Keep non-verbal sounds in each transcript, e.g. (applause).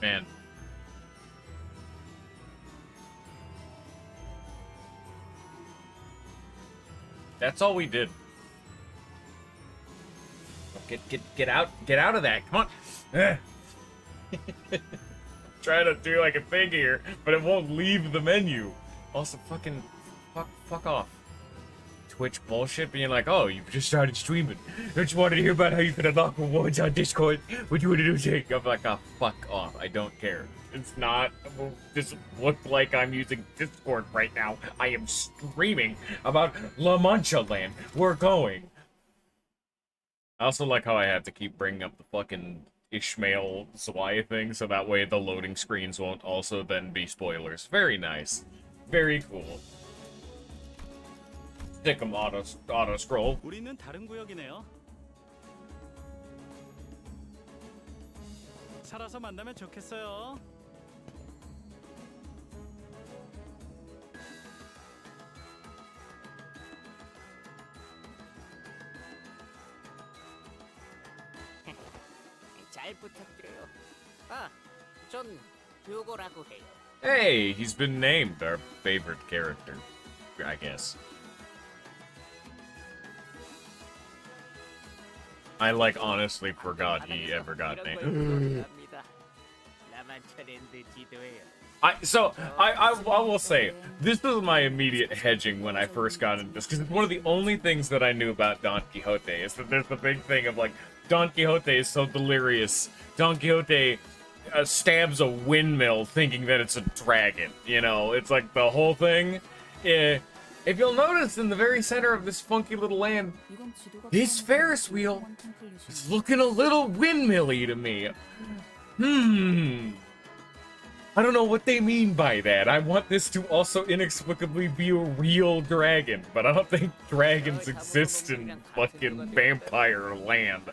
Man. That's all we did. Get get get out get out of that. Come on. Eh. (laughs) Try to do like a thing here, but it won't leave the menu. Also fucking fuck fuck off. Twitch bullshit being like, oh, you've just started streaming. Don't you want to hear about how you can unlock rewards on Discord? What you want to do, Jake? I'm like, oh, fuck off. I don't care. It's not. This look like I'm using Discord right now. I am streaming about La Mancha Land. We're going. I also like how I have to keep bringing up the fucking Ishmael Zwei thing, so that way the loading screens won't also then be spoilers. Very nice. Very cool. Stick 'em auto, auto scroll. 우리는 다른 구역이네요. 살아서 만나면 좋겠어요. (laughs) 잘 부탁드려요. 아, 전 뷰고라고 해요. Hey, he's been named our favorite character, I guess. I, like, honestly forgot he ever got named. I, so, I, I, I, will say, this was my immediate hedging when I first got into this, because it's one of the only things that I knew about Don Quixote, is that there's the big thing of, like, Don Quixote is so delirious. Don Quixote uh, stabs a windmill thinking that it's a dragon, you know? It's like the whole thing. Eh, if you'll notice in the very center of this funky little land, this Ferris wheel is looking a little windmilly to me. Hmm. I don't know what they mean by that. I want this to also inexplicably be a real dragon, but I don't think dragons exist in fucking vampire land.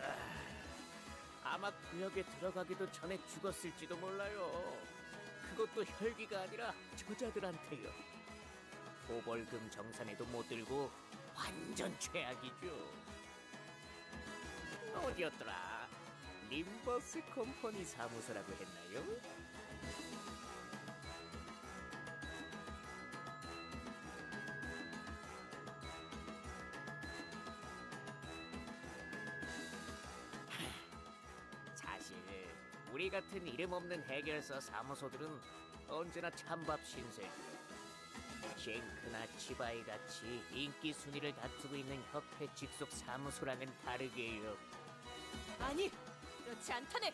보벌금 정산에도 못 들고 완전 최악이죠. 어디였더라? 림버스 컴퍼니 사무소라고 했나요? 사실 우리 같은 이름 없는 해결사 사무소들은 언제나 찬밥 신세고 요. 쉔크나 치바이 같이 인기 순위를 다투고 있는 협회 직속 사무소랑은 다르게요. 아니, 그렇지 않다네.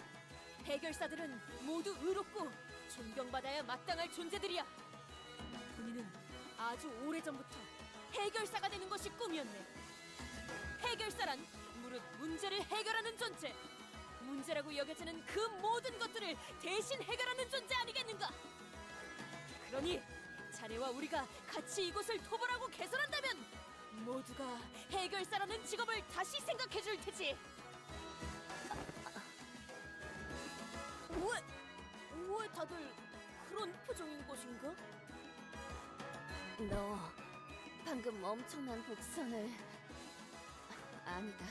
해결사들은 모두 의롭고 존경받아야 마땅할 존재들이야. 본인은 아주 오래전부터 해결사가 되는 것이 꿈이었네. 해결사란 무릇 문제를 해결하는 존재. 문제라고 여겨지는 그 모든 것들을 대신 해결하는 존재 아니겠는가? 그러니 자네와 우리가 같이 이곳을 토벌하고 개선한다면 모두가 해결사라는 직업을 다시 생각해 줄 테지. 왜, 왜 다들 그런 표정인 것인가? 너 방금 엄청난 복선을 아니다.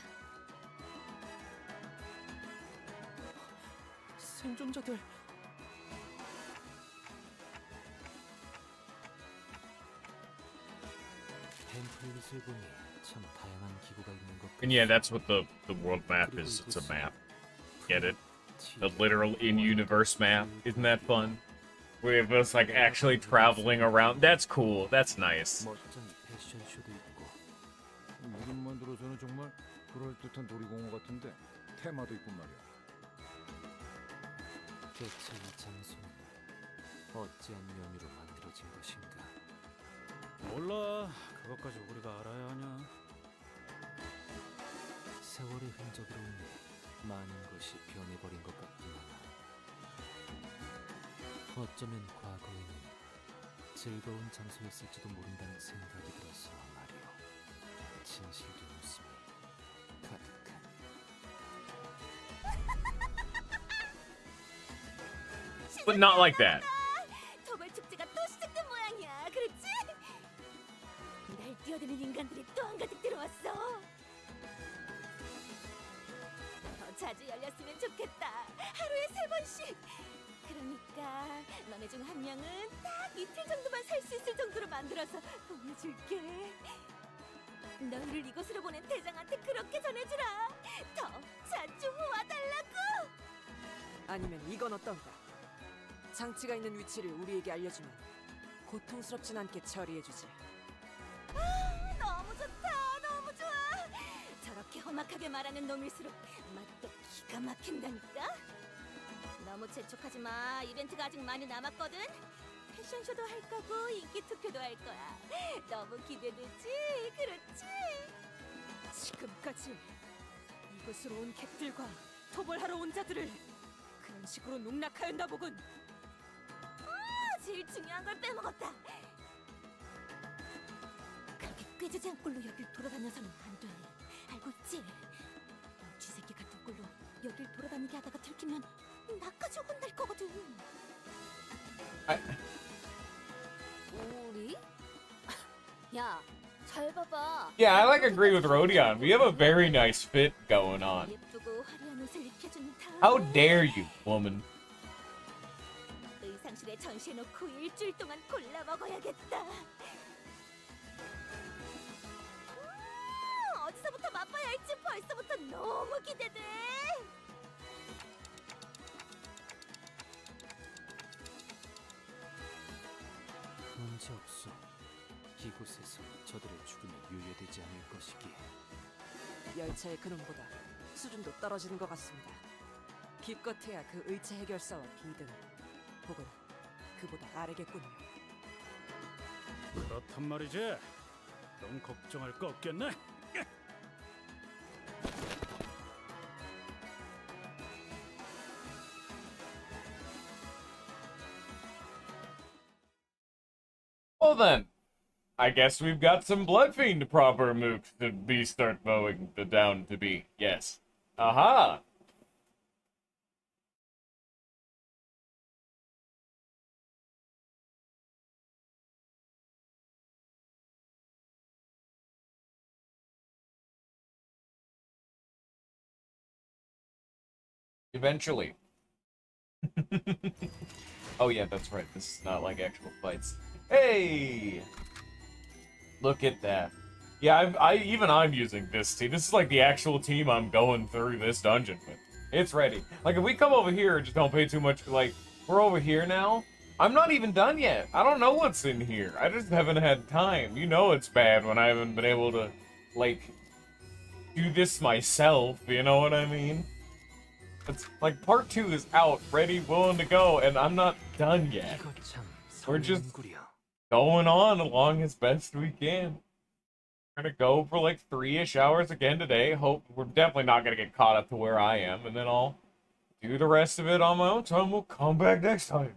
생존자들 And yeah, that's what the, the world map is. It's a map. Get it? A literal in-universe map. Isn't that fun? We have us like actually traveling around. That's cool. That's nice. 그것까지 우리가 알아야 하냐? 세월의 흔적으로 인해 많은 것이 변해버린 것 같구나. 어쩌면 과거에는 즐거운 장소였을지도 모른다는 생각이 들어서 말이오. 진실도 웃음이 가득한. But not like that. 뛰어드는 인간들이 또 한가득 들어왔어. 더 자주 열렸으면 좋겠다. 하루에 세 번씩. 내가 너네 중 한 명은 딱 이틀 정도만 살 수 있을 정도로 만들어서 보내줄게. 너희를 이곳으로 보낸 대장한테 그렇게 전해주라. 더 자주 와달라고. 아니면 이건 어떤가? 장치가 있는 위치를 우리에게 알려주면 고통스럽진 않게 처리해주지. 너무 좋다, 너무 좋아. 저렇게 험악하게 말하는 놈일수록 맛도 기가 막힌다니까. 너무 재촉하지 마. 이벤트가 아직 많이 남았거든. 패션쇼도 할 거고 인기 투표도 할 거야. 너무 기대되지? 그렇지? 지금까지 이곳으로 온 객들과 토벌하러 온 자들을 그런 식으로 농락하였나 보군. 아, 제일 중요한 걸 빼먹었다. 그렇게 꾀지지 않 꼴로 여길 돌아다녀서는 안 돼. 알고 있지? 너 쥐새끼 같은 꼴로 여길 돌아다니게 하다가 들키면 나까지 혼날 거거든. 우리? 야, 잘 봐봐. Yeah, I like agree with Rodion. We have a very nice fit going on. 예쁘고 화려한 옷을 입혀준 다음 How dare you, woman? 의상실에 전시해놓고 일주일 동안 골라 먹어야겠다. 맛봐야 할지 벌써부터 너무 기대돼. 문제 없어. 이곳에서 저들의 죽음이 유예되지 않을 것이기에 열차의 근원보다 수준도 떨어지는 것 같습니다. 기껏해야 그 의체 해결사와 비등 혹은 그보다 아래겠군요. 그렇단 말이지. 넌 걱정할 거 없겠네. Well then, I guess we've got some Blood Bloodfiend proper moves to be start mowing the down to be. Yes. Aha! Eventually. (laughs) oh yeah, that's right. This is not like actual fights. Hey! Look at that. Yeah, I'm, I even I'm using this team. This is like the actual team I'm going through this dungeon with. It's ready. Like, if we come over here, just don't pay too much, like, we're over here now. I'm not even done yet. I don't know what's in here. I just haven't had time. You know it's bad when I haven't been able to, like, do this myself, you know what I mean? It's like part two is out, ready, willing to go, and I'm not done yet. We're just going on along as best we can. We're gonna go for like three-ish hours again today. Hope we're definitely not gonna get caught up to where I am, and then I'll do the rest of it on my own time. We'll come back next time.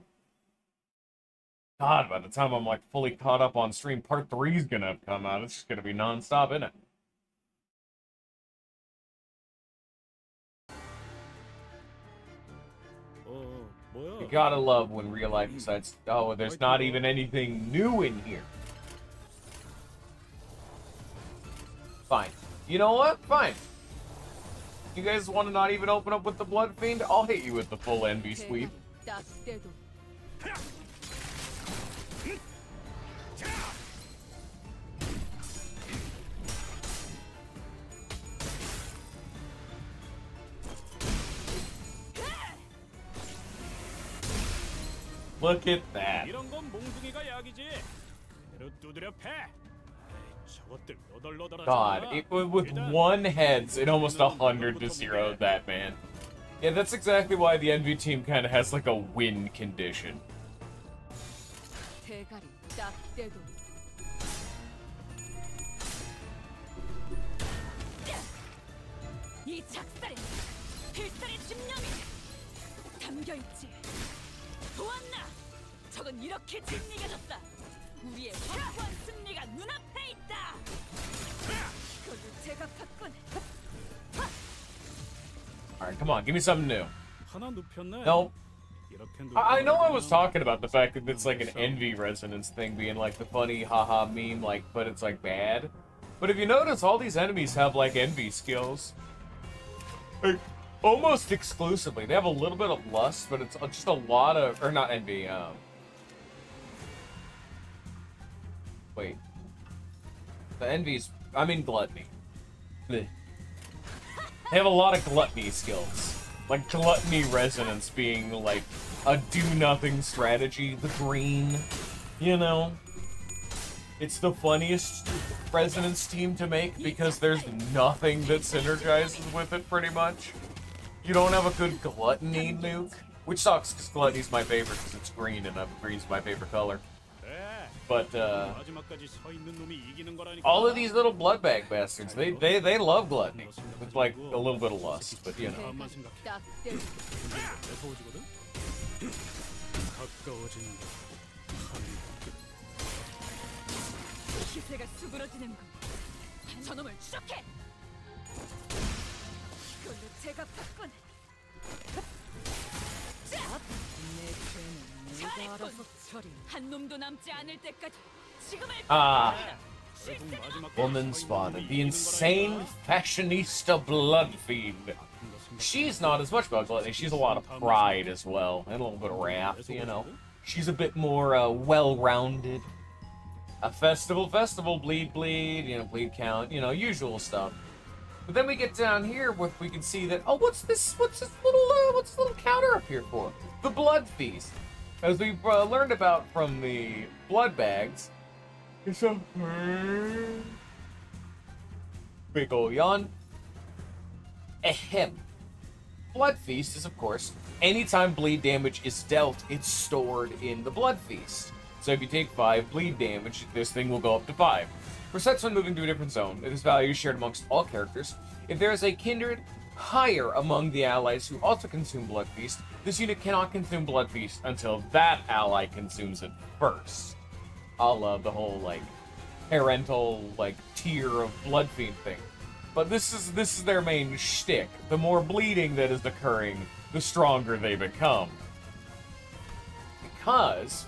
God, by the time I'm like fully caught up on stream, part three's gonna come out. It's just gonna be nonstop, isn't it? Gotta love when real life decides, oh, there's not even anything new in here. Fine. You know what? Fine. You guys want to not even open up with the Blood Fiend? I'll hit you with the full envy sweep. Look at that. 이런 건 몽둥이가 약이지. 배로 두드려 패. 아이, 저것들 너덜너덜하잖아. God, it, with one heads, it almost a hundred to zero that man. Yeah, that's exactly why the envy team kind of has like a win condition. 저건 이렇게 진리가졌다. 우리의 확고한 승리가 눈앞에 있다. 이걸로 제가 팠군. Alright, come on, give me something new. 하나 눕혔네. Nope. 이렇게 I, I know I was 눕히면 talking about the fact that it's like an envy resonance thing being like the funny haha meme, like, but it's like bad. But if you notice, all these enemies have like envy skills. Like, almost exclusively. They have a little bit of lust, but it's just a lot of, or not envy. Um, wait, the envy's. I mean gluttony. They have a lot of gluttony skills, like gluttony resonance being like a do-nothing strategy. The green, you know. It's the funniest resonance team to make because there's nothing that synergizes with it pretty much. You don't have a good gluttony nuke, which sucks because gluttony's my favorite because it's green and green's my favorite color. But uh, all of these little bloodbag bastards, they they they love gluttony with like a little bit of lust, but you know. Ah, Woman's father, the insane fashionista blood fiend. She's not as much about gluttony. She's a lot of pride as well, and a little bit of wrath, you know. She's a bit more uh, well-rounded. A festival, festival, bleed, bleed, you know, bleed count, you know, usual stuff. But then we get down here, with we can see that. Oh, what's this? What's this little? Uh, what's this little counter up here for? The blood feast. As we've uh, learned about from the blood bags, it's a big ol' yawn. Ahem. Blood Feast is, of course, anytime bleed damage is dealt, it's stored in the Blood Feast. So if you take 5 bleed damage, this thing will go up to 5. For sets when moving to a different zone, this value is shared amongst all characters. If there is a kindred higher among the allies who also consume Blood Feast, this unit cannot consume Blood Feast until that ally consumes it first. I love the whole, like, parental, like, tier of Blood Fiend thing. But this is this is their main shtick. The more bleeding that is occurring, the stronger they become. Because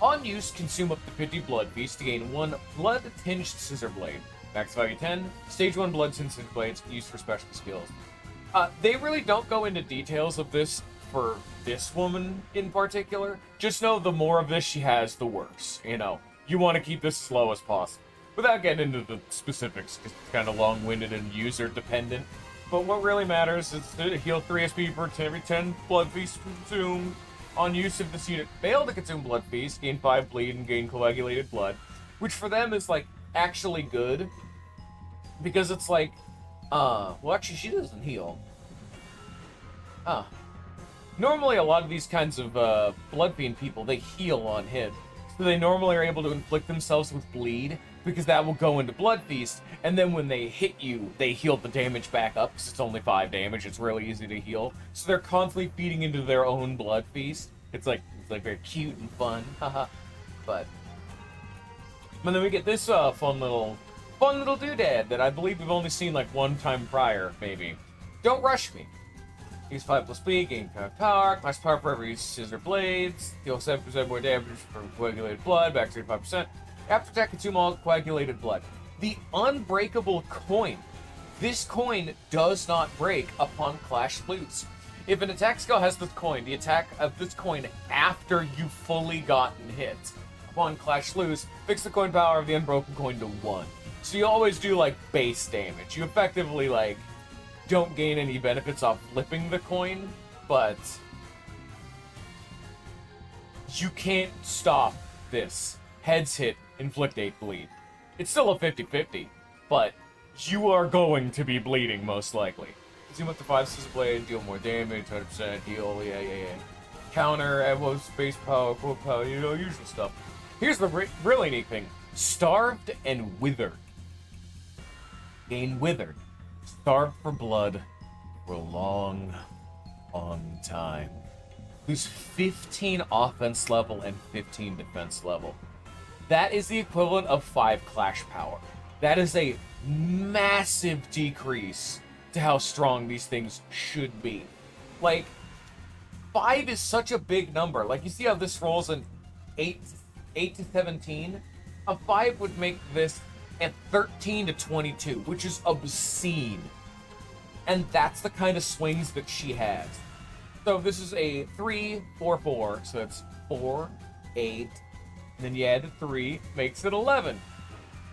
on use, consume up to 50 blood feast to gain one blood tinged scissor blade. Max value 10. Stage 1 blood tinged scissor blades used for special skills. Uh, they really don't go into details of this for this woman in particular. Just know the more of this she has, the worse. You know, you want to keep this as low as possible. Without getting into the specifics, because it's kind of long-winded and user-dependent. But what really matters is to heal 3 SP per every 10 blood feast consumed. On use, if this unit failed to consume blood feast, gain 5 bleed and gain coagulated blood. Which for them is, like, actually good. Because it's like, uh, well actually she doesn't heal. Ah. Normally a lot of these kinds of, uh, blood fiend people, they heal on hit. So they normally are able to inflict themselves with bleed, because that will go into Blood Feast, and then when they hit you, they heal the damage back up, because it's only 5 damage, it's really easy to heal. So they're constantly feeding into their own Blood Feast. It's like, it's like very cute and fun, (laughs) haha. but... And then we get this, uh, fun little, fun little doodad that I believe we've only seen like one time prior, maybe. Don't rush me. Use 5 plus speed, gain 5 power, class power for every scissor blades, deal 7% more damage for coagulated blood, back 35%. After attack, consume all coagulated blood. The unbreakable coin. This coin does not break upon Clash Loose. If an attack skill has this coin, the attack of this coin after you've fully gotten hit upon Clash Loose, fix the coin power of the unbroken coin to 1. So you always do like base damage. You effectively like don't gain any benefits off flipping the coin, but you can't stop this. Heads hit, inflict 8 bleed. It's still a 50-50, but you are going to be bleeding most likely. Zoom up to 5 scissor blade, deal more damage, 100% heal, yeah, yeah, yeah. Counter, ammo, space power, quote power, you know, usual stuff. Here's the re- really neat thing. Starved and withered. Gain withered. Starved for blood for a long, long time. Lose 15 offense level and 15 defense level. That is the equivalent of 5 Clash power. That is a massive decrease to how strong these things should be. Like, 5 is such a big number. Like, you see how this rolls an 8, 8 to 17? A 5 would make this at 13 to 22, which is obscene. And that's the kind of swings that she has. So this is a 3, 4, 4. So that's 4, 8, and then you add a 3, makes it 11.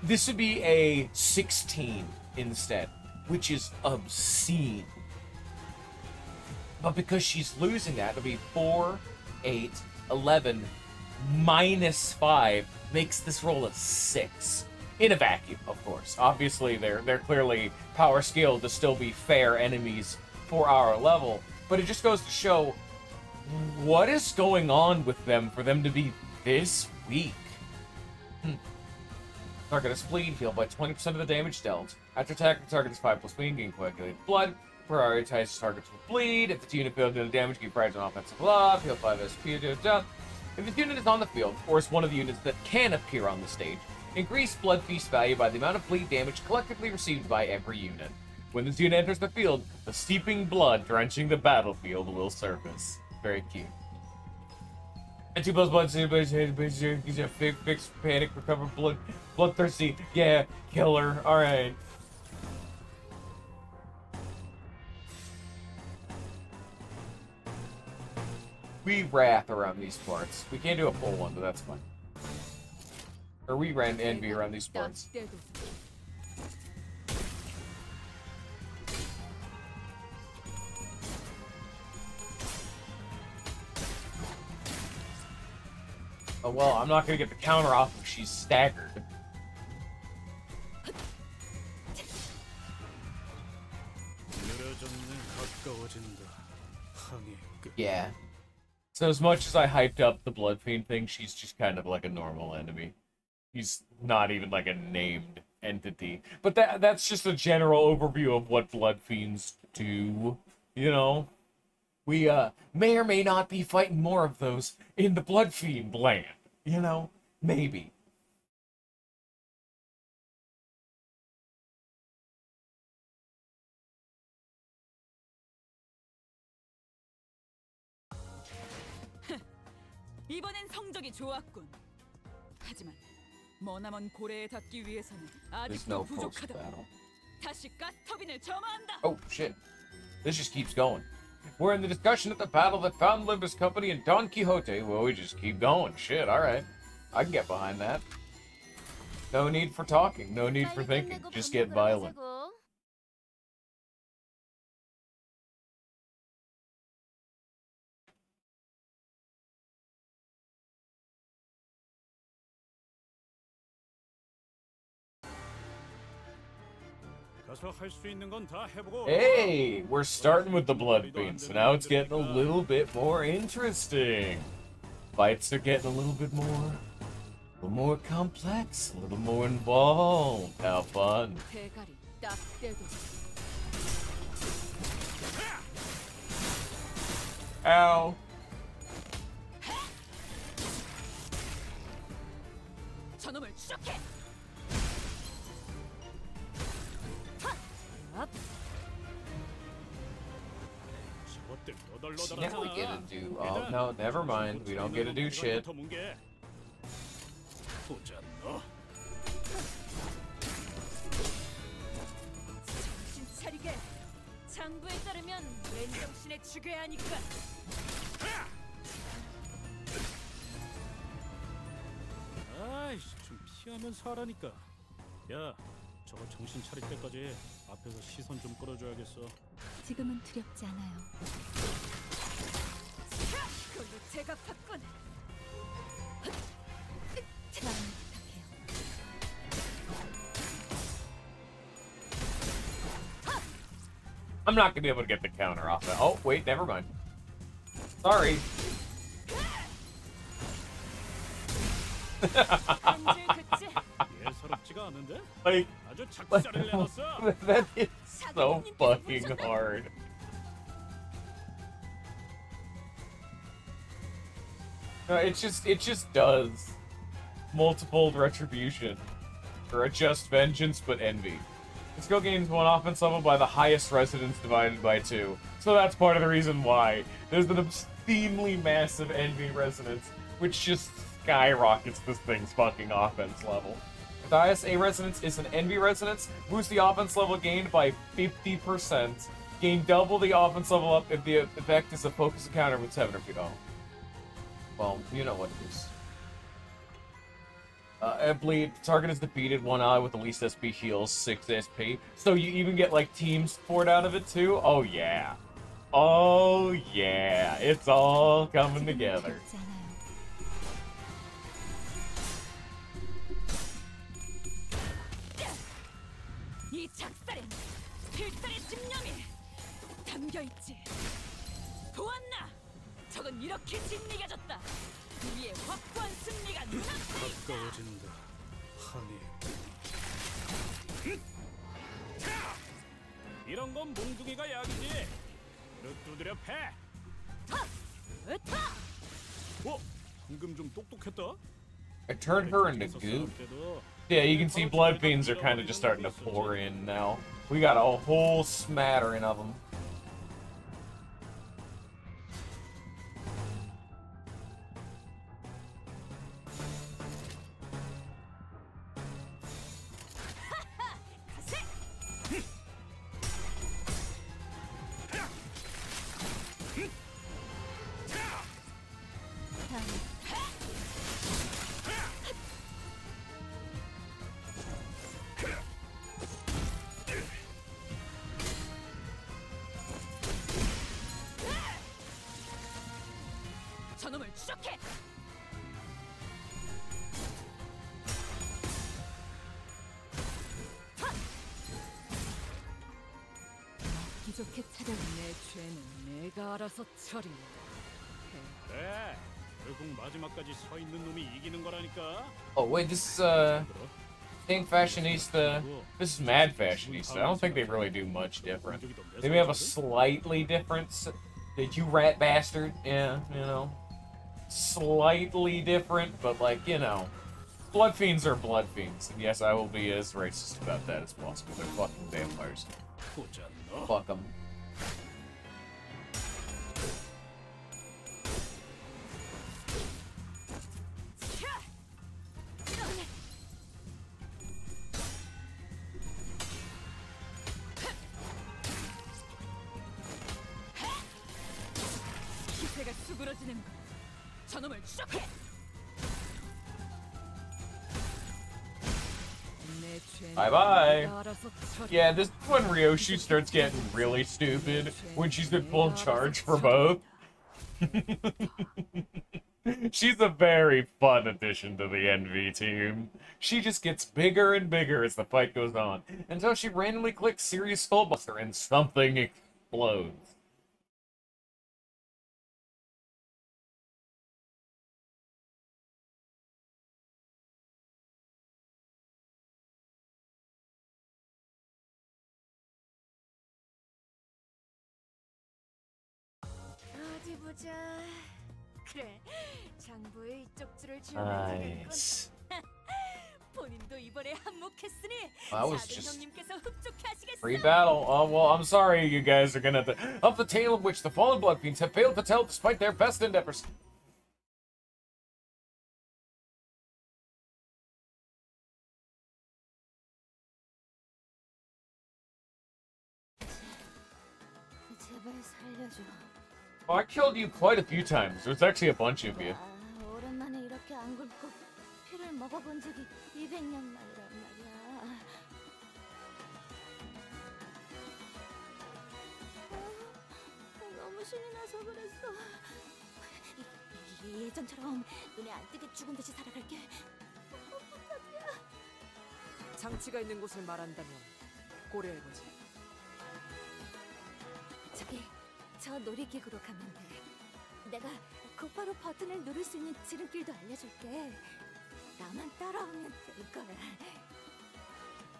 This would be a 16 instead, which is obscene. But because she's losing that, it'll be 4, 8, 11, minus 5, makes this roll a 6. In a vacuum, of course. Obviously, they're, they're clearly power scaled to still be fair enemies for our level. But it just goes to show what is going on with them for them to be this weak. Hmm. Target is bleed, healed by 20% of the damage dealt. After attack, the target is 5 plus bleed, gain coagulated blood. Prioritize targets with bleed. If the unit failed to damage, gain prize on offensive love. Heal 5 SP. If the unit is on the field, or is one of the units that can appear on the stage, increase Blood Feast value by the amount of bleed damage collectively received by every unit. When this unit enters the field, the steeping blood drenching the battlefield will surface. Very cute. And two plus blood, fix, fix, panic, recover blood, bloodthirsty. Yeah, killer. All right. We wrath around these parts. We can't do a full one, but that's fine. Or we ran envy around these parts. Oh well, I'm not gonna get the counter off if she's staggered. Yeah. So as much as I hyped up the Blood Fiend thing, she's just kind of like a normal enemy He's not even like a named entity. But that that's just a general overview of what Blood Fiends do. You know? We uh may or may not be fighting more of those in the Blood Fiend land. You know? Maybe. (laughs) 이번엔 성적이 좋았군. 하지만 머나먼 고래에 닿기 위해서는 There's no 아직도 post 부족하다. battle. 다시 가스터빈을 점화한다. Oh shit. This just keeps going. We're in the discussion at the battle that found Limbus Company and Don Quixote. Well, we just keep going. Shit, alright. I can get behind that. No need for talking, no need for 빨리 thinking. 끝내고 Just 밥 get 먹으러 violent. Hey, we're starting with the blood bean, so now it's getting a little bit more interesting. Fights are getting a little bit more, a little more complex, a little more involved. How fun! Ow! Yeah, we get to do. Oh, no, never mind. We don't get to do shit. 장부에 따르면 맨정신에 죽여야 하니까. 아이씨 좀 피하면서 하라니까. 야, 저거 정신 차릴 때까지 앞에서 시선 좀 끌어줘야겠어. 지금은 두렵지 않아요. 그걸로 제가 받군. 마음 부탁해요. I'm not gonna be able to get the counter off that. Oh, wait, never mind. Sorry. Like. (laughs) that is so fucking hard. No, it just it just does multiple retribution or a just vengeance but envy. This skill gains one offense level by the highest resonance divided by two. So that's part of the reason why there's an obscenely massive envy resonance, which just skyrockets this thing's fucking offense level. Highest A resonance is an envy resonance, Boost the offense level gained by 50%, Gain double the offense level up if the effect is a focus encounter with 7 or. Oh. Well, you know what it is. Uh, bleed, target is defeated, one ally with the least SP heals 6 SP. So you even get like team support out of it too? Oh yeah. Oh yeah. It's all coming together. 작살엔 필살의 집념이 담겨 있지. 보았나? 저건 이렇게 진리가 졌다. 우리의 확고한 승리가 눈앞에 있다. 가까워진다. 하니. 이런 건 몽둥이가 약이지. 르 두드려 패. 으타! 어? 방금 좀 똑똑했다. I turned her into goo. Yeah, you can see blood fiends are kind of just starting to pour in now. We got a whole smattering of them. 알아서 처리해. 그래. 결국 마지막까지 서 있는 놈이 이기는 거라니까. Oh wait, this is uh, Pink Fashionista. This is Mad Fashionista. I don't think they really do much different. They may have a slightly different. s- Did you rat bastard? Yeah, you know, slightly different, but like you know, blood fiends are blood fiends, and yes, I will be as racist about that as possible. They're fucking vampires. 보자 너. Fuck them. Yeah, this is when Ryoshi starts getting really stupid when she's been full charge for both. (laughs) She's a very fun addition to the Envy team. She just gets bigger and bigger as the fight goes on, until she randomly clicks Serious Skullbuster and something explodes. 그래, 장부의 이쪽 줄을 Nice. (laughs) 본인도 이번에 한몫했으니 I was 작은 just 형님께서 흡족해 하시겠어. free battle. Oh well, I'm sorry, you guys are gonna have to. Of the tale of which the fallen blood fiends have failed to tell despite their best endeavors. Oh, I killed you quite a few times. There's actually a bunch of you. 아, 오랜만에 이렇게 안 굶고 피를 먹어본 적이 200년 만이란 말이야. 아, 너무 신이 나서 그랬어. 예전처럼 눈에 안 뜨게 죽은 듯이 살아갈게. 장치가 있는 곳을 말한다면 고려해보지. 저기 저 놀이기구로 가면 돼. 내가 곧바로 버튼을 누를 수 있는 지름길도 알려줄게. 나만 따라오면 될 거야.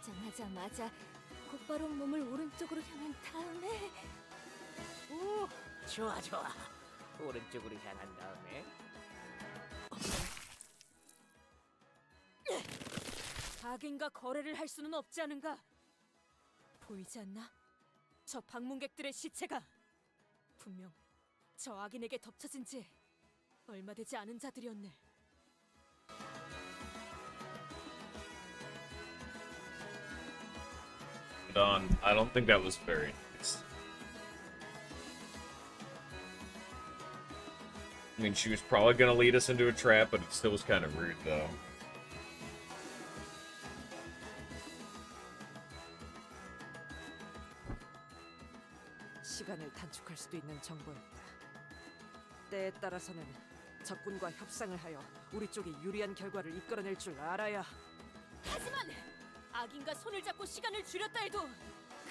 정하자마자 곧바로 몸을 오른쪽으로 향한 다음에 오, 좋아 좋아. 오른쪽으로 향한 다음에 악인과 거래를 할 수는 없지 않은가? 보이지 않나? 저 방문객들의 시체가 분명 저 악인에게 덮쳐진 지 얼마 되지 않은 자들이었네. Don, I don't think that was very nice. I mean, she was probably gonna lead us into a trap, but it still was kind of rude, though. 수도 있는 정보였다. 때에 따라서는 적군과 협상을 하여 우리 쪽이 유리한 결과를 이끌어낼 줄 알아야. 하지만 악인과 손을 잡고 시간을 줄였다 해도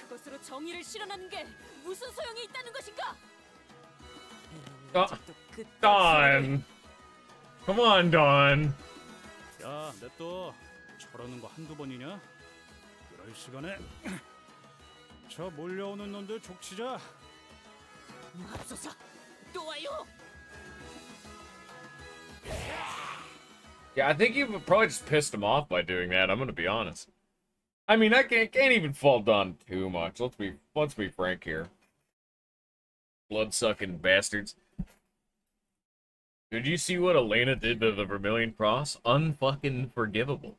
그것으로 정의를 실현하는 게 무슨 소용이 있다는 것인가? 아, 아직도! Come on, Dawn! 야, 내또 저러는 거 한두 번이냐? 이럴 시간에 (clears throat) 저 몰려오는 놈들 족치자. 도와요. Yeah, I think you probably just pissed him off by doing that. I'm gonna be honest. I mean, I can't, can't even fault Don too much. Let's be let's be frank here. Blood sucking bastards. Did you see what Elena did to the Vermilion Cross? Unfucking forgivable.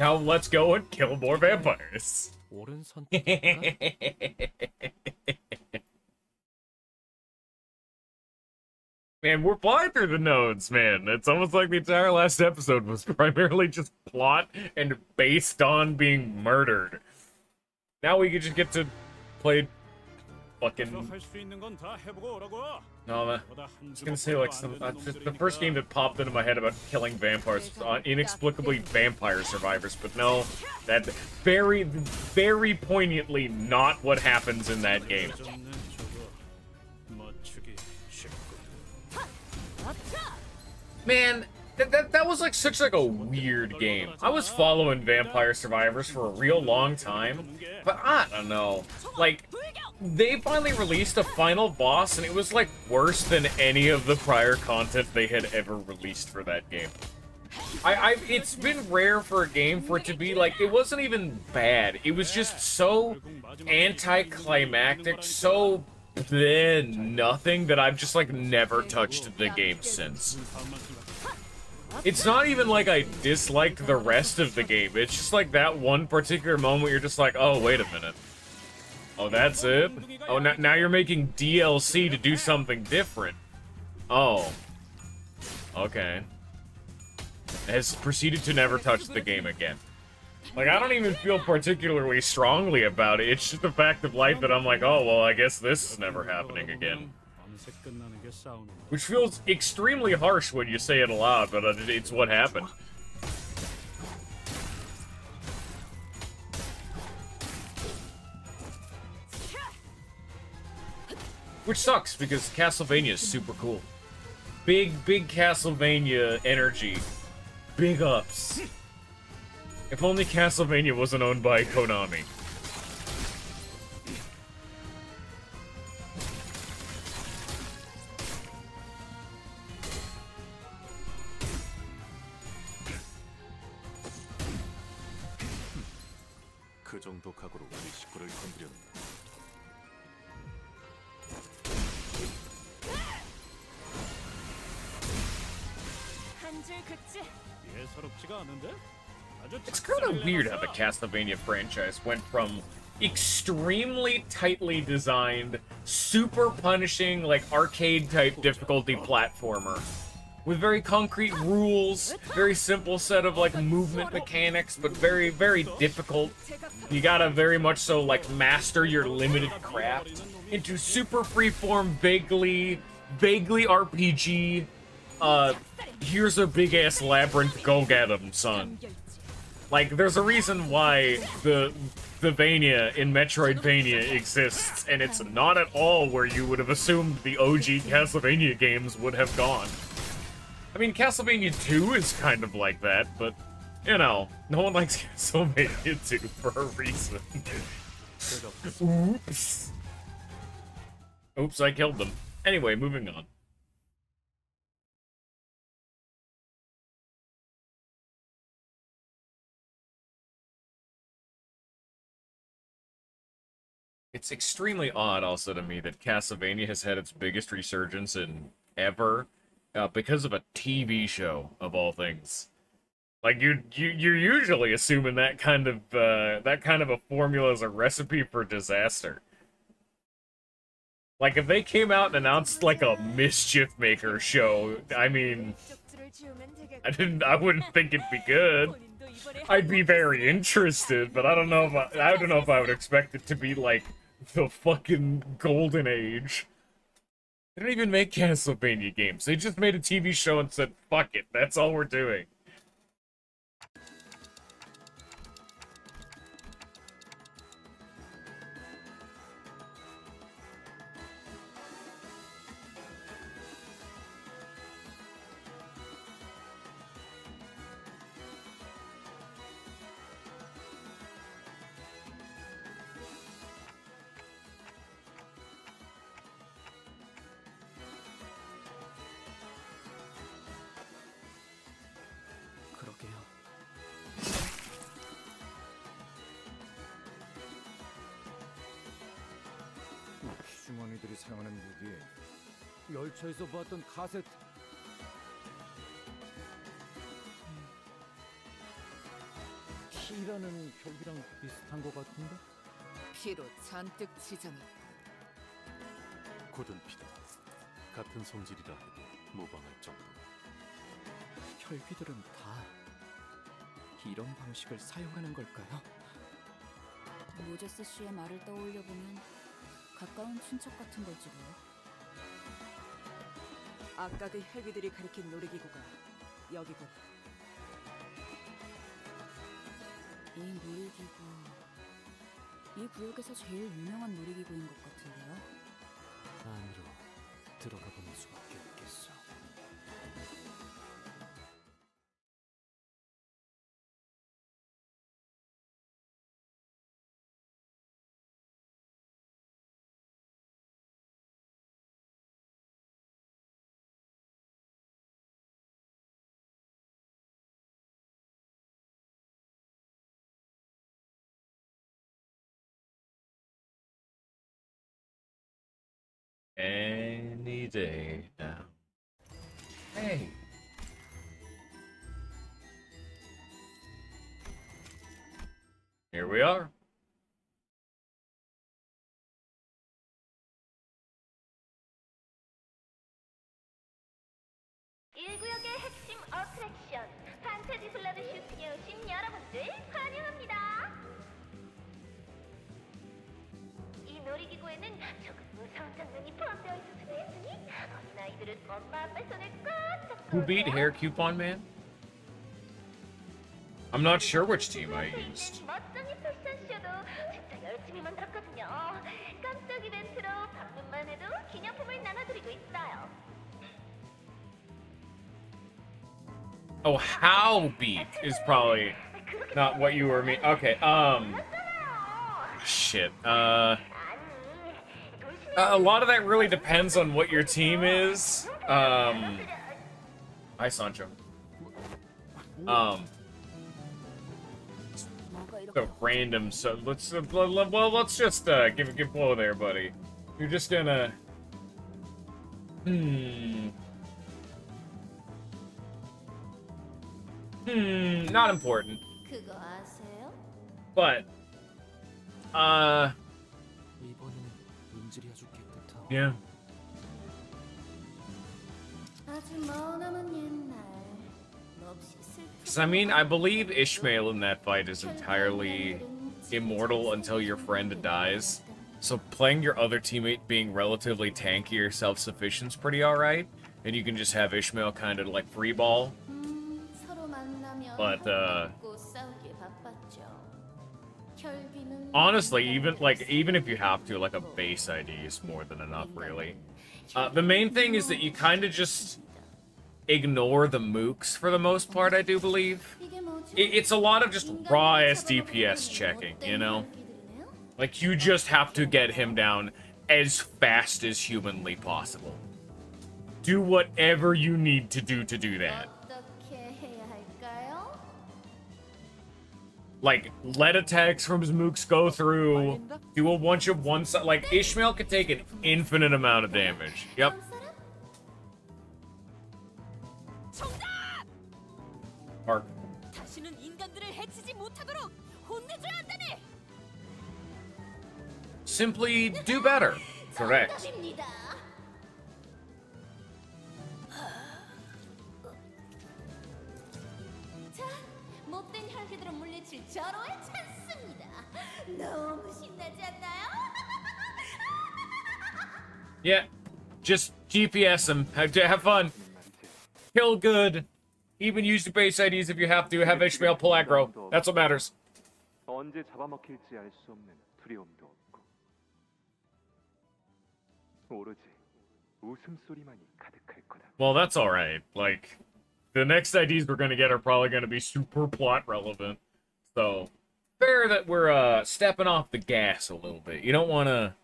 Now let's go and kill more vampires. (laughs) man, we're flying through the nodes, man. It's almost like the entire last episode was (laughs) primarily just plot and based on being murdered. Now we can just get to play fucking. No, I was gonna say like some, uh, the first game that popped into my head about killing vampires was uh, inexplicably Vampire Survivors, but no, that very, very poignantly not what happens in that game. Man, that, that that was like such like a weird game. I was following Vampire Survivors for a real long time, but I don't know. Like they finally released a final boss and it was like worse than any of the prior content they had ever released for that game. I, I it's been rare for a game for it to be like it wasn't even bad. It was just so anticlimactic, so bleh, nothing that I've just like never touched the game since. It's not even like I disliked the rest of the game. It's just like that one particular moment you're just like, oh, wait a minute. Oh, that's it? Oh, now, you're making DLC to do something different. Oh. Okay. Has proceeded to never touch the game again. Like, I don't even feel particularly strongly about it. It's just the fact of life that I'm like, oh, well, I guess this is never happening again. Which feels extremely harsh when you say it aloud, but it's what happened. Which sucks, because Castlevania is super cool. Big, big Castlevania energy. Big ups. If only Castlevania wasn't owned by Konami. It's kind of weird how the Castlevania franchise went from extremely tightly designed, super punishing, like arcade type difficulty platformer with very concrete rules, very simple set of like movement mechanics, but very, very difficult. You gotta very much so like master your limited craft into super freeform, vaguely, vaguely RPG uh, here's a big ass labyrinth, go get 'em, son. Like, there's a reason why the the Vania in Metroidvania exists, and it's not at all where you would have assumed the OG Castlevania games would have gone. I mean, Castlevania 2 is kind of like that, but, you know, no one likes (laughs) Castlevania 2 for a reason. (laughs) Oops. Oops, I killed them. Anyway, moving on. It's extremely odd also to me that Castlevania has had its biggest resurgence in ever uh, because of a TV show of all things. Like you, you, you're usually assuming that kind of uh, that kind of a formula is a recipe for disaster. Like if they came out and announced like a mischief maker show, I mean, I didn't, I wouldn't think it'd be good. I'd be very interested, but I don't know if I, I don't know if I would expect it to be like the fucking golden age. They don't even make Castlevania games. They just made a TV show and said, fuck it, that's all we're doing. 열차에서 봤던 카세트 T라는 혈기랑 비슷한 것 같은데? 피로 잔뜩 지정했다. 굳은 피다. 같은 성질이라 해도 모방할 정도. 혈귀들은 다 이런 방식을 사용하는 걸까요? 모제스 씨의 말을 떠올려 보면 가까운 친척 같은 걸지도요. 아까 그 혈귀들이 가리킨 놀이기구가 여기군. 이 놀이기구 이 구역에서 제일 유명한 놀이기구인 것 같은데요. Any day now. Hey. Here we are. 일구역의 핵심 어트랙션 판타지 블러드 슈팅에 오신 여러분들 환영합니다. 이 놀이기구에는 조금 무서운 장면이 포함되어 있을 수도 있으니 어린 아이들은 엄마 아빠 손을 꽉 잡고 Who beat 오세요. Hair Coupon Man? I'm not sure which team I used. 멋진 이 패션쇼도 진짜 열심히 만들었거든요. 깜짝 이벤트로 방문만 해도 기념품을 나눠드리고 있어요. Oh, how beat is probably not what you were mean. Okay, um, shit. Uh, uh, a lot of that really depends on what your team is. Um, hi, Sancho. Um, so random. So let's uh, well, let's just uh, give a good blow there, buddy. You're just gonna. Hmm. Hmm. Not important. But. Uh. Yeah. Because, I mean, I believe Ishmael in that fight is entirely immortal until your friend dies. So playing your other teammate being relatively tanky or self-sufficient is pretty alright. And you can just have Ishmael kind of, like, free ball. But, uh... Honestly, even like even if you have to, like a base ID is more than enough, really. Uh, the main thing is that you kind of just ignore the mooks for the most part, I do believe. It, it's a lot of just raw SDPS checking, you know? Like, you just have to get him down as fast as humanly possible. Do whatever you need to do to do that. like let attacks from his mooks go through, do a bunch of one side. Like Ishmael could take an infinite amount of damage. Yep. Mark. Simply do better. Correct. 혈기들을 물리칠 절호의 찬스입니다. 너무 신나지 않나요? (laughs) Yeah. Just GPS them. Have, have fun. Kill good. Even use the base IDs if you have to. Have Ishmael pull aggro. That's what matters. 언제 잡아먹힐지 알 수 없는 두려움도 없고 오로지 웃음소리만이 가득할 거다. Well, that's alright. Like, the next IDs we're gonna get are probably gonna be super plot relevant. So, fair that we're, uh, stepping off the gas a little bit. You don't wanna...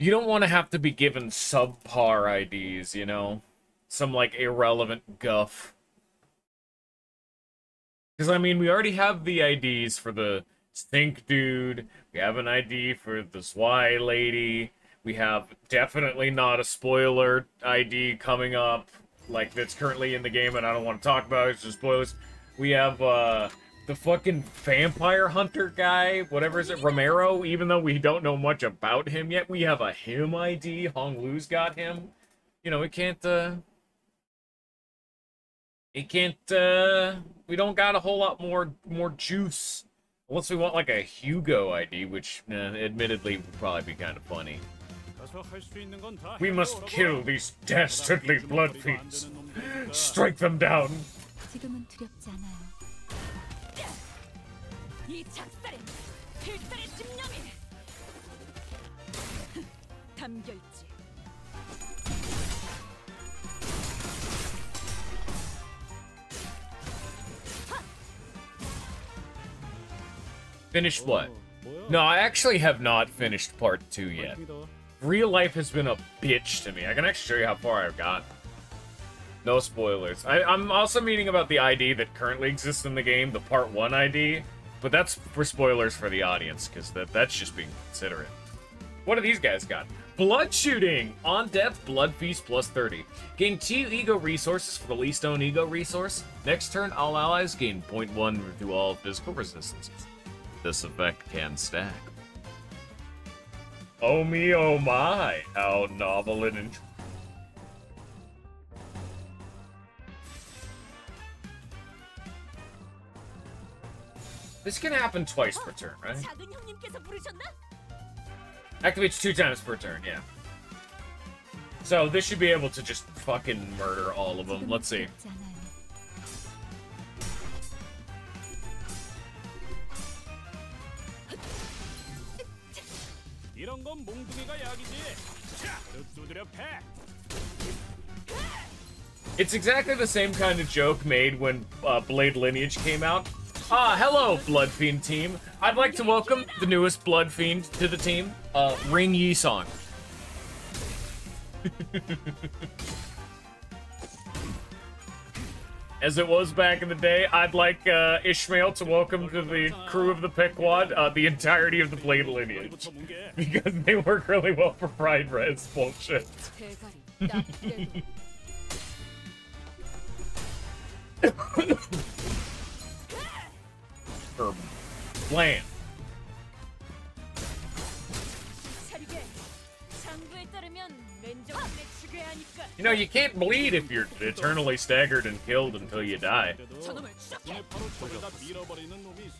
You don't want to have to be given subpar IDs, you know? Some, like, irrelevant guff. Because, I mean, we already have the IDs for the Stink Dude. We have an ID for the Zwei Lady. We have definitely not a spoiler ID coming up, like, that's currently in the game, and I don't want to talk about it, it's just spoilers. We have, uh, the fucking vampire hunter guy, whatever is it, Romero, even though we don't know much about him yet, we have a him ID, Hong Lu's got him. You know, we can't, uh... It can't, uh... We don't got a whole lot more, more juice. Unless we want, like, a Hugo ID, which, uh, admittedly, would probably be kind of funny. We must kill these dastardly blood fiends. Strike them down. 이 작살엔 필살의 집념이 담겨있지. Finished what? No, I actually have not finished part two yet. Real life has been a bitch to me. I can actually show you how far I've got. No spoilers. I, I'm also meaning about the ID that currently exists in the game, the part one ID. But that's for spoilers for the audience, because that, that's just being considerate. What do these guys got? Blood shooting! On death, blood feast plus 30. Gain 2 ego resources for the least own ego resource. Next turn, all allies gain 0.1 through all physical resistances. This effect can stack. Oh me, oh my, how novel and int- This can happen twice per turn, right? Activates two times per turn, yeah. So this should be able to just fucking murder all of them. Let's see. It's exactly the same kind of joke made when uh, Blade Lineage came out, Ah, hello, Blood Fiend team. I'd like to welcome the newest Blood Fiend to the team, uh, Ring Yi Song. (laughs) As it was back in the day, I'd like uh, Ishmael to welcome to the crew of the Pequod uh, the entirety of the Blade Lineage. (laughs) Because they work really well for Pride Res bullshit. (laughs) Blam. You know, you can't bleed if you're eternally staggered and killed until you die.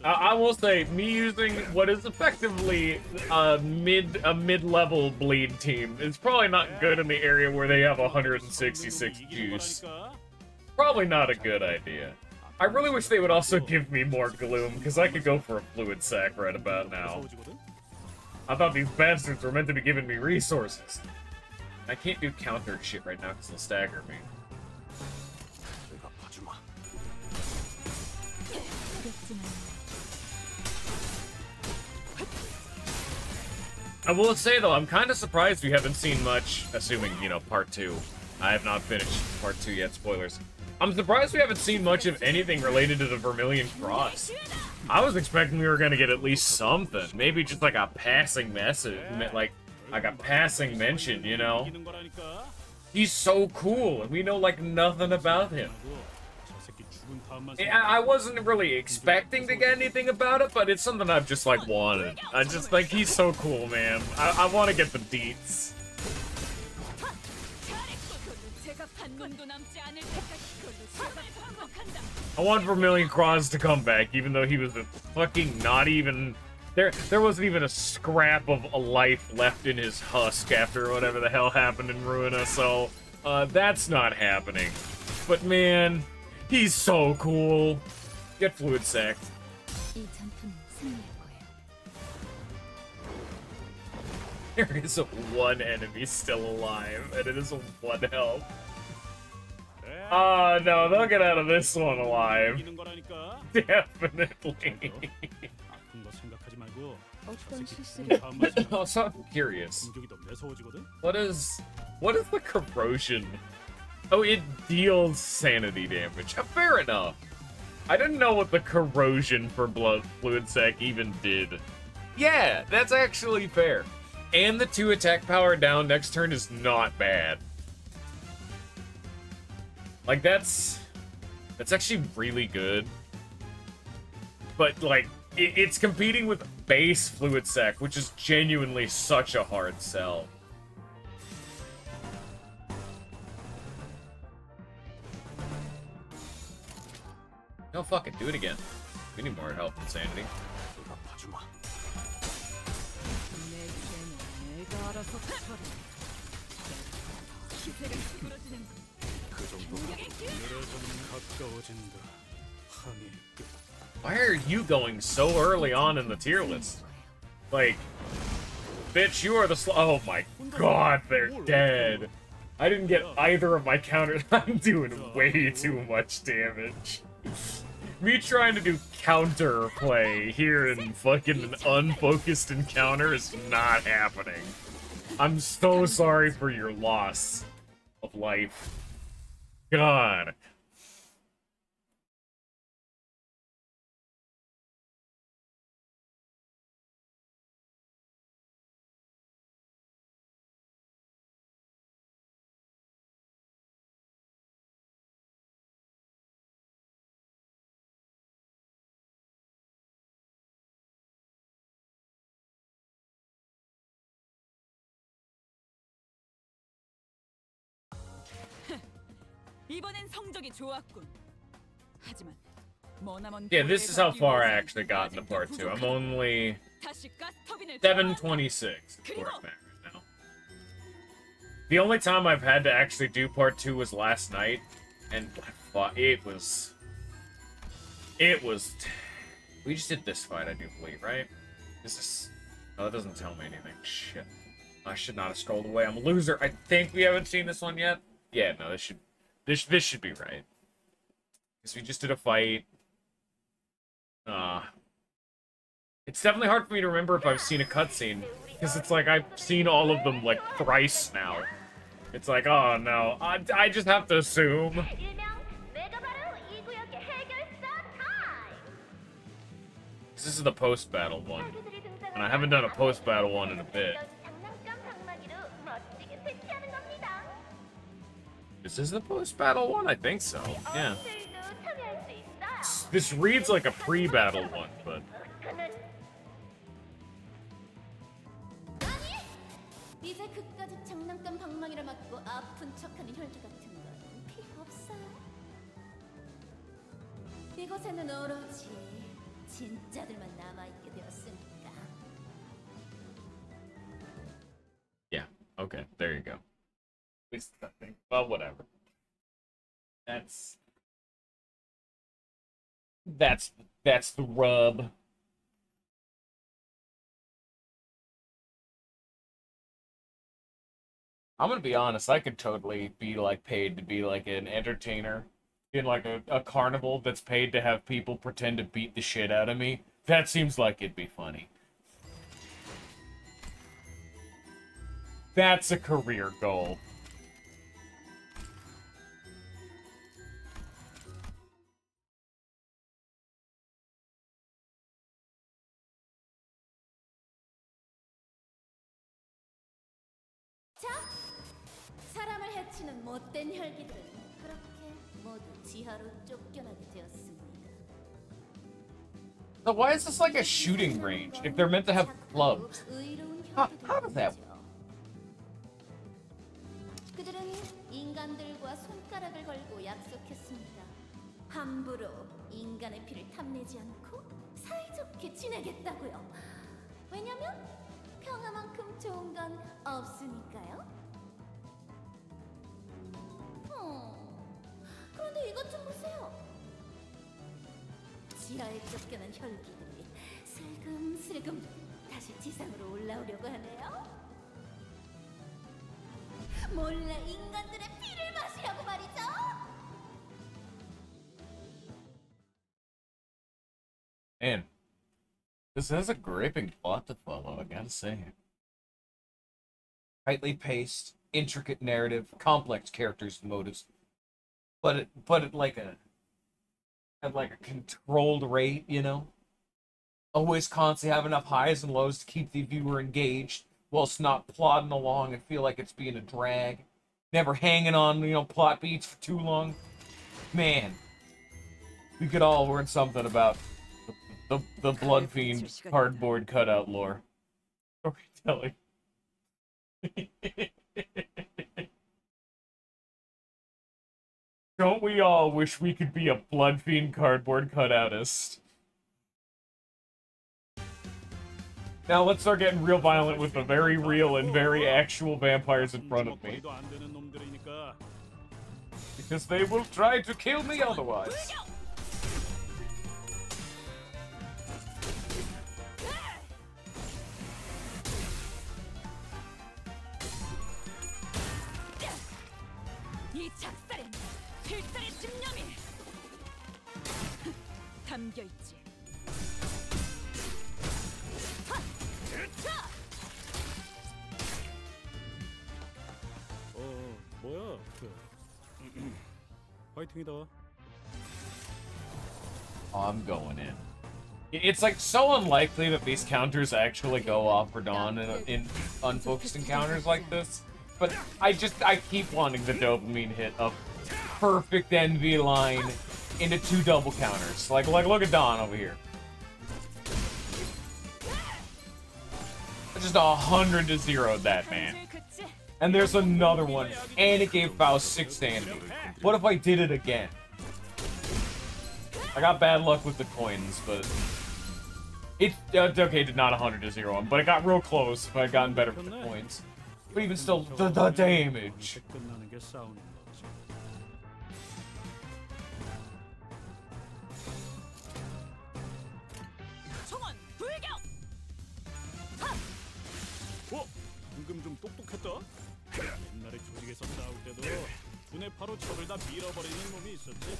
I, I will say, me using what is effectively a mid a mid-level bleed team is probably not good in the area where they have 166 juice. Probably not a good idea. I really wish they would also give me more Gloom, because I could go for a Fluid Sac right about now. I thought these bastards were meant to be giving me resources. I can't do counter shit right now because they'll stagger me. I will say, though, I'm kind of surprised we haven't seen much, assuming, you know, part two. I have not finished part two yet, spoilers. I'm surprised we haven't seen much of anything related to the Vermilion Cross. I was expecting we were gonna get at least something. Maybe just like a passing message, like, like a passing mention, you know? He's so cool, and we know like nothing about him. I wasn't really expecting to get anything about it, but it's something I've just like wanted. I just think he's so cool, man. I, I want to get the deets. I want Vermilion Cross to come back, even though he was fucking not even... There, there wasn't even a scrap of a life left in his husk after whatever the hell happened in Ruina, so uh, that's not happening. But man, he's so cool. Get fluid sacked. (laughs) There is one enemy still alive, and it is one health. Oh, no, they'll get out of this one alive. Definitely. (laughs) also, I'm curious. What is... What is the corrosion? Oh, it deals sanity damage. (laughs) Fair enough. I didn't know what the corrosion for blood fluid sac even did. Yeah, that's actually fair. And the two attack power down next turn is not bad. Like that's that's actually really good. But like it, it's competing with base fluid sac, which is genuinely such a hard sell. No, fuck it, do it again. We need more health and sanity. Why are you going so early on in the tier list? Like, bitch, you are the sl- Oh my god, they're dead. I didn't get either of my counters. (laughs) I'm doing way too much damage. Me trying to do counter play here in fucking an unfocused encounter is not happening. I'm so sorry for your loss of life. God. 이번엔 성적이 좋았군. 하지만 머나먼 Yeah, this is how 거래에 far I 받기 actually got in the part two. I'm only 다시 가스 터빈을 726 for it matters now. The only time I've had to actually do part two was last night, and I fought- it was. It was. We just did this fight, I do believe, right? This is. No, that doesn't tell me anything. Shit. I should not have scrolled away. I'm a loser. I think we haven't seen this one yet. Yeah, no, this should. this this should be right. Because we just did a fight. Uh, it's definitely hard for me to remember if I've seen a cutscene. Because it's like I've seen all of them like thrice now. It's like, oh no. I, I just have to assume. This is the post battle one. And I haven't done a post battle one in a bit. This is the post battle one? I think so. Yeah. This reads like a pre battle one, but. 이제 그까지 장난감 방망이를 맞고 아픈 척하는 혈기 같은 건 필요 없어요. 이곳에는 오로지 진짜들만 남아있게 되었으니까. Yeah. Okay. There you go. Well, whatever. That's. That's that's the rub. I'm gonna be honest. I could totally be like paid to be like an entertainer in like a, a carnival that's paid to have people pretend to beat the shit out of me. That seems like it'd be funny. That's a career goal. 못된 혈기들은 그렇게 모두 지하로 쫓겨나게 되었습니다. So why is this like a shooting range if they're meant to have clubs? 의로운 How, how does that 혈기들이죠. 그들은 인간들과 손가락을 걸고 약속했습니다. 함부로 인간의 피를 탐내지 않고 사이좋게 지내겠다고요. 왜냐면 평화만큼 좋은 건 없으니까요. 어, 그런데 이것 좀 보세요. 지하에 쫓겨난 혈기들이 슬금슬금 다시 지상으로 올라오려고 하네요. 몰래 인간들의 피를 마시려고 말이죠. Man, this has a gripping plot to follow, I gotta say. Tightly paced, intricate narrative, complex characters and motives. But it but it like a at like a controlled rate, you know? Always constantly have enough highs and lows to keep the viewer engaged whilst not plodding along and feel like it's being a drag. Never hanging on, you know, plot beats for too long. Man, we could all learn something about the, the, the Blood Fiend cardboard cutout lore. (laughs) Storytelling. (laughs) Don't we all wish we could be a blood fiend cardboard cutoutist? Now let's start getting real violent with the very real and very actual vampires in front of me. Because they will try to kill me otherwise. 이 필살의 집념이 어 뭐야? (clears throat) 화이팅이다. Oh, I'm going in. It's like so unlikely that these counters actually go off for Don in, in unfocused encounters like this. But I just, I keep wanting the dopamine hit of perfect Envy line into two double counters. Like, like look at Don over here. Just a hundred to zero that man. And there's another one, and it gave Faust six to. What if I did it again? I got bad luck with the coins, but it uh, okay, did not 100 to 0 but it got real close if I had gotten better with the coins. But even still, the, the damage. 어? 방금 좀 똑똑했다? 옛날에 조직에서 싸울 때도 분해 파로 적을 다 밀어버리는 놈이 있었지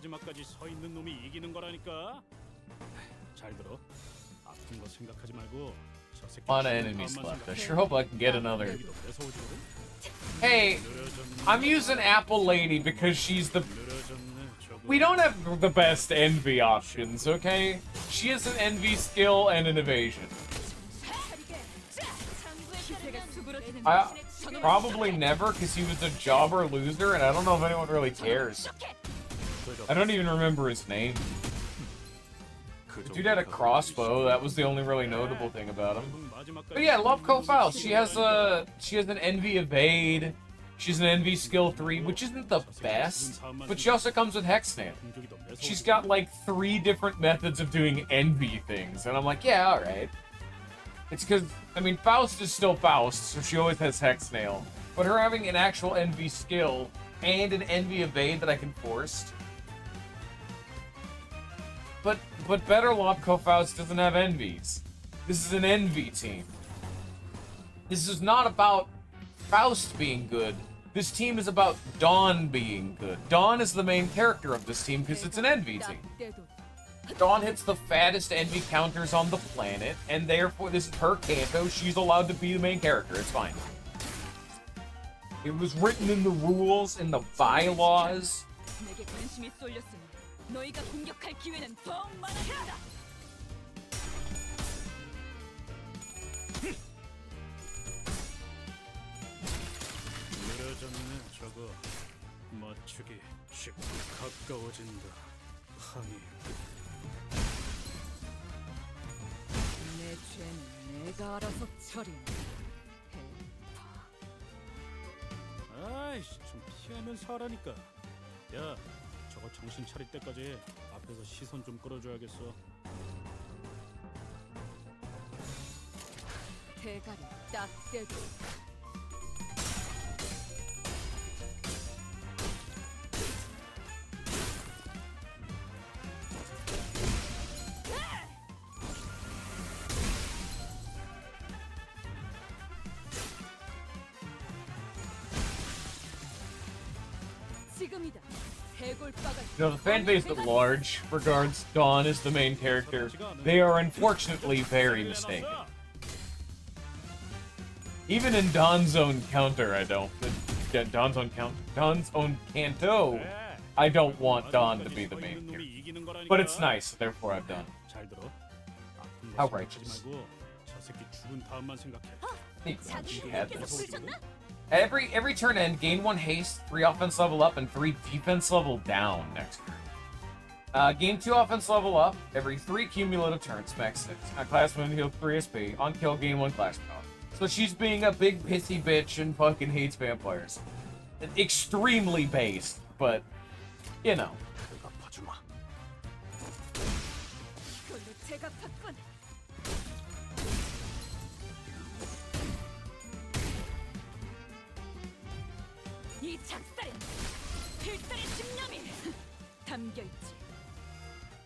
마지막까지 서 있는 놈이 이기는 거라니까 잘 들어 아픈 거 생각하지 말고 저 새끼 lot of 죽는 enemies 마음만 left. I 생각해. sure hope I can get another. 여기도 뺏어오지거든? Hey, I'm using Apple Lady because she's the. We don't have the best envy options, okay? She has an envy skill and an evasion. 기세가 수그러지는 I 당신의 저놈을 probably never because he was a jobber loser, and I don't know if anyone really cares. I don't even remember his name. The dude had a crossbow. That was the only really notable thing about him. But yeah, Love Faust. She has a she has an envy evade. She's an envy skill three, which isn't the best, but she also comes with Hexnail. She's got like three different methods of doing envy things, and I'm like, yeah, all right. It's because I mean Faust is still Faust, so she always has hex nail. But her having an actual envy skill and an envy evade that I can force. But but better Lobco Faust doesn't have envies. This is an envy team. This is not about Faust being good. This team is about Don being good. Don is the main character of this team because it's an envy team. Don hits the fattest envy counters on the planet, and therefore this is her Canto. She's allowed to be the main character. It's fine. It was written in the rules, in the bylaws. 너희가 공격할 기회는 더욱 많아야 한다. 느려졌네 저거 맞추기 쉽게 가까워진다 항의 내 죄는 내가 알아서 처리해. 아이씨 좀 피하면서 하라니까 야 저거 정신 차릴 때까지 앞에서 시선 좀 끌어줘야겠어. 대가리 딱 떼고 No, the fan base at large regards Don as the main character. They are unfortunately very mistaken. Even in Don's own counter, I don't. Don's own count. Don's own canto. I don't want Don to be the main character. But it's nice, therefore I've done. How righteous. Think Every every turn end, gain one haste, three offense level up, and three defense level down next turn. Uh, gain two offense level up every three cumulative turns, max six. On class one, heal three SP. On kill, gain one class power. So she's being a big pissy bitch and fucking hates vampires. Extremely based, but you know.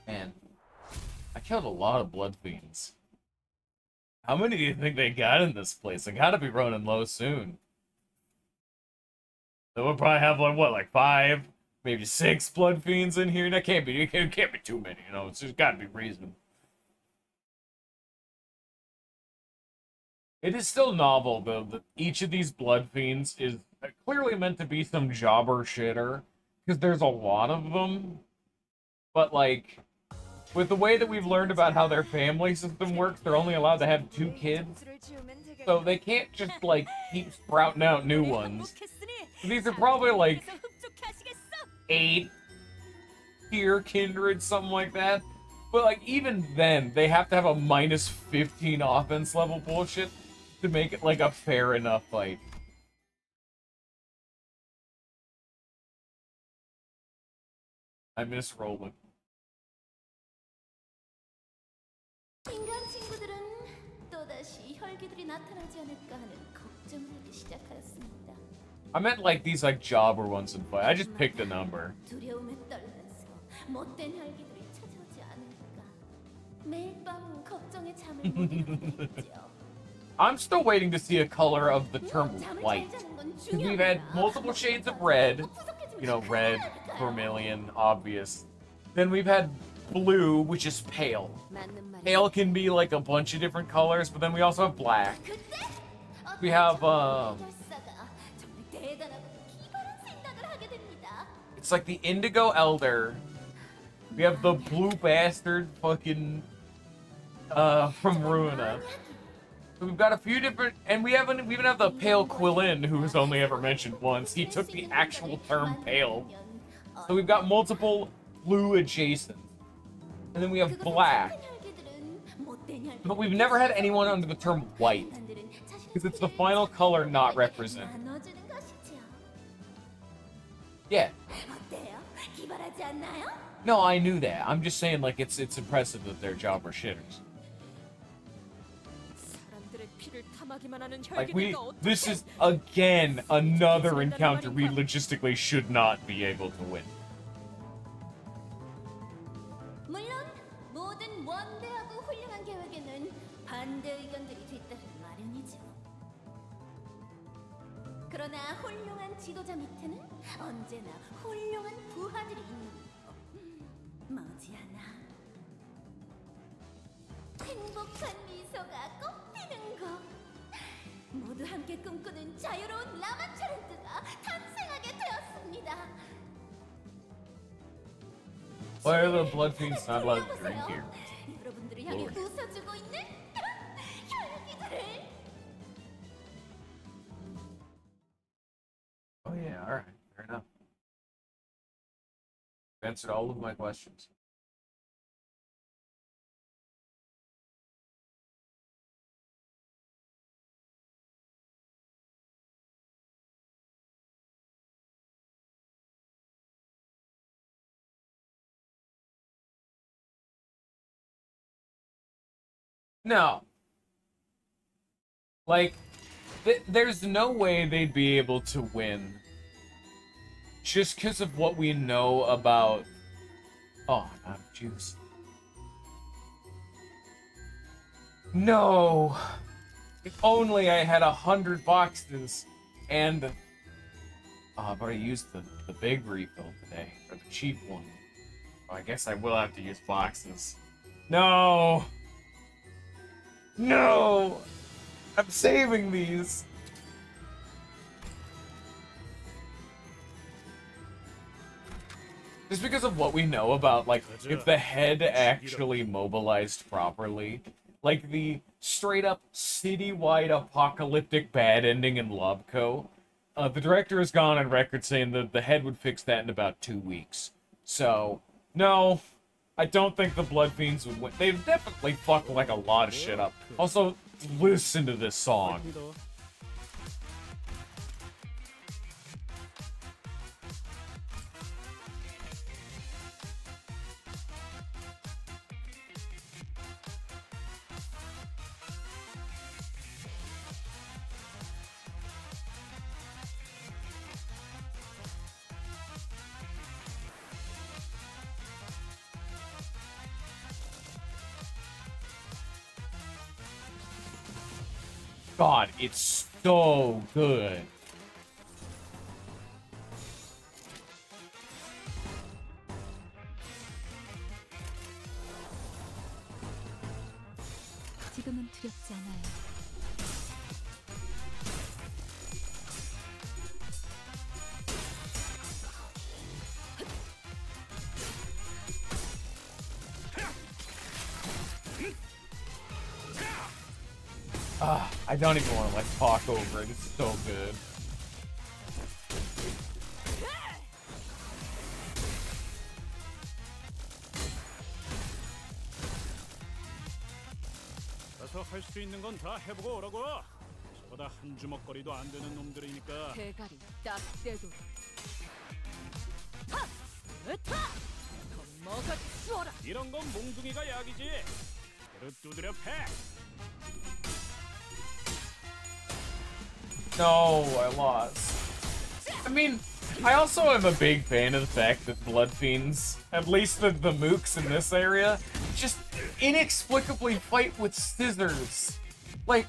Man, I killed a lot of blood fiends. How many do you think they got in this place? They gotta be running low soon. So we'll probably have like what, like five, maybe six blood fiends in here. That can't be. It can't be too many. You know, it's just gotta be reasonable. It is still novel though that each of these blood fiends is clearly meant to be some jobber shitter because there's a lot of them. But like, with the way that we've learned about how their family system works, they're only allowed to have two kids. So they can't just like keep sprouting out new ones. These are probably like eight tier kindred, something like that. But like even then, they have to have a minus 15 offense level bullshit to make it like a fair enough fight. I miss rolling. 인간 친구들은 또다시 혈기들이 나타나지 않을까 하는 걱정을 하기 시작하였습니다. I meant like these like jobber ones in fight. I just picked a number. 두려움에 떨면서 못된 혈기들이 찾아오지 않을까. 매일 밤 걱정에 잠을 (laughs) 못 이루게 됐죠. I'm still waiting to see a color of the term white. Because we've had multiple shades of red. You know, red, vermilion, obvious. Then we've had blue, which is pale. Pale can be like a bunch of different colors, but then we also have black. We have, um... It's like the indigo elder. We have the blue bastard fucking, uh, from Ruina. We've got a few different, and we haven't, we even have the pale Quillin, who was only ever mentioned once. He took the actual term pale so we've got multiple blue adjacent. And then we have black. But we've never had anyone under the term white. Because it's the final color not represented. Yeah. No, I knew that. I'm just saying, like, it's it's impressive that they're jobber shitters. Like, we... This is, again, another encounter we logistically should not be able to win. 그러나 훌륭한 지도자 밑에는 언제나 훌륭한 부하들이 있는 법. 머지않아 행복한 미소가 꽃피는 곳. 모두 함께 꿈꾸는 자유로운 라마차렌트가 탄생하게 되었습니다. Why are the blood fiends not allowed to drink here? 여러분들을 향해. 웃어주고 있는 Yeah, alright, fair enough. Answered all of my questions. No. Like, th- there's no way they'd be able to win. Just because of what we know about. Oh, I'm out of juice. No! If only I had a hundred boxes and. Oh, but I used the, the big refill today, or the cheap one. Well, I guess I will have to use boxes. No! No! I'm saving these. Just because of what we know about, like, if the head actually mobilized properly, like the straight up citywide apocalyptic bad ending in Lobco, uh, the director has gone on record saying that the head would fix that in about two weeks. So, no, I don't think the Blood Fiends would win. They've definitely fucked like a lot of shit up. Also, listen to this song. It's so good. I don't even want to like talk over it. It's so good. 가서 할 수 있는 건 다 해보고 오라고. 저보다 한 주먹거리도 안 되는 놈들이니까. 대가리 딱 떼도. 하! 으타! 더 먹어 치워라. 이런 건 몽둥이가 약이지. 그릇 두드려 패. No, I lost. I mean, I also am a big fan of the fact that Blood Fiends, at least the, the mooks in this area, just inexplicably fight with scissors. Like,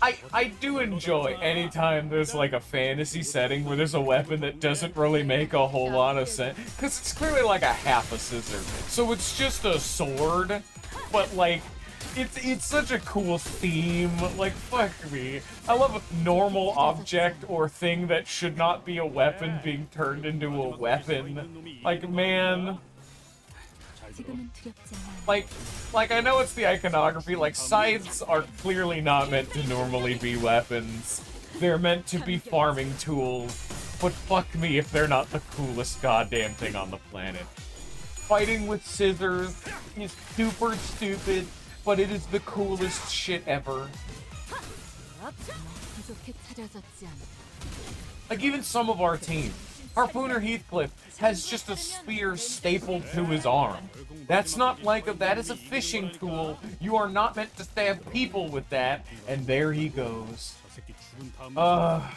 I I do enjoy anytime there's like a fantasy setting where there's a weapon that doesn't really make a whole lot of sense. Because it's clearly like a half a scissor. So it's just a sword, but like, it's it's such a cool theme. Like fuck me. I love a normal object or thing that should not be a weapon being turned into a weapon. Like man. Like, like I know it's the iconography. Like scythes are clearly not meant to normally be weapons. They're meant to be farming tools. But fuck me if they're not the coolest goddamn thing on the planet. Fighting with scissors is super stupid but it is the coolest shit ever. Like, even some of our team. Harpooner Heathcliff has just a spear stapled to his arm. That's not like a, that is a fishing tool. You are not meant to stab people with that. And there he goes. Uh,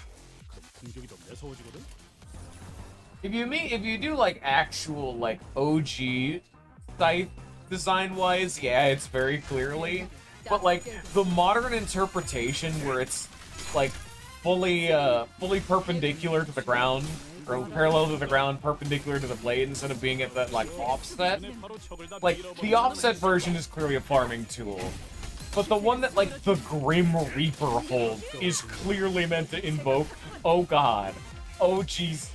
if you meet, if you do like actual like OG scythe design wise, yeah, it's very clearly. But like the modern interpretation where it's like fully uh fully perpendicular to the ground or parallel to the ground, perpendicular to the blade, instead of being at that like offset. Like the offset version is clearly a farming tool, but the one that like the Grim Reaper holds is clearly meant to invoke. Oh God, oh Jesus,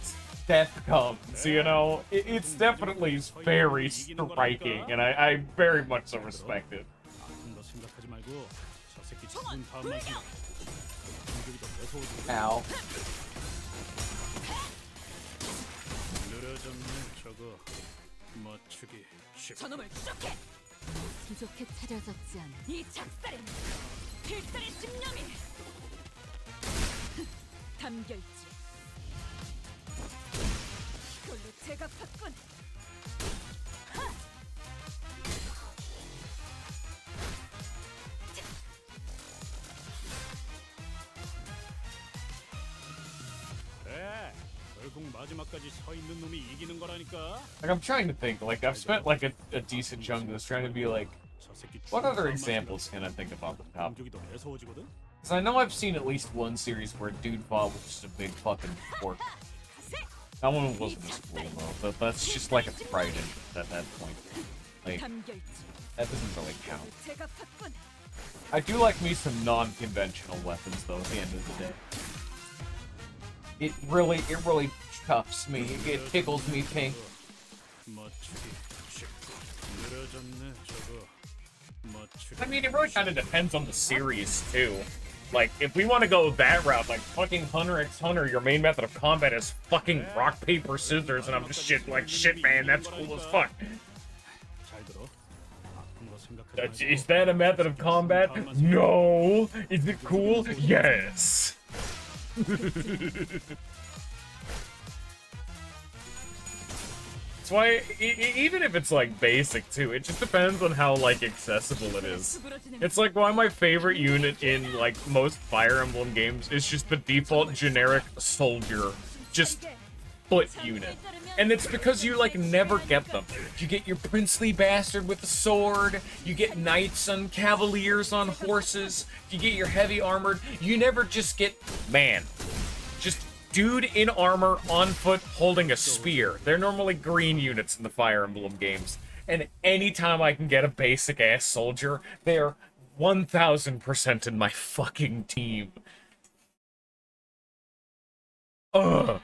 death comes. You know, it, it's definitely very striking, and I, I very much so respect it. 아픈 거 생각하지 말고 저 새끼 죽은 다음만 생각. 공격이 더 매서워지고. Ow. (laughs) 늘어졌네 저거. 맞추기 쉽. 저놈을 추적해! 부족해 차려졌지 않아. 이 작살엔 필살의 집념이 담겨있지. 이걸로 제가 팠군. 그래. 결국 마지막까지 서 있는 놈이 이기는 거라니까. Like I'm trying to think. Like I've spent like a, a decent chunk of this trying to be like, 저 새끼 what 죽은 other 다음만 examples can I think of off the top? 공격이 더 매서워지거든. Because I know I've seen at least one series where a dude fought with just a big fucking fork. (laughs) That one wasn't as cool though, but that's just like a pride at that point. Like, that doesn't really count. I do like me some non-conventional weapons though at the end of the day. It really, it really cuffs me. It tickles me pink. I mean, it really kind of depends on the series too. Like, if we want to go that route, like, fucking Hunter x Hunter, your main method of combat is fucking rock, paper, scissors, and I'm just shit, like, shit, man, that's cool as fuck. That's, is that a method of combat? No! Is it cool? Yes! (laughs) why, e- even if it's like basic too, it just depends on how like accessible it is. It's like why my favorite unit in like most Fire Emblem games is just the default generic soldier, just foot unit. And it's because you like never get them. You get your princely bastard with the sword, you get knights and cavaliers on horses, you get your heavy armored, you never just get man. Dude in armor on foot holding a spear. They're normally green units in the Fire Emblem games. And anytime I can get a basic ass soldier, they're 1000% in my fucking team. Ugh.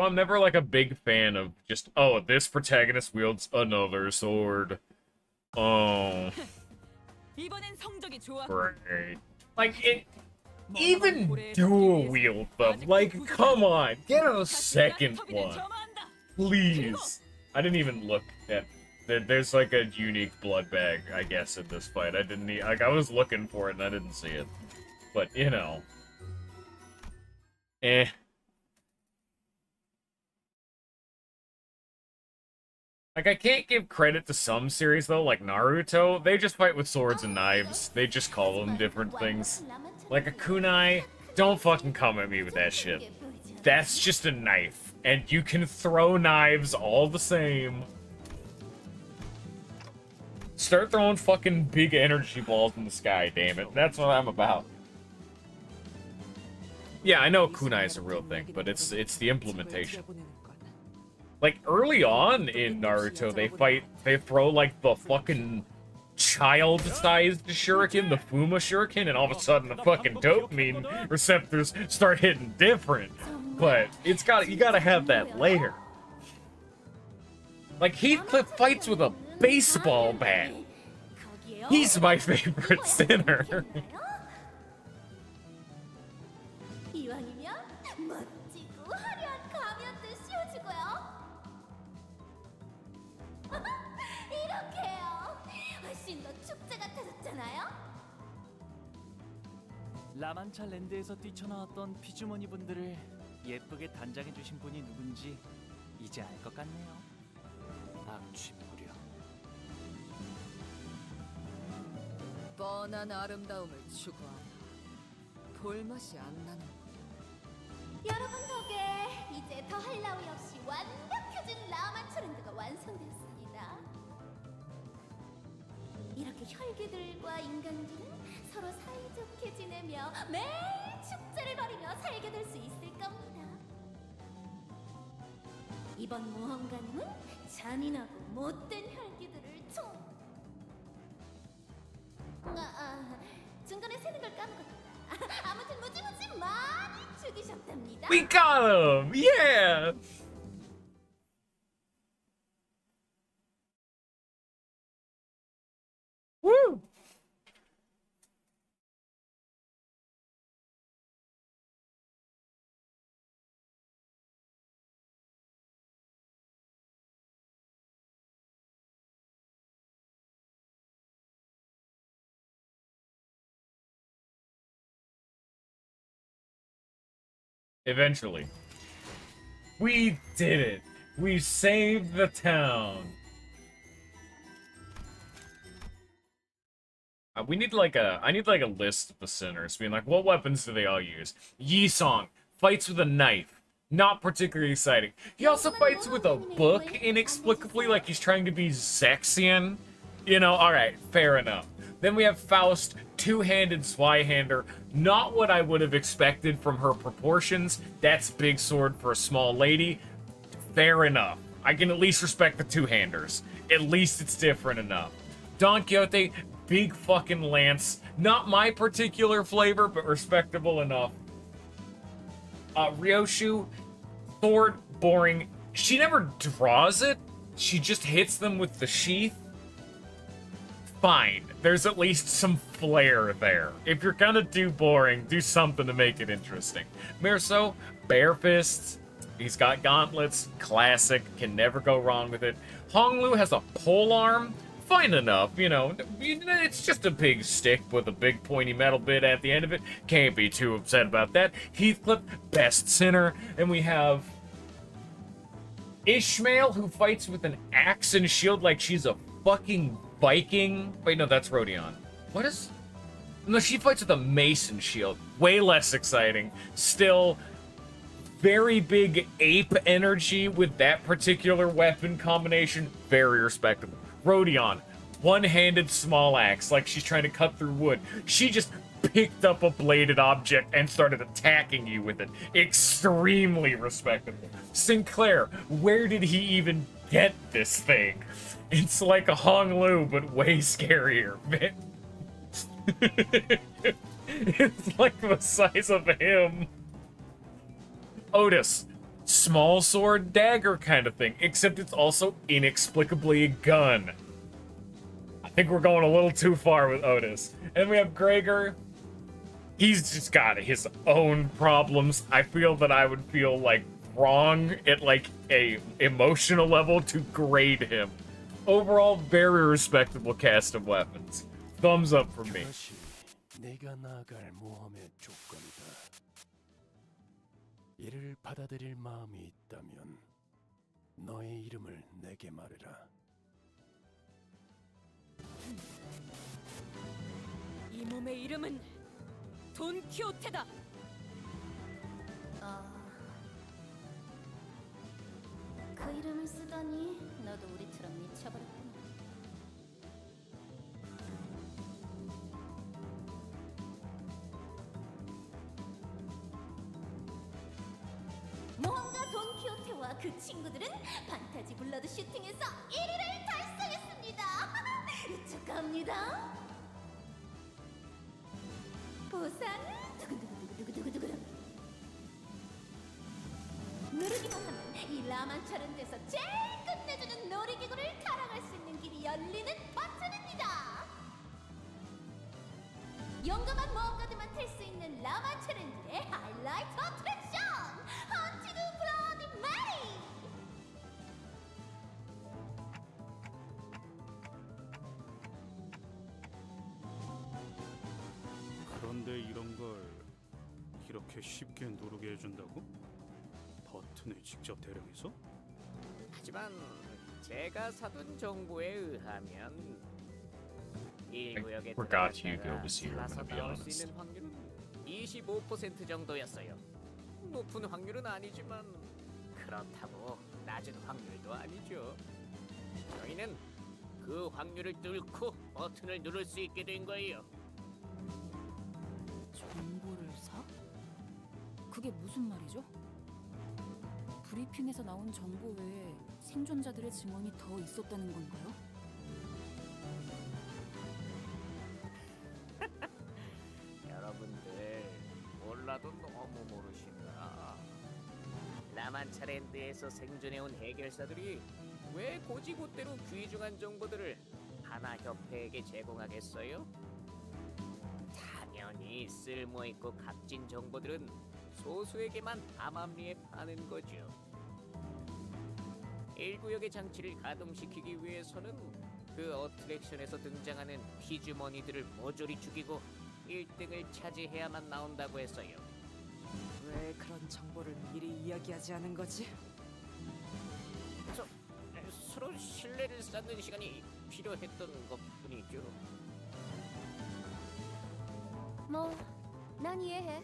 Well, I'm never like a big fan of just, oh, this protagonist wields another sword. Oh. (laughs) Great. Like, it. Even dual wield them. Like, come on. Get a second one. Please. I didn't even look at. There's like a unique blood bag, I guess, in this fight. I didn't. Need, like, I was looking for it and I didn't see it. But, you know. Eh. Like, I can't give credit to some series, though, like Naruto. They just fight with swords and knives. They just call them different things. Like a kunai, don't fucking come at me with that shit. That's just a knife. And you can throw knives all the same. Start throwing fucking big energy balls in the sky, damn it. That's what I'm about. Yeah, I know kunai is a real thing, but it's it's the implementation. Like early on in Naruto, they fight, they throw like the fucking child-sized shuriken, the Fuma shuriken, and all of a sudden the fucking dopamine receptors start hitting different. But it's got you gotta have that layer. Like Heathcliff fights with a baseball bat. He's my favorite (laughs) sinner. 라만차 랜드에서 뛰쳐나왔던 피주머니 분들을 예쁘게 단장해 주신 분이 누군지 이제 알 것 같네요. 악취부려. 뻔한 아름다움을 추구하며 볼맛이 안 나는 여러분 덕에 이제 더할 나위 없이 완벽한 찾은 라마 트렌드가 완성되었습니다. 이렇게 혈기들과 인간들은 서로 사이 좋게 지내며 매일 축제를 벌이며 살게 될 수 있을 겁니다. 이번 모험가님은 잔인하고 못된 혈기들을 총... 아, 아, 중간에 세는 걸 까먹었다. 아무튼 무지무지 많이 죽이셨답니다. We got him! Yeah! Woo! Eventually. We did it! We saved the town! Uh, we need like a, I need like a list of the sinners, being like, what weapons do they all use? Yi Sang fights with a knife. Not particularly exciting. He also fights with a book inexplicably, like he's trying to be Zexian. You know, alright, fair enough. Then we have Faust, two-handed Zweihander. Not what I would have expected from her proportions. That's big sword for a small lady. Fair enough. I can at least respect the two-handers. At least it's different enough. Don Quixote, big fucking lance. Not my particular flavor, but respectable enough. Uh, Ryoshu, sword, boring. She never draws it. She just hits them with the sheath. Fine. There's at least some flair there. If you're gonna do boring, do something to make it interesting. Meursault, bare fists. He's got gauntlets. Classic. Can never go wrong with it. Hong Lu has a pole arm. Fine enough, you know. It's just a big stick with a big pointy metal bit at the end of it. Can't be too upset about that. Heathcliff, best sinner. And we have Ishmael, who fights with an axe and shield like she's a fucking Viking. Wait, no, that's Rodion. What is... No, she fights with a mason shield. Way less exciting. Still, very big ape energy with that particular weapon combination. Very respectable. Rodion, one-handed small axe, like she's trying to cut through wood. She just picked up a bladed object and started attacking you with it. Extremely respectable. Sinclair, where did he even get this thing? It's like a Hong Lu, but way scarier. (laughs) (laughs) It's like the size of him. Outis, small sword dagger kind of thing, except it's also inexplicably a gun. I think we're going a little too far with Outis. And we have Gregor. He's just got his own problems. I feel that I would feel like wrong at like a emotional level to grade him. Overall, very respectable cast of weapons. Thumbs up for me. 내가 나아갈 모험의 조건이다. 이를 받아들일 마음이 있다면 너의 이름을 내게 말해라. 이 몸의 이름은 돈키호테다. 아, 그 이름을 쓰다니 너도 우리처럼 미쳐버렸구 그 친구들은 판타지 블러드 슈팅에서 1위를 달성했습니다. 축하합니다. 보상은 두구두구두구두구두구 누르기만 하면 이 라만차는 데서 제일 끝내주는 놀이기구를 타랑할 수 있는 길이 열리는 버튼입니다. 용감한 모험가들만 탈수 있는 라마 챌린지의 하이라이트 어트랙션 헌티드 블러디 메리 그런데 이런 걸 이렇게 쉽게 누르게 해준다고? 버튼을 직접 대령해서? 하지만 제가 사둔 정보에 의하면 이 구역에 forgot Hugo was here, I'm gonna be honest. 있는 확률은 25% 정도였어요. 높은 확률은 아니지만 그렇다고 낮은 확률도 아니죠. 저희는 그 확률을 뚫고 버튼을 누를 수 있게 된 거예요. 정보를 사? 그게 무슨 말이죠? 브리핑에서 나온 정보 외에 생존자들의 증언이 더 있었다는 건가요? 라만차랜드에서 생존해온 해결사들이 왜 고지고대로 귀중한 정보들을 하나 협회에게 제공하겠어요? 당연히 쓸모있고 값진 정보들은 소수에게만 암암리에 파는 거죠. 1구역의 장치를 가동시키기 위해서는 그 어트랙션에서 등장하는 피주머니들을 모조리 죽이고 1등을 차지해야만 나온다고 했어요. 왜 그런 정보를 미리 이야기하지 않은 거지? 저 서로 신뢰를 쌓는 시간이 필요했던 것뿐이죠. 뭐, 난 이해해.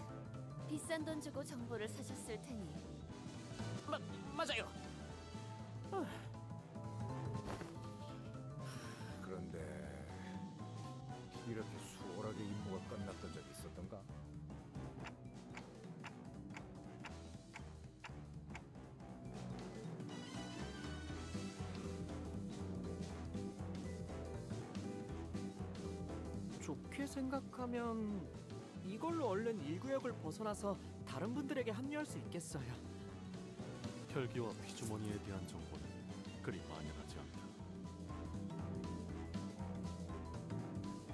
비싼 돈 주고 정보를 사셨을 테니. 마, 맞아요. 그 생각하면 이걸로 얼른 1구역을 벗어나서 다른 분들에게 합류할 수 있겠어요. 혈기와 피주머니에 대한 정보는 그리 만연하지 않다.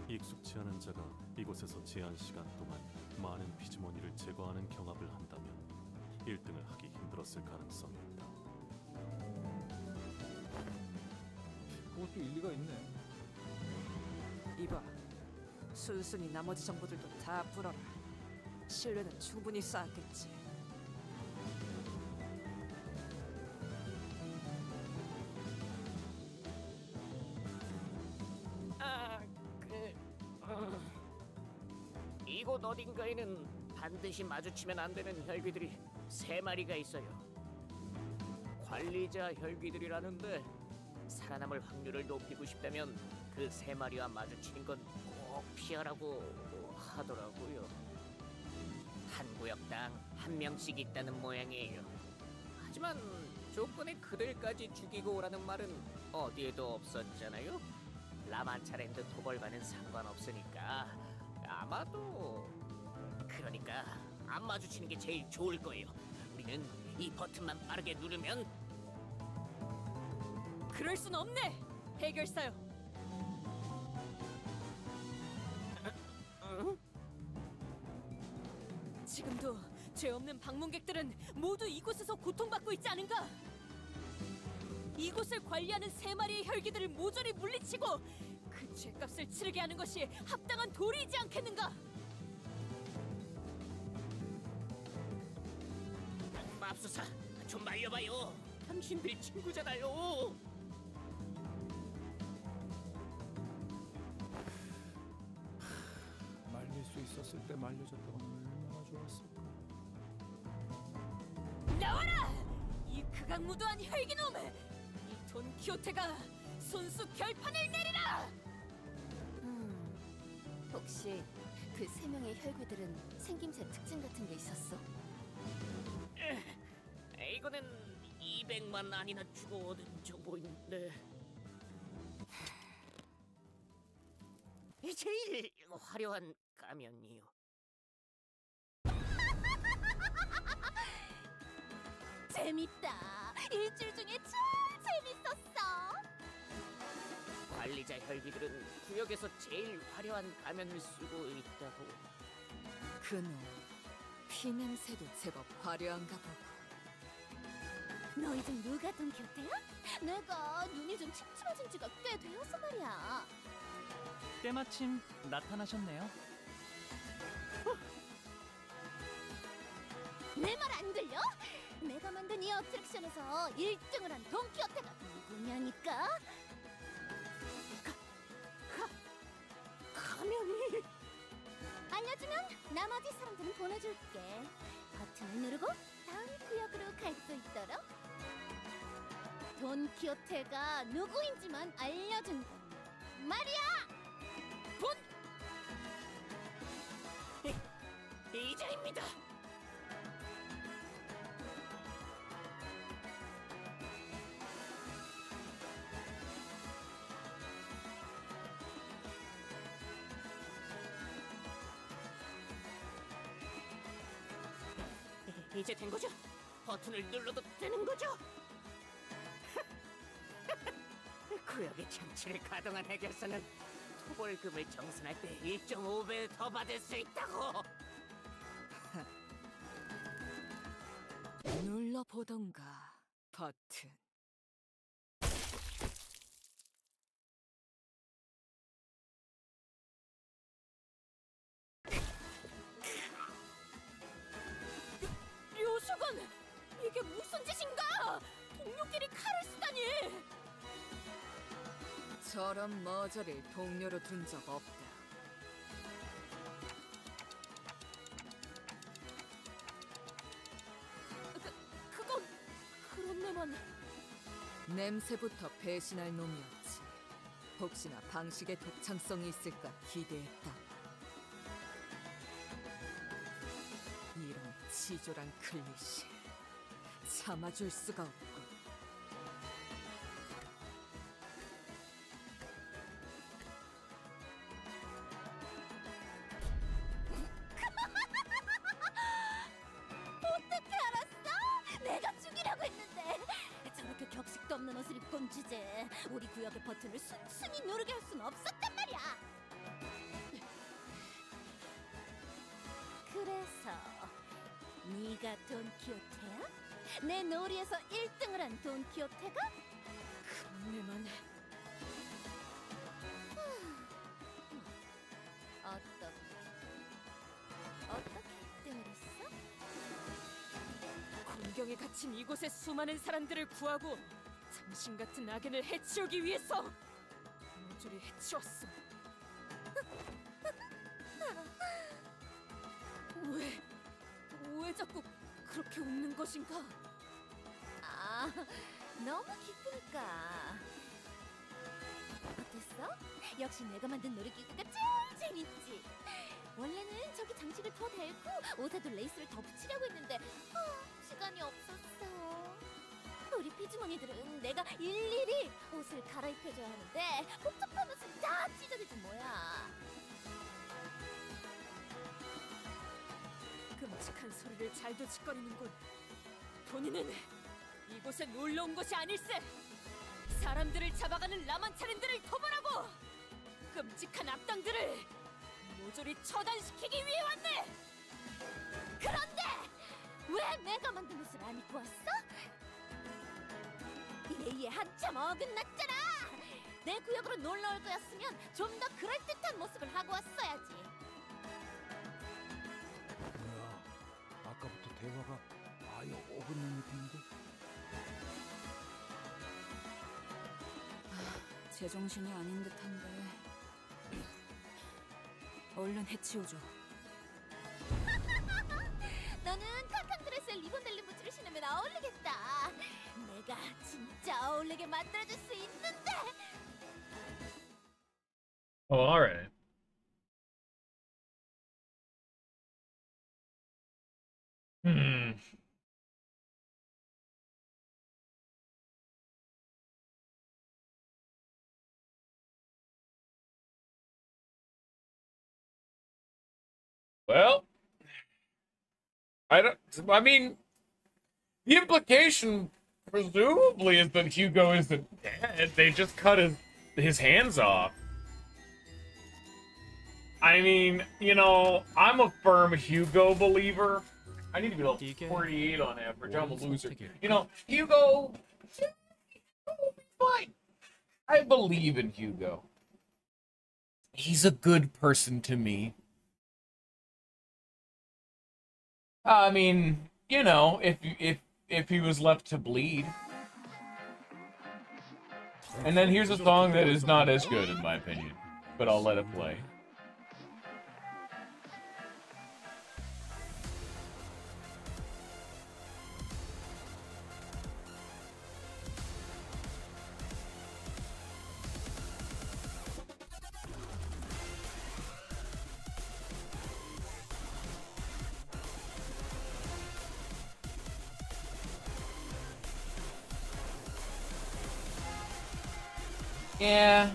익숙치 않은 자가 이곳에서 제한 시간 동안 많은 피주머니를 제거하는 경합을 한다면 1등을 하기 힘들었을 가능성이 있다. 그것도 일리가 있네. 이봐, 순순히 나머지 정보들도 다 풀어라. 신뢰는 충분히 쌓았겠지. 아, 그 어. 이곳 어딘가에는 반드시 마주치면 안 되는 혈귀들이 세 마리가 있어요. 관리자 혈귀들이라는데 살아남을 확률을 높이고 싶다면 그 세 마리와 마주치는 건꼭 피하라고 하더라고요. 한 구역당 한 명씩 있다는 모양이에요. 하지만 조건에 그들까지 죽이고 오라는 말은 어디에도 없었잖아요. 라만차랜드 토벌과는 상관없으니까 아마도 그러니까 안 마주치는 게 제일 좋을 거예요. 우리는 이 버튼만 빠르게 누르면 그럴 순 없네. 해결사요. 방문객들은 모두 이곳에서 고통받고 있지 않은가? 이곳을 관리하는 세 마리의 혈기들을 모조리 물리치고 그 죄값을 치르게 하는 것이 합당한 도리이지 않겠는가? 맙소사 좀 말려봐요. 당신들 친구잖아요. 말릴 수 있었을 때 말려줬다 나와라! 이 극악무도한 혈기놈! 이 돈키호테가 손수 결판을 내리라! 음, 혹시 그 세 명의 혈귀들은 생김새 특징 같은 게 있었어? 에, 이거는 200만 안이나 주고 얻은 정보인데 이 제일 화려한 가면이요. 재밌다. 일주일 중에 제일 재밌었어. 관리자 혈기들은 구역에서 제일 화려한 가면을 쓰고 있다고. 그놈 피냄새도 제법 화려한가 보고 너희 중 누가 돈키호테야? 내가 눈이 좀 침침해진 지가 꽤 되어서 말이야. 때마침 나타나셨네요. 내 말 안 들려? 내가 만든 이 어트랙션에서 1등을 한 돈키호테가 누구냐니까? 가면이 알려주면 나머지 사람들은 보내줄게. 버튼을 누르고 다음 구역으로 갈 수 있도록. 돈키호테가 누구인지만 알려준다. 말이야. 본 이자입니다. 이제 된 거죠? 버튼을 눌러도 되는 거죠? (laughs) 구역의 장치를 가동한 해결사는 토벌금을 정산할 때 1.5배 더 받을 수 있다고. (laughs) 눌러보던가 버튼. 머저리를 동료로 둔 적 없다. 그건 그렇네만. 냄새부터 배신할 놈이었지. 혹시나 방식에 독창성이 있을까 기대했다. 이런 치졸한 클리셰 참아줄 수가 없고 공경에 갇힌 이곳의 수많은 사람들을 구하고 당신 같은 악인을 해치우기 위해서 모조리 해치웠어. 왜? 왜 자꾸 그렇게 웃는 것인가? 아, 너무 기쁘니까. 어땠어? 역시 내가 만든 놀이기구가 제일 재밌지. 원래는 저기 장식을 더 달고 옷에도 레이스를 더 붙이려고 했는데 아, 시간이 없었어. 우리 피주머니들은 내가 일일이 옷을 갈아입혀줘야 하는데 복잡한 옷은 다 찢어지진 뭐야. 끔찍한 소리를 잘도 짓거리는군. 본인은 이곳에 놀러 온 것이 아닐세. 사람들을 잡아가는 라만차린들을 토벌하고 끔찍한 악당들을 모조리 처단시키기 위해 왔네. 그런데 왜 내가 만든 옷을 안 입고 왔어? 예의에 한참 어긋났잖아. 내 구역으로 놀러 올 거였으면 좀 더 그럴듯한 모습을 하고 왔어야지. 뭐야? 아까부터 대화가 아예 어긋난 느낌인데? 제정신이 아닌 듯한데 얼른 해치우죠. 드레스에 리본 달린 부츠를 신으면 어울리겠다. 내가 진짜 어울리게 만들어줄 수 있는데. Oh, alright. Hmm. Well, I don't. I mean, the implication presumably is that Hugo isn't dead. They just cut his his hands off. I mean, you know, I'm a firm Hugo believer. I need to be level 48 on average. I'm a loser. You know, Hugo, fine. I believe in Hugo. He's a good person to me. I mean, you know, if if if he was left to bleed. And then here's a song that is not as good in my opinion, but I'll let it play. Yeah.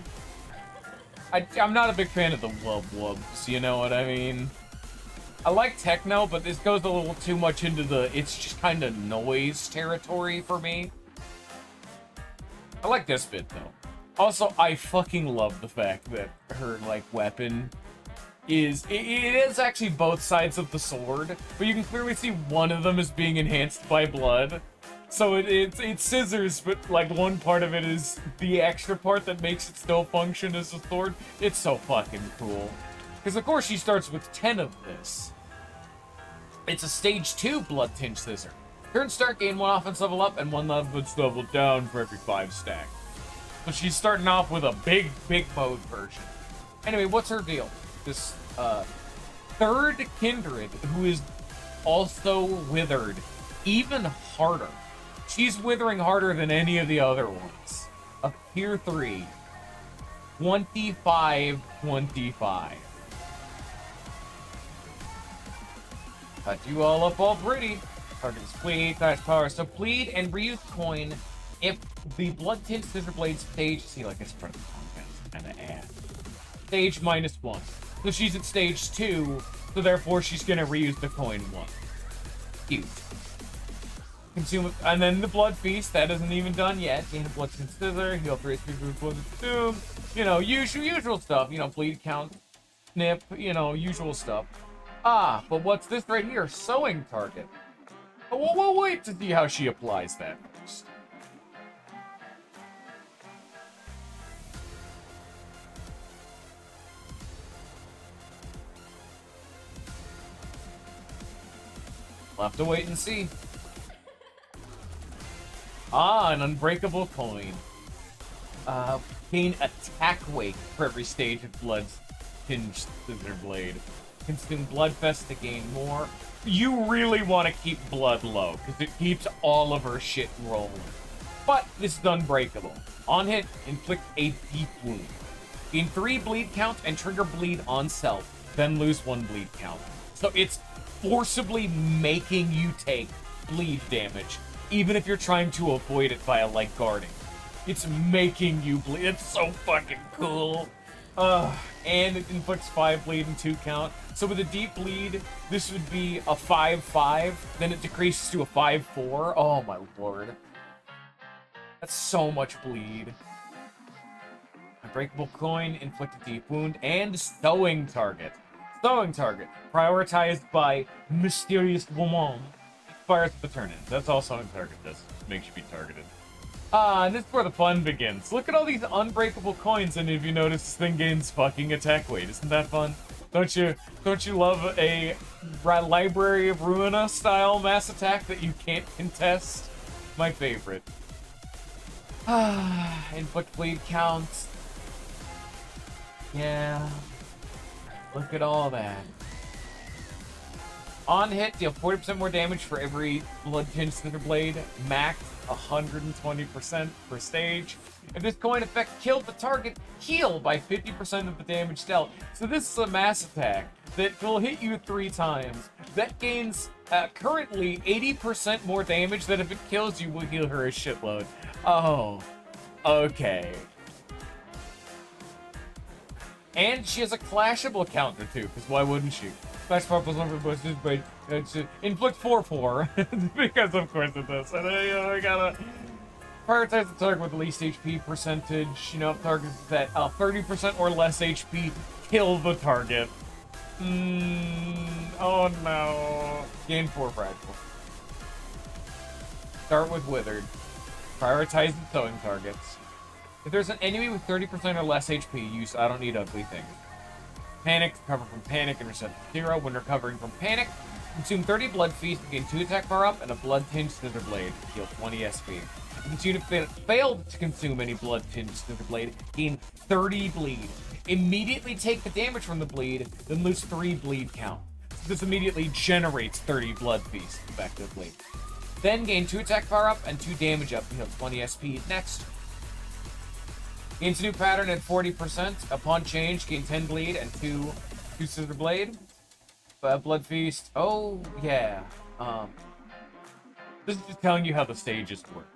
I, I'm not a big fan of the wub wubs, you know what I mean? I like techno, but this goes a little too much into the it's just kind of noise territory for me. I like this bit though. Also, I fucking love the fact that her like weapon is it, it is actually both sides of the sword, but you can clearly see one of them is being enhanced by blood. So it, it's it's scissors, but like one part of it is the extra part that makes it still function as a sword. It's so fucking cool. Because of course she starts with 10 of this. It's a stage 2 Blood Tinge Scissor. Turn start, gain one offense level up and one offense level down for every 5 stack. So she's starting off with a big, big mode version. Anyway, what's her deal? This uh, third Kindred, who is also withered, even harder. She's withering harder than any of the other ones. A tier 3. 25 25. Cut you all up all pretty. Target is bleed, clash power. So bleed and reuse coin if the blood tint scissor blade stage see like it's part of the content kind of add. Stage minus one. So she's at stage two, so therefore she's gonna reuse the coin one. Cute. Consume and then the blood feast, that isn't even done yet. Gain a blood scissor, heal three. You know, usual usual stuff, you know, bleed count, snip, you know, usual stuff. Ah, but what's this right here? Sewing target. Oh, we'll, we'll wait to see how she applies that first. We'll have to wait and see. Ah, an unbreakable coin. Uh, gain attack weight for every stage of Blood's Tinged Scissor Blade. Consume Bloodfest to gain more. You really want to keep Blood low, because it keeps all of her shit rolling. But this is unbreakable. On hit, inflict a deep wound. Gain 3 bleed count and trigger bleed on self, then lose 1 bleed count. So it's forcibly making you take bleed damage, even if you're trying to avoid it via like guarding. It's making you bleed. It's so fucking cool. Uh, and it inflicts 5 bleed and 2 count. So with a deep bleed, this would be a 5-5, then it decreases to a 5-4. Oh my lord. That's so much bleed. Unbreakable coin, inflict a deep wound, and sewing target. Sewing target, prioritized by mysterious woman. Fires the turn in. That's all sewing target does. Makes you be targeted. Ah, and this is where the fun begins. Look at all these unbreakable coins, and if you notice, this thing gains fucking attack weight. Isn't that fun? Don't you don't you love a Library of Ruina style mass attack that you can't contest? My favorite. Ah, (sighs) inflict bleed counts. Yeah. Look at all that. On hit, deal 40% more damage for every Blood Scissor Blade, max 120% per stage. If this coin effect killed the target, heal by 50% of the damage dealt. So this is a mass attack that will hit you three times. That gains uh, currently 80% more damage than if it kills you will heal her a shitload. Oh, okay. And she has a clashable counter too, because why wouldn't she? Clash purple's over bushes, but it's uh, inflict 4-4, (laughs) because of course it does. And uh, you know, I gotta prioritize the target with the least HP percentage. You know, target's at 30% uh, or less HP, kill the target. Mm, oh no. Gain 4 fragile. Start with Withered. Prioritize the throwing targets. If there's an enemy with 30% or less HP, use I don't need ugly things. Panic, recover from panic, and reset to zero. When recovering from panic, consume 30 blood feast gain 2 attack power up and a blood tinged scissor blade to heal 20 SP. If you unit fa failed to consume any blood tinged scissor blade, gain 30 bleed. Immediately take the damage from the bleed, then lose 3 bleed count. This immediately generates 30 blood feast effectively. Then gain 2 attack power up and 2 damage up heal 20 SP. Next, Gains new pattern at 40%. Upon change, gain 10 bleed and 2, two scissor blade. Uh, blood feast. Oh, yeah. Um, this is just telling you how the stages work.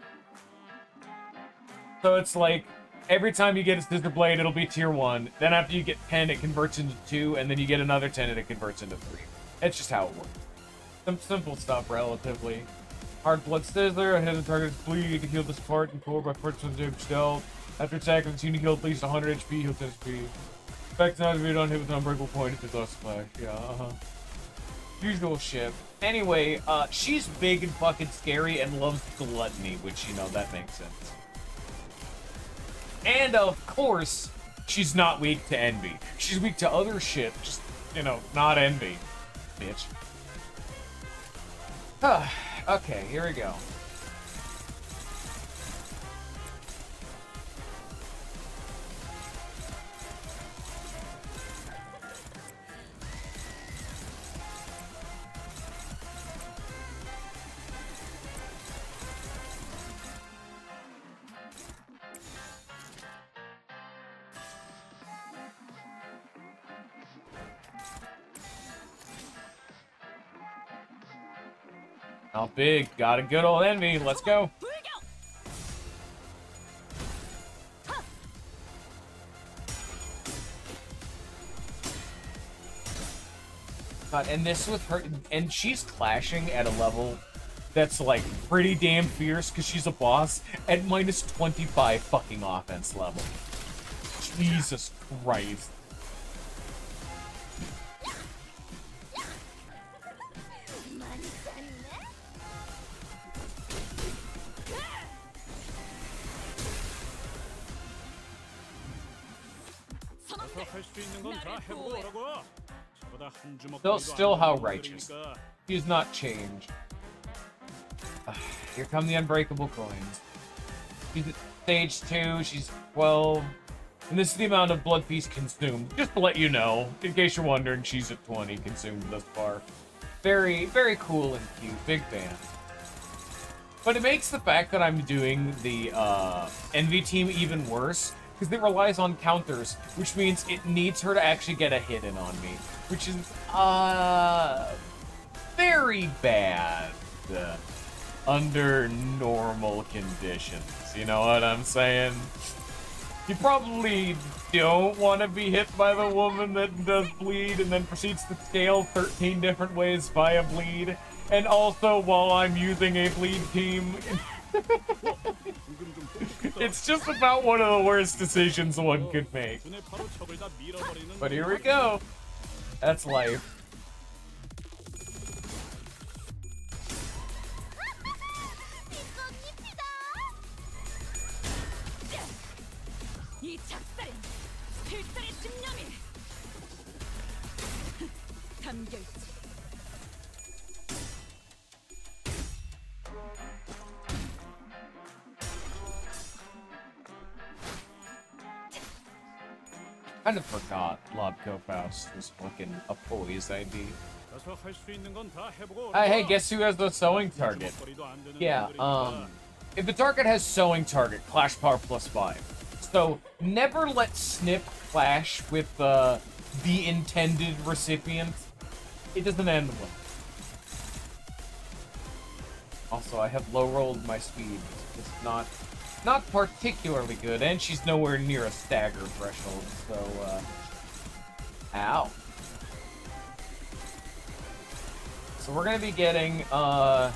So it's like, every time you get a Scissor Blade, it'll be tier 1. Then after you get 10, it converts into 2, and then you get another 10 and it converts into 3. That's just how it works. Some simple stuff, relatively. Hard Blood Scissor, hit the target's bleed, to heal this part and core by purchasing damage dealt. After attack, continue to heal at least 100 HP, heal 10 HP. Effect not be done hit with an unbreakable point if it's lost splash. Yeah, uh-huh. Usual shit. Anyway, uh, she's big and fucking scary and loves gluttony, which, you know, that makes sense. And, of course, she's not weak to envy. She's weak to other shit, just, you know, not envy. Bitch. (sighs) okay, here we go. Not big. Got a good old envy. Let's go. God, and this with her, and she's clashing at a level that's like pretty damn fierce because she's a boss at minus 25 fucking offense level. Jesus Christ. Still, still how righteous. He's not changed. Ah, here come the unbreakable coins. She's at stage 2, she's 12. And this is the amount of blood feast consumed. Just to let you know, in case you're wondering, she's at 20 consumed thus far. Very, very cool and cute. Big fan. But it makes the fact that I'm doing the uh, Envy team even worse because it relies on counters, which means it needs her to actually get a hit in on me, which is, uh, very bad uh, under normal conditions. You know what I'm saying? You probably don't want to be hit by the woman that does bleed and then proceeds to scale 13 different ways via bleed. And also while I'm using a bleed team. (laughs) (laughs) it's just about one of the worst decisions one could make. But here we go. That's life. (laughs) (laughs) kind of forgot Lobco Faust was fucking a police ID. Uh, hey, guess who has the sewing target? Yeah, um... If the target has sewing target, clash power plus 5. So, never let Snip clash with uh, the intended recipient. It doesn't end well. Also, I have low rolled my speed. It's not not particularly good, and she's nowhere near a stagger threshold. So, uh, ow. So we're gonna be getting uh.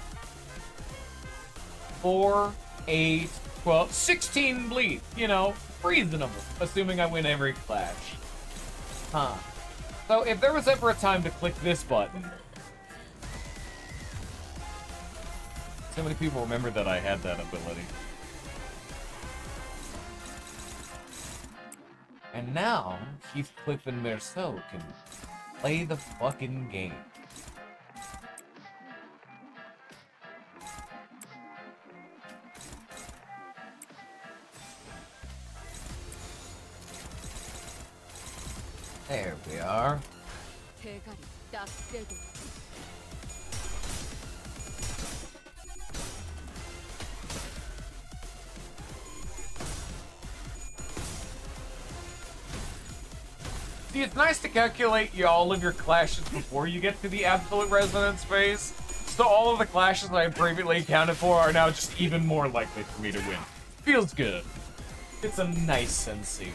4, 8, 12, 16 bleed. You know, reasonable. Assuming I win every clash. Huh. So if there was ever a time to click this button... So many people remember that I had that ability. And now, Heathcliff and Meursault can play the fucking game. There we are. See, it's nice to calculate you all of your clashes before you get to the absolute resonance phase. So all of the clashes I previously accounted for are now just even more likely for me to win. Feels good. It's a nice sensation.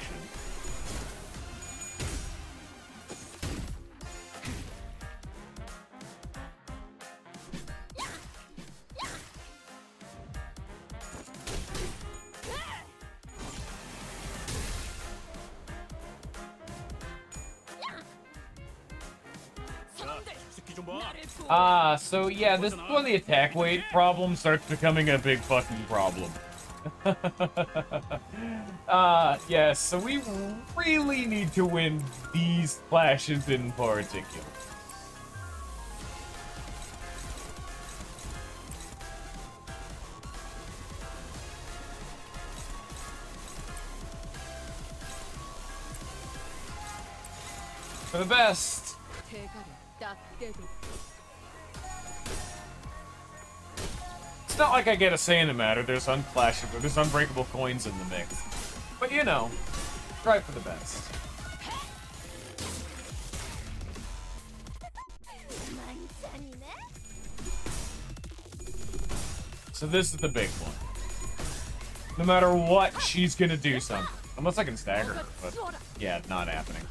Ah, so yeah, this is when the attack weight problem starts becoming a big fucking problem. uh, (laughs) yes, so we really need to win these clashes in particular. For the best. It's not like I get a say in the matter. There's unflashable, there's unbreakable coins in the mix. But you know, try for the best. So this is the big one. No matter what, she's gonna do something. Unless I can stagger her, but yeah, not happening.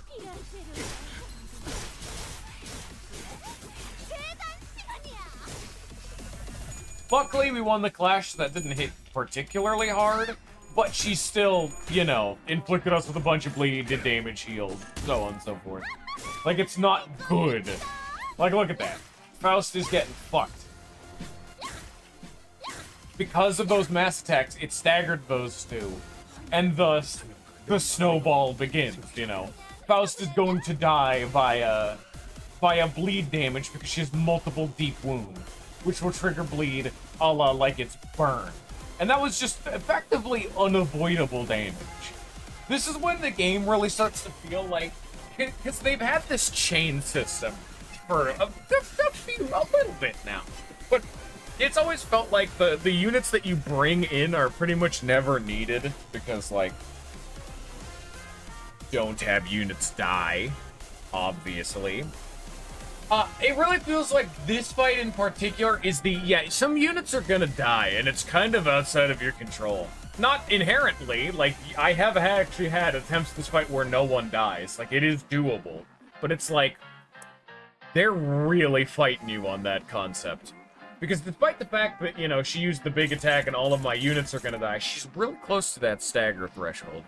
Luckily, we won the clash that didn't hit particularly hard, but she still, you know, inflicted us with a bunch of bleed, did damage, healed, so on and so forth. Like, it's not good. Like, look at that. Faust is getting fucked. Because of those mass attacks, it staggered those two. And thus, the snowball begins, you know. Faust is going to die via, via bleed damage because she has multiple deep wounds which will trigger bleed a la like it's burn. And that was just effectively unavoidable damage. This is when the game really starts to feel like, because they've had this chain system for a, a, a little bit now. But it's always felt like the, the units that you bring in are pretty much never needed because, like, don't have units die, obviously. Uh, it really feels like this fight in particular is the, yeah, some units are gonna die, and it's kind of outside of your control. Not inherently, like, I have actually had attempts this fight where no one dies. Like, it is doable. But it's like, they're really fighting you on that concept. Because despite the fact that, you know, she used the big attack and all of my units are gonna die, she's really close to that stagger threshold.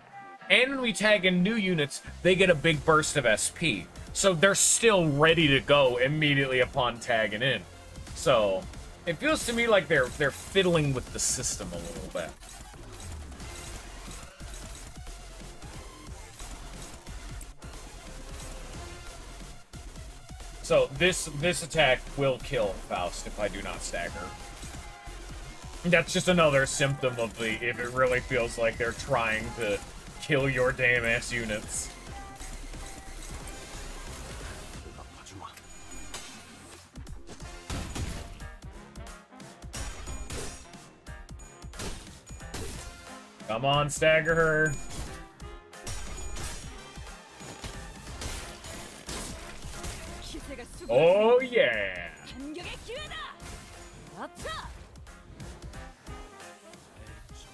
And when we tag in new units, they get a big burst of SP. So they're still ready to go immediately upon tagging in. So it feels to me like they're they're fiddling with the system a little bit. So this this attack will kill Faust if I do not stagger. That's just another symptom of the if it really feels like they're trying to kill your damn ass units. Come on, stagger her. Oh yeah!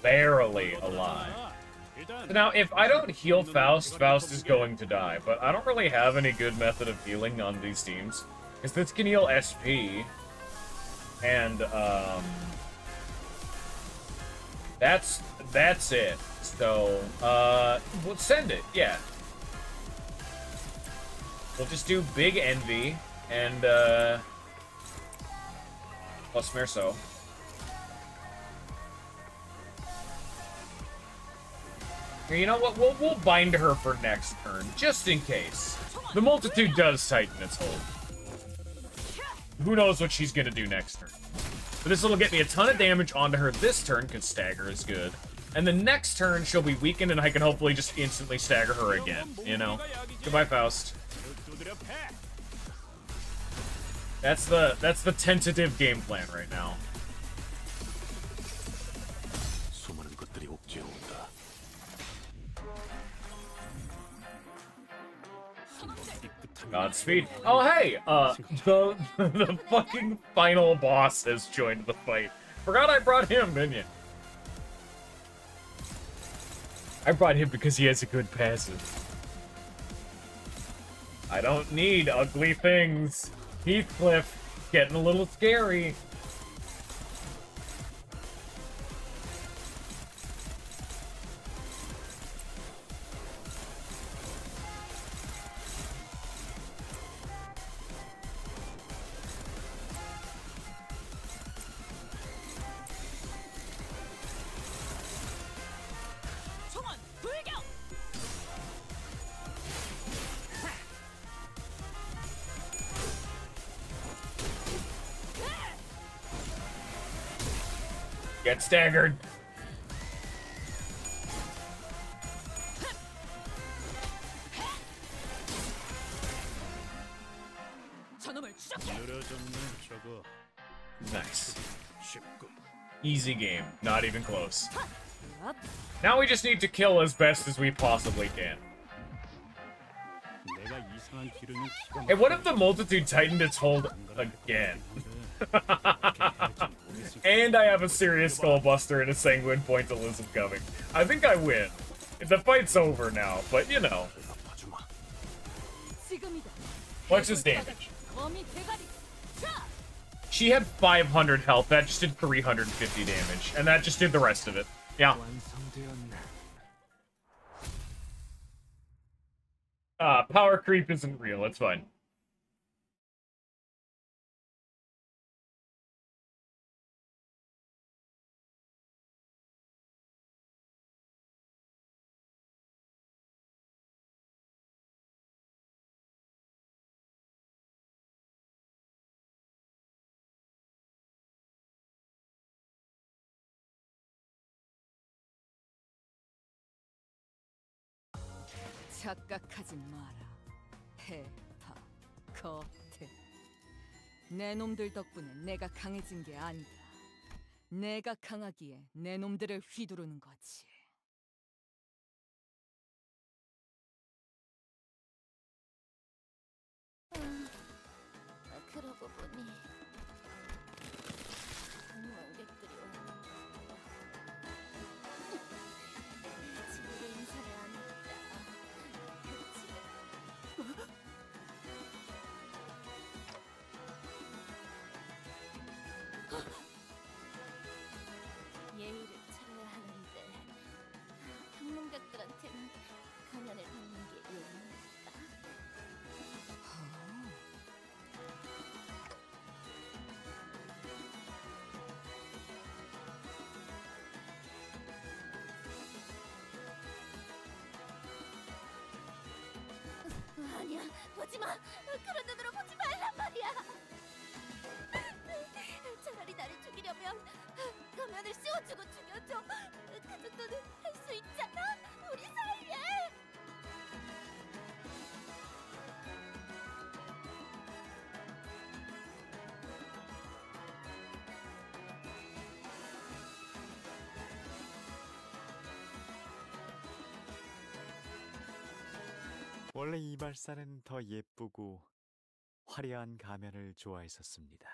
Barely alive. Now, if I don't heal Faust, Faust is going to die, but I don't really have any good method of healing on these teams. Because this can heal SP, and, um... That's, that's it. So, uh, we'll send it, yeah. We'll just do Big Envy, and, uh... Plus Meursault. You know what? We'll, we'll bind her for next turn, just in case. The multitude does tighten its hold. Who knows what she's gonna do next turn. But this will get me a ton of damage onto her this turn, because stagger is good. And the next turn, she'll be weakened, and I can hopefully just instantly stagger her again, you know? Goodbye, Faust. That's the that's the tentative game plan right now. Godspeed. Oh, hey! Uh, (laughs) the, the fucking final boss has joined the fight. Forgot I brought him, you? I brought him because he has a good passive. I don't need ugly things. Heathcliff, getting a little scary. staggered. Nice. Easy game. Not even close. Now we just need to kill as best as we possibly can. And what if the Multitude tightened its hold again? (laughs) And I have a serious skullbuster and a Sanguine Point Elusive coming. I think I win. The fight's over now, but you know. What's his damage? She had 500 health, that just did 350 damage, and that just did the rest of it. Yeah. Uh, power creep isn't real, it's fine. 착각하지 마라. 해파 거태. 내 놈들 덕분에 내가 강해진 게 아니다. 내가 강하기에 내 놈들을 휘두르는 거지. 아, 아니야, 보지 마. 그런 눈으로 보지 말란 말이야. 차라리 나를 죽이려면 가면을 씌워주고 원래 이발사는 더 예쁘고 화려한 가면을 좋아했었습니다.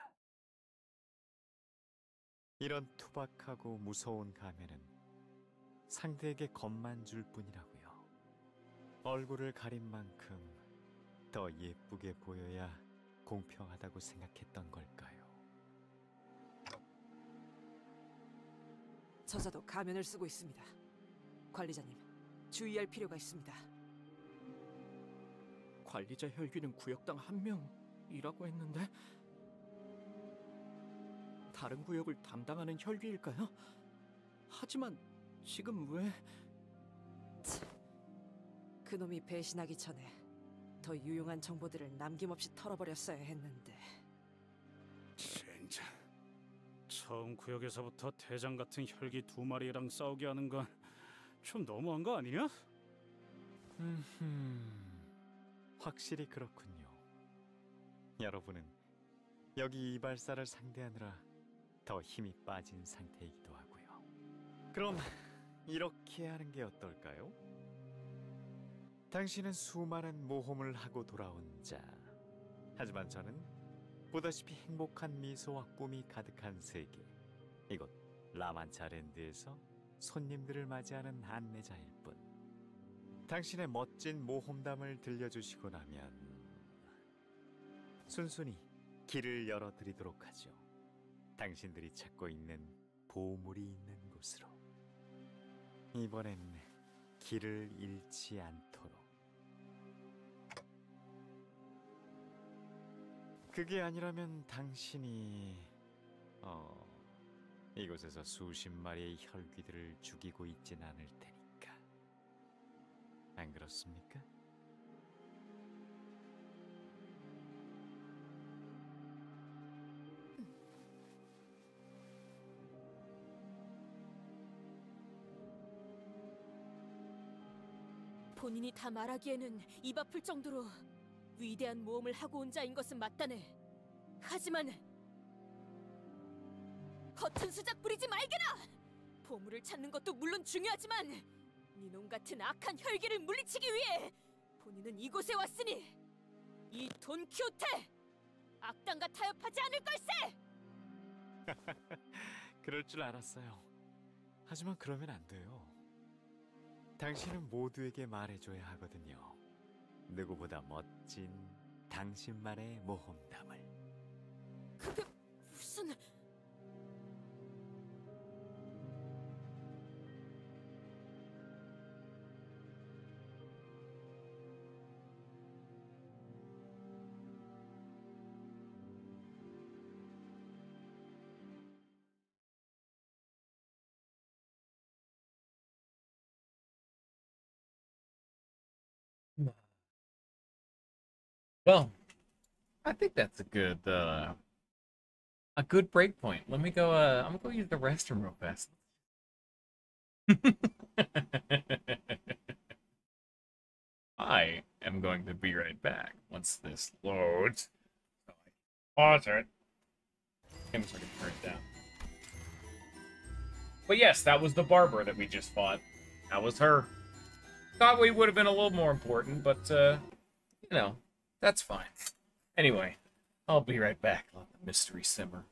이런 투박하고 무서운 가면은 상대에게 겁만 줄 뿐이라고요. 얼굴을 가린 만큼 더 예쁘게 보여야 공평하다고 생각했던 걸까요? 저자도 가면을 쓰고 있습니다. 관리자님, 주의할 필요가 있습니다. 관리자 혈귀는 구역당 한 명이라고 했는데 다른 구역을 담당하는 혈귀일까요? 하지만 지금 왜 그놈이 배신하기 전에 더 유용한 정보들을 남김없이 털어버렸어야 했는데 젠장. 처음 구역에서부터 대장 같은 혈기 두 마리랑 싸우게 하는 건 좀 너무한 거 아니냐? 음, 확실히 그렇군요. 여러분은 여기 이발사를 상대하느라 더 힘이 빠진 상태이기도 하고요. 그럼 이렇게 하는 게 어떨까요? 당신은 수많은 모험을 하고 돌아온 자. 하지만 저는 보다시피 행복한 미소와 꿈이 가득한 세계. 이곳 라만차 랜드에서 손님들을 맞이하는 안내자일 뿐. 당신의 멋진 모험담을 들려주시고 나면 순순히 길을 열어드리도록 하죠. 당신들이 찾고 있는 보물이 있는 곳으로. 이번엔 길을 잃지 않도록. 그게 아니라면 당신이 어 이곳에서 수십 마리의 혈귀들을 죽이고 있진 않을 테니까. 안 그렇습니까? 본인이 다 말하기에는 입 아플 정도로 위대한 모험을 하고 온 자인 것은 맞다네. 하지만 허튼 수작 부리지 말게라. 보물을 찾는 것도 물론 중요하지만 니놈 같은 악한 혈기를 물리치기 위해 본인은 이곳에 왔으니 이 돈키호테 악당과 타협하지 않을 걸세. (laughs) 그럴 줄 알았어요. 하지만 그러면 안 돼요. 당신은 모두에게 말해줘야 하거든요. 누구보다 멋진 당신만의 모험담을. 그게 무슨 Well, I think that's a good uh a good break point. Let me go uh I'm gonna go use the restroom real fast. (laughs) I am going to be right back once this loads. So pause it. Maybe so I can turn it down. But yes, that was the barber that we just fought. That was her. Thought we would have been a little more important, but uh you know, that's fine. Anyway, I'll be right back. Let the mystery simmer.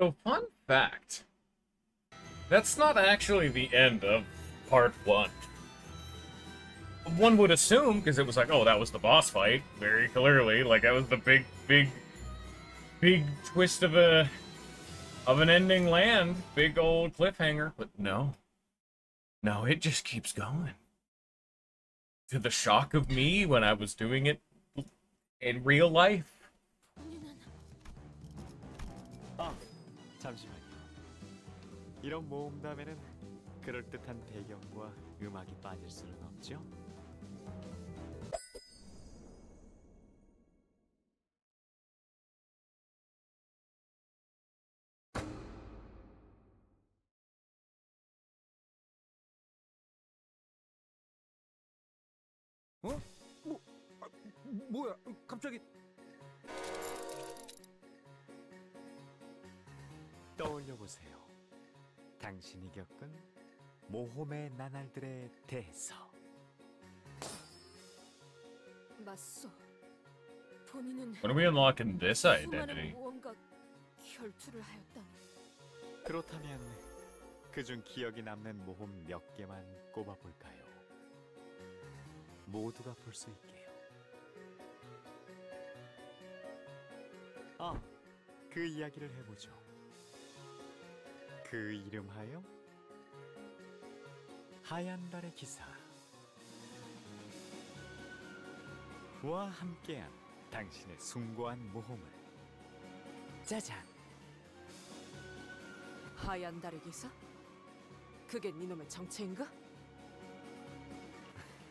So, fun fact. That's not actually the end of part one. One would assume, because it was like, oh, that was the boss fight, very clearly. Like, that was the big, big, big twist of a of an ending land. Big old cliffhanger. But no. No, it just keeps going. To the shock of me when I was doing it in real life. 이런 모험담에는 그럴듯한 배경과 음악이 빠질 수는 없죠? 어? 뭐 아, 뭐야? 갑자기 떠올려 보세요. 당신이 겪은 모험의 나날들에 대해서. 맞소. 본인은 When are we unlocking this 수많은 identity? 모험과 결투를 하였다니. 그렇다면 그중 기억이 남는 모험 몇 개만 꼽아 볼까요? 모두가 볼 수 있게요. 아, 그 이야기를 해보죠. 그 이름하여 하얀 달의 기사. 와 함께한 당신의 숭고한 모험을 짜잔. 하얀 달의 기사? 그게 니놈의 정체인가?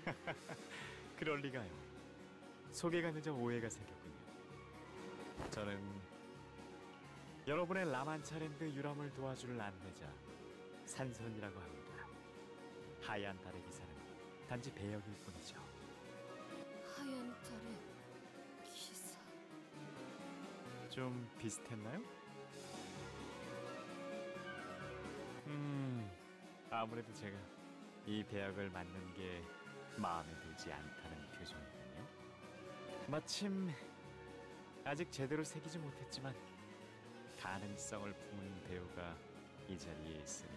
(laughs) 그럴 리가요. 소개가 늦어 오해가 생겼군요. 저는 여러분의 라만차랜드 유람을 도와줄 안내자 산선이라고 합니다. 하얀 달의 기사는 단지 배역일 뿐이죠. 하얀 달의 기사. 좀 비슷했나요? 음, 아무래도 제가 이 배역을 맡는 게 마음에 들지 않다는 표정이군요. 마침 아직 제대로 새기지 못했지만 가능성을 품은 배우가 이 자리에 있으니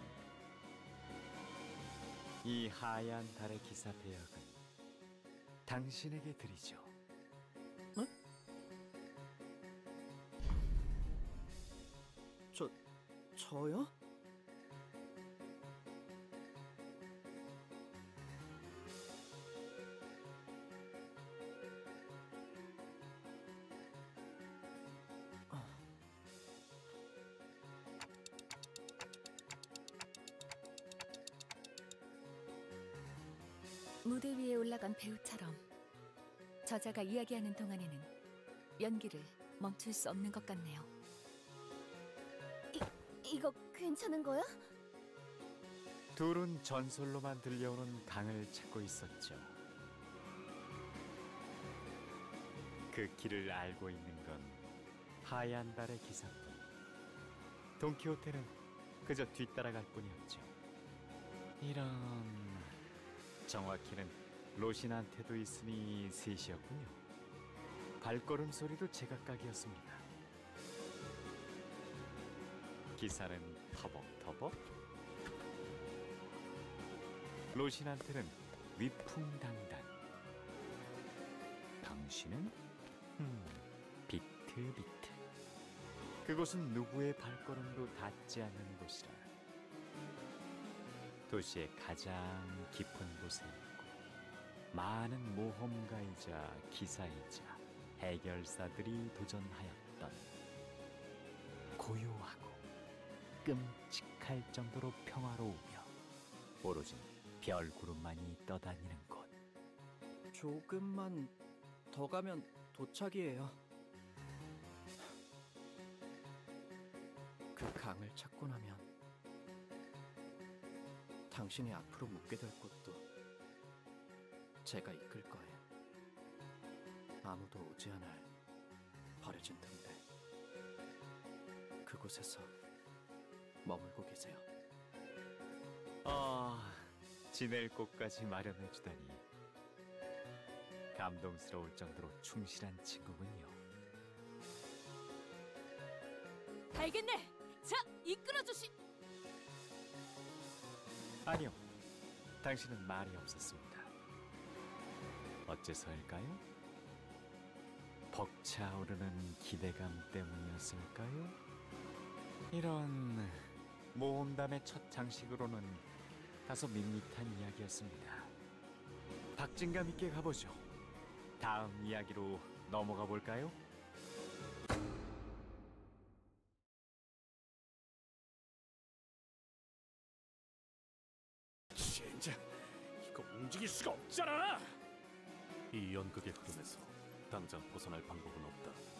이 하얀 달의 기사 배역은 당신에게 드리죠. 저 저요? 올라간 배우처럼 저자가 이야기하는 동안에는 연기를 멈출 수 없는 것 같네요. 이거 괜찮은 거야? 둘은 전설로만 들려오는 강을 찾고 있었죠. 그 길을 알고 있는 건 하얀 달의 기사뿐. 돈키호테는 그저 뒤따라갈 뿐이었죠. 이런 정확히는 로신한테도 있으니 셋이었군요. 발걸음 소리도 제각각이었습니다. 기사는 터벅터벅. 로신한테는 위풍당당. 당신은? 음, 비틀비틀 그곳은 누구의 발걸음도 닿지 않는 곳이라. 도시의 가장 깊은 곳에 많은 모험가이자 기사이자 해결사들이 도전하였던 고요하고 끔찍할 정도로 평화로우며 오로지 별구름만이 떠다니는 곳. 조금만 더 가면 도착이에요. 그 강을 찾고 나면 당신이 앞으로 묻게 될 곳도 제가 이끌 거예요. 아무도 오지 않을 버려진 등대. 그곳에서 머물고 계세요. 아, 지낼 곳까지 마련해 주다니 감동스러울 정도로 충실한 친구군요. 알겠네. 자, 이끌어 주시. 아니요. 당신은 말이 없었습니다. 어째서일까요? 벅차오르는 기대감 때문이었을까요? 이런 모험담의 첫 장식으로는 다소 밋밋한 이야기였습니다. 박진감 있게 가보죠. 다음 이야기로 넘어가 볼까요? 젠장, 이거 움직일 수가 없잖아. 이 연극의 흐름에서 당장 벗어날 방법은 없다.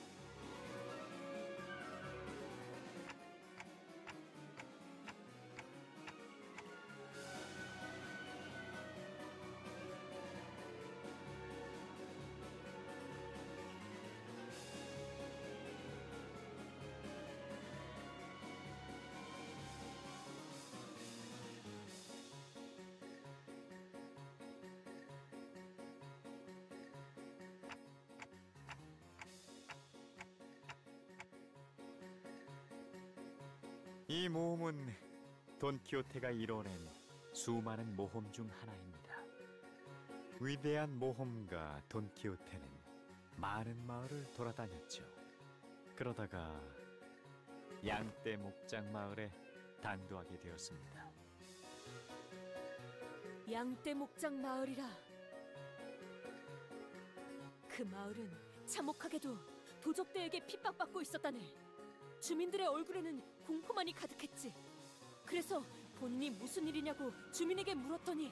이 모험은 돈키호테가 이뤄낸 수많은 모험 중 하나입니다. 위대한 모험가 돈키호테는 많은 마을을 돌아다녔죠. 그러다가 양떼 목장 마을에 단도하게 되었습니다. 양떼 목장 마을이라. 그 마을은 참혹하게도 도적대에게 핍박받고 있었다네. 주민들의 얼굴에는 공포만이 가득했지. 그래서 본인이 무슨 일이냐고 주민에게 물었더니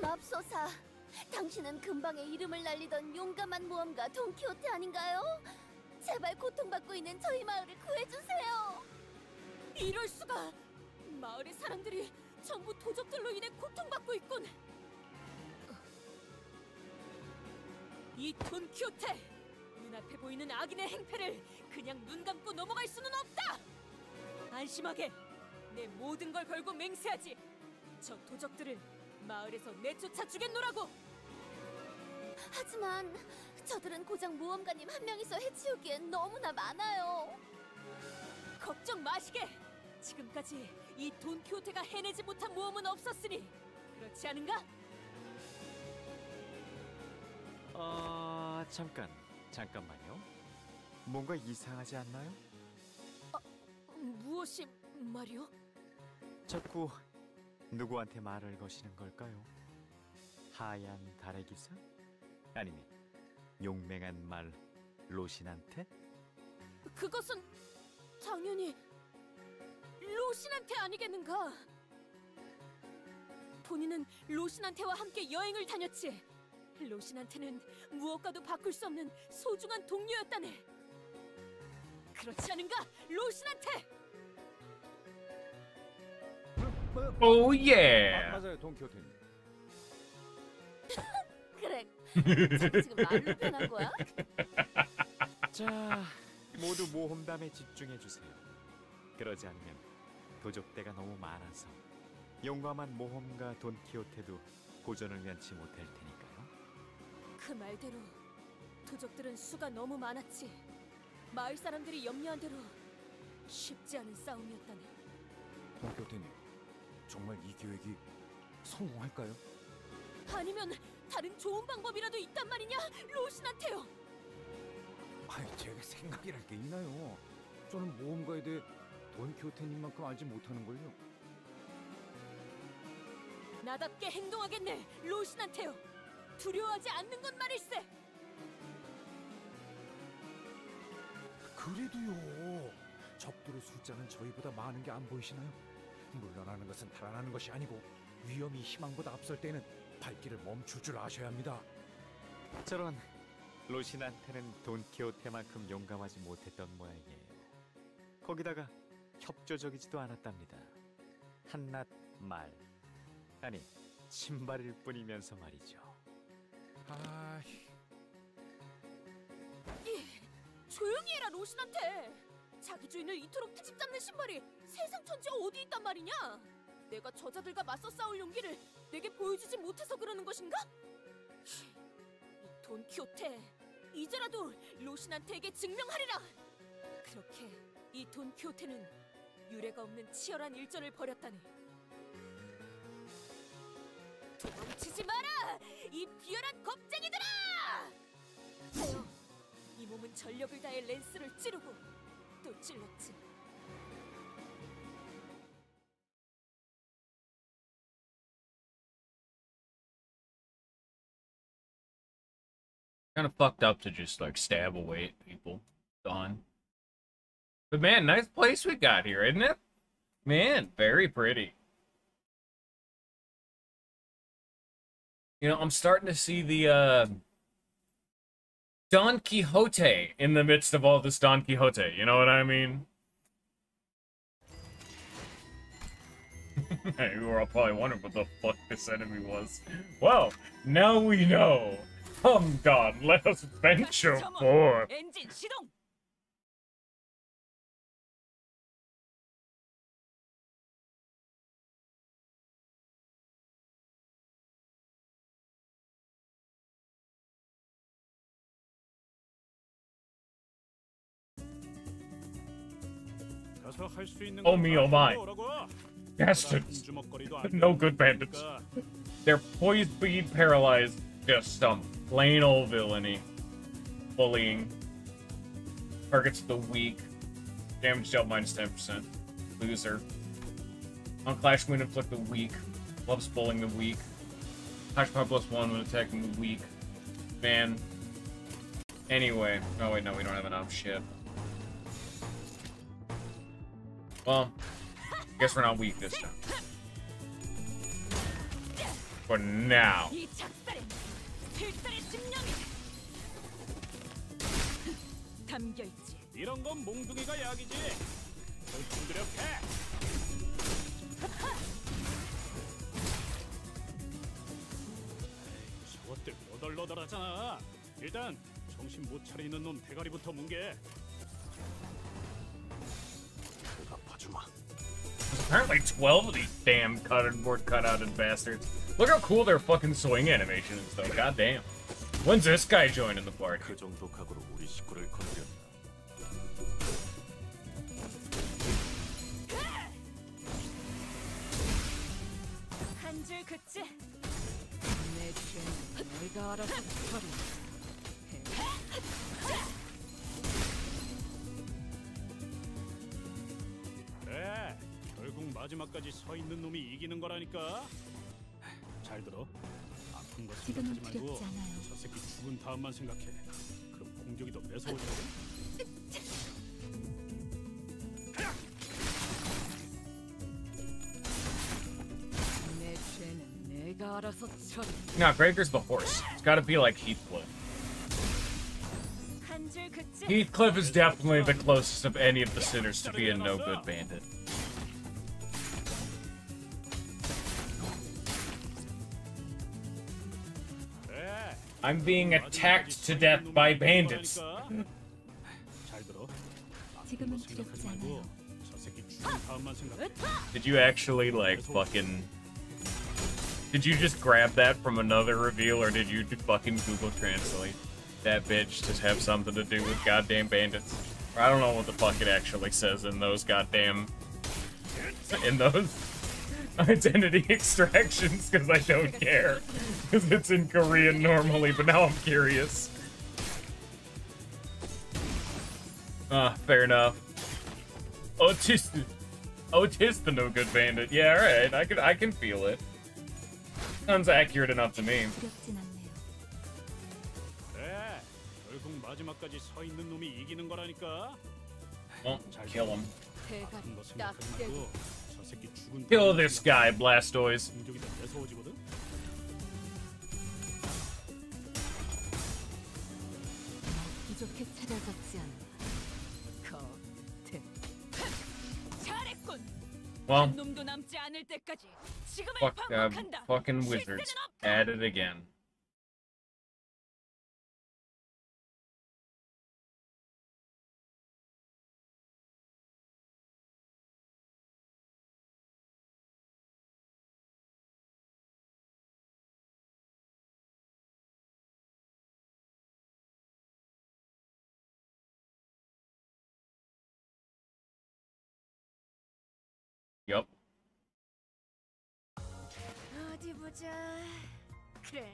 맙소사, 당신은 근방에 이름을 날리던 용감한 모험가 돈키호테 아닌가요? 제발 고통받고 있는 저희 마을을 구해주세요. 이럴 수가! 마을의 사람들이 전부 도적들로 인해 고통받고 있군. 이 돈키호테! 눈앞에 보이는 악인의 행패를 그냥 눈 감고 넘어갈 수는 없다! 안심하게! 내 모든 걸 걸고 맹세하지! 저 도적들을 마을에서 내쫓아 주겠노라고! 하지만 저들은 고작 모험가님 한 명이서 해치우기엔 너무나 많아요. 걱정 마시게! 지금까지 이 돈키호테가 해내지 못한 모험은 없었으니 그렇지 않은가? 아 잠깐 잠깐만요. 뭔가 이상하지 않나요? 무엇이 말이오? 자꾸 누구한테 말을 거시는 걸까요? 하얀 달의 기사? 아니면 용맹한 말 로신한테? 그것은 당연히 로신한테 아니겠는가? 본인은 로신한테와 함께 여행을 다녔지. 로신한테는 무엇과도 바꿀 수 없는 소중한 동료였다네. 그렇지 않은가, 로신한테? 오 예. 아, 맞아요, 돈키호테님. (laughs) 그래, 자기 지금 말로 변한 거야? (laughs) 자, 모두 모험담에 집중해 주세요. 그러지 않으면 도적대가 너무 많아서 용감한 모험가 돈키호테도 고전을 면치 못할 테니까요. 그 말대로 도적들은 수가 너무 많았지. 마을 사람들이 염려한 대로 쉽지 않은 싸움이었다네. 돈키호테님, 정말 이 계획이 성공할까요? 아니면 다른 좋은 방법이라도 있단 말이냐, 로신한테요. 아니, 제가 생각이랄 게 있나요? 저는 모험가에 대해 돈키호테님만큼 알지 못하는걸요. 나답게 행동하겠네, 로신한테요. 두려워하지 않는 것 말일세. 그래도요. 적들의 숫자는 저희보다 많은 게 안 보이시나요? 물러나는 것은 달아나는 것이 아니고 위험이 희망보다 앞설 때는 발길을 멈출 줄 아셔야 합니다. 저런 로신한테는 돈키호테만큼 용감하지 못했던 모양이에요. 거기다가 협조적이지도 않았답니다. 한낱 말 아니 신발일 뿐이면서 말이죠. 아, 조용히 해라, 로신한테. 자기 주인을 이토록 트집 잡는 신발이 세상 천지에 어디 있단 말이냐? 내가 저자들과 맞서 싸울 용기를 내게 보여주지 못해서 그러는 것인가? 이 돈키호테, 이제라도 로신한테에게 증명하리라. 그렇게 이 돈키호테는 유례가 없는 치열한 일전을 벌였다네. 도망치지 마라! 이 비열한 겁쟁이들아! 하여 이 몸은 전력을 다해 랜스를 찌르고 또 찔렀지. Kind of fucked up to just like stab away at people. Don. But man, nice place we got here, isn't it? Man, very pretty. You know, I'm starting to see the uh Don Quixote in the midst of all this Don Quixote. You know what I mean? (laughs) you were all probably wondering what the fuck this enemy was. Well, now we know. Come, God, let us venture forth. Oh me, oh my. Bastards. no good bandits. They're poised, being paralyzed. Just some plain old villainy. Bullying. Targets the weak. Damage dealt minus 10%. Loser. On Clash we inflict the weak. Loves bullying the weak. Clash Power plus 1 when attacking the weak. Man. Anyway. Oh, wait, no, we don't have enough. Shit. Well, guess we're not weak this time. For now. 이. 이런 건 몽둥이가 약이지. 결승들여 패. 저것들 너덜너덜하잖아. 일단 정신 못 차리는 놈 대가리부터 뭉개. There's apparently 12 of these damn cardboard cutouted bastards. Look how cool their fucking swing animation is, though. God damn. When's this guy joining the party? 마지막까지 서 있는 놈이 이기는 거라니까. 잘 들어. 아픈 거 생각하지 말고 않아요. 저 새끼 죽은 다음만 생각해. 그럼 공격이 더 알아서 처리. Nah, Gregor's the horse. It's gotta be like Heathcliff. Heathcliff is definitely the closest of any of the sinners to be a no good bandit. I'm being attacked to death by bandits. (laughs) Did you actually, like, fucking... Did you just grab that from another reveal, or did you fucking Google Translate? That bitch just have something to do with goddamn bandits. I don't know what the fuck it actually says in those goddamn... In those... (laughs) identity extractions because I don't care. Because it's in Korean normally, but now I'm curious. Ah, fair enough. Oh, just, oh, it's the no good bandit. Yeah, all right, I can, I can feel it. Sounds accurate enough to me. Well, kill him. Kill this guy, Blastoise. Well, fuck, uh, fucking wizards. At it again. 보자. 그래,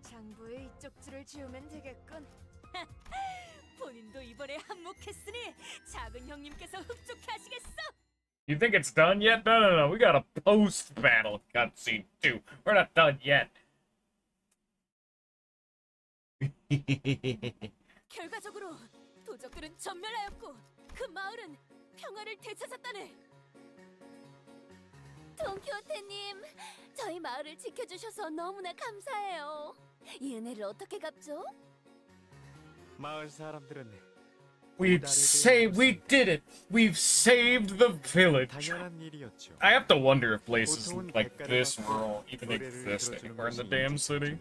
장부의 이쪽 줄을 지우면 되겠군. (laughs) 본인도 이번에 한몫했으니 작은 형님께서 흡족해 하시겠어. You think it's done yet? No, no, no. We got a post-battle cutscene too. We're not done yet. (laughs) 결과적으로 도적들은 전멸하였고 그 마을은 평화를 되찾았다네. 돈키호테님, 저희 마을을 지켜주셔서 너무나 감사해요. 이 은혜를 어떻게 갚죠? 마을 사람들은 We've saved. We did it. We've saved the village. 당연한 일이었죠. I have to wonder if places like this world even exist anywhere in the damn city.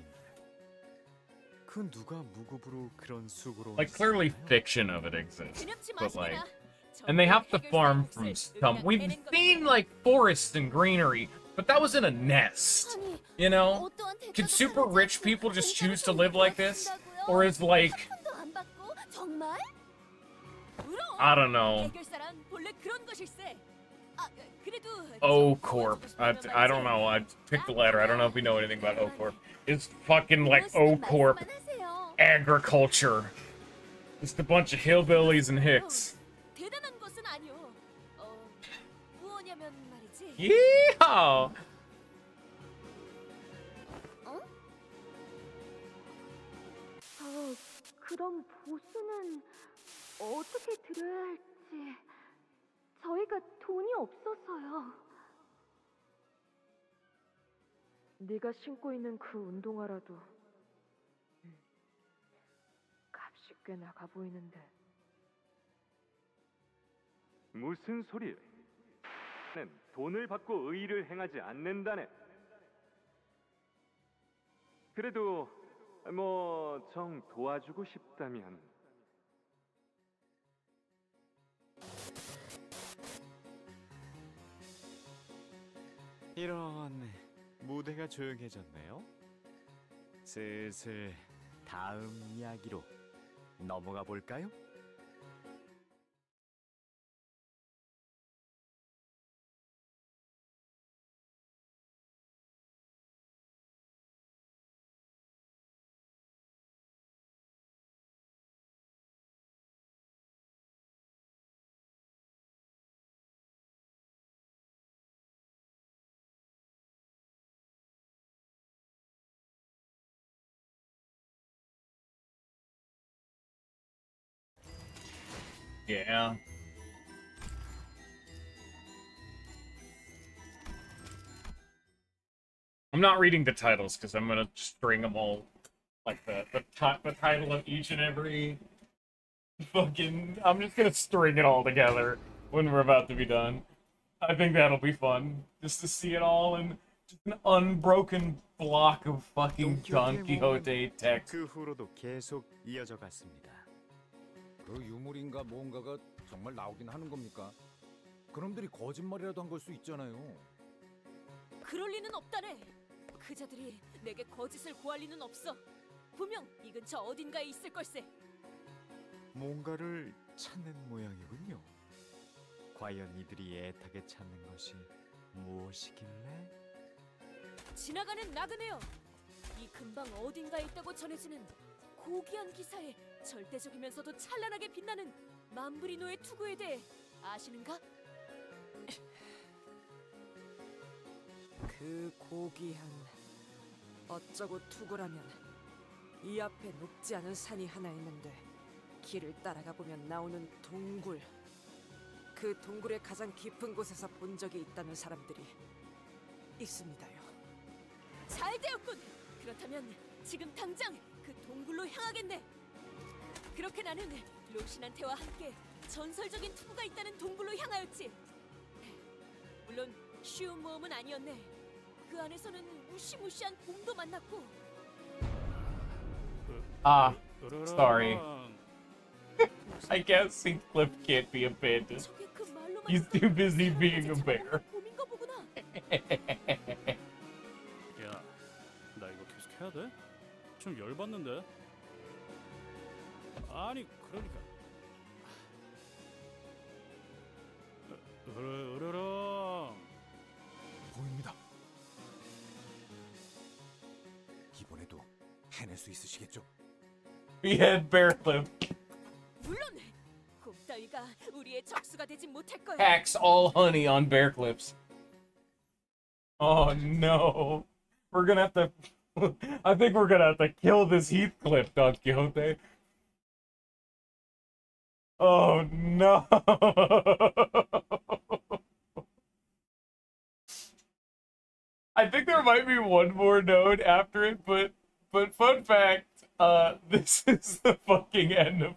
그 누가 무급으로 그런 수고로 Like clearly fiction of it exists, 두렵지 but like, 마시게나. And they have to farm from some. We've seen, like, forests and greenery, but that was in a nest. You know? Could super rich people just choose to live like this? Or is, like... I don't know. O Corp. I, I don't know. I picked the letter. I don't know if we know anything about O Corp. It's fucking like O Corp agriculture. Just a bunch of hillbillies and hicks. Yeehaw! 어, 그럼 보수는 어떻게 드려야 할지 저희가 돈이 없어서요. 네가 신고 있는 그 운동화라도 음, 값이 꽤 나가 보이는데 무슨 소리요? 는 돈을 받고 의의를 행하지 않는다네. 그래도 뭐 정 도와주고 싶다면 이런 무대가 조용해졌네요. 슬슬 다음 이야기로 넘어가 볼까요? Yeah. I'm not reading the titles because I'm gonna string them all like the the, the title of each and every (laughs) fucking. I'm just gonna string it all together when we're about to be done. I think that'll be fun just to see it all in just an unbroken block of fucking Don Quixote text. 그 유물인가 뭔가가 정말 나오긴 하는 겁니까? 그놈들이 거짓말이라도 한 걸 수 있잖아요. 그럴 리는 없다네. 그자들이 내게 거짓을 고할 리는 없어. 분명 이 근처 어딘가에 있을 걸세. 뭔가를 찾는 모양이군요. 과연 이들이 애타게 찾는 것이 무엇이길래? 지나가는 나그네여. 이 근방 어딘가에 있다고 전해지는 고귀한 기사에 절대적이면서도 찬란하게 빛나는 만브리노의 투구에 대해 아시는가? 그 고귀한 어쩌고 투구라면 이 앞에 높지 않은 산이 하나 있는데 길을 따라가 보면 나오는 동굴 그 동굴의 가장 깊은 곳에서 본 적이 있다는 사람들이 있습니다요. 잘 되었군. 그렇다면 지금 당장 그 동굴로 향하겠네. 그렇게 나는 로신한테와 함께 전설적인 투구가 있다는 동굴로 향하였지. 물론 쉬운 모험은 아니었네. 그 안에서는 무시무시한 곰도 만났고 Ah, sorry. (laughs) I guess Heathcliff can't be abandoned. He's too busy being a bear. 야, 나 이거 계속 해야 돼? 좀 열받는데. 아니 그러니까 으르, 으르렁 보입니다 이번에도 해낼 수 있으시겠죠? (laughs) 물론 곱다위가 우리의 적수가 되진 못할 거야. Hacks all honey on bear clips. Oh no. We're gonna have to (laughs) I think we're gonna have to kill this Heathcliff, Don Quixote. Oh no. I think there might be one more node after it, but but fun fact, uh (laughs) this is the fucking end of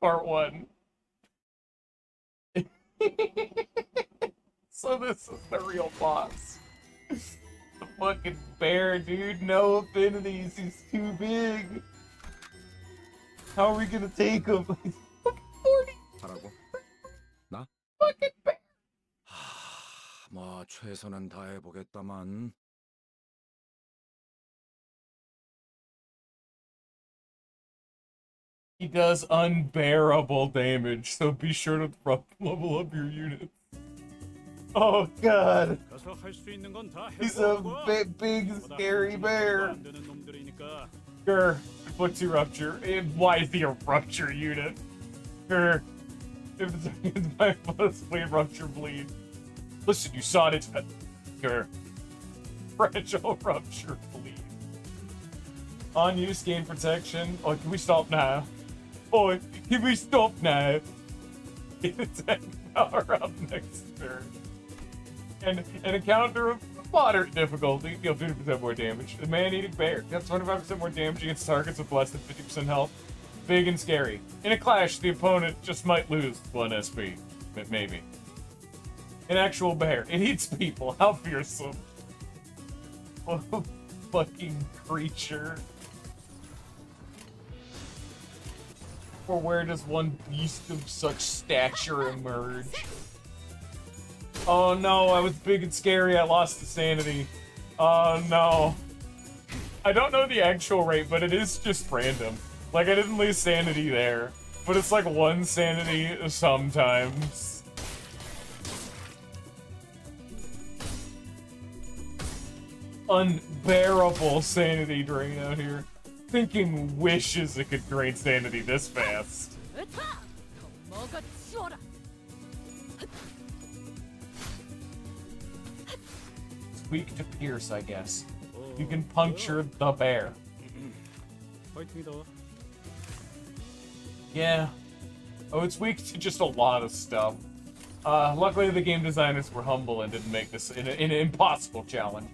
part one. (laughs) so this is the real boss. The fucking bear, dude. No affinities. He's too big. How are we gonna take him? (laughs) 하라고? 나? fucking bear. 뭐 최선은 다해 보겠다만 He does unbearable damage, so be sure to ru- level up your units. Oh god. 가서 할 수 있는 건 다 He's a 해보고 big, big, scary bear. 안 되는 놈들이니까 Grr, footsie rupture. Eh, Why is he a rupture unit? Grr. If it's (laughs) against my foot, bleed, rupture, bleed. Listen, you saw it. Grr. Fragile (laughs) rupture, bleed. On use, gain protection. Oh, can we stop now? Oh, can we stop now? (laughs) Attack power up next turn. And an encounter of moderate difficulty, deal 50% more damage. The man-eating bear, deals 25% more damage against targets with less than 50% health. Big and scary. In a clash, the opponent just might lose 1 SP. Maybe. An actual bear. It eats people. (laughs) How fearsome. What a fucking creature. Or where does one beast of such stature emerge? Oh no, I was big and scary. I lost the sanity. Oh no. I don't know the actual rate, but it is just random. Like, I didn't lose sanity there, but it's like one sanity sometimes. Unbearable sanity drain out here. Thinking wishes it could drain sanity this fast. It's weak to pierce, I guess. You can puncture the bear. Yeah. Oh, it's weak to just a lot of stuff. Uh, luckily the game designers were humble and didn't make this an, an impossible challenge.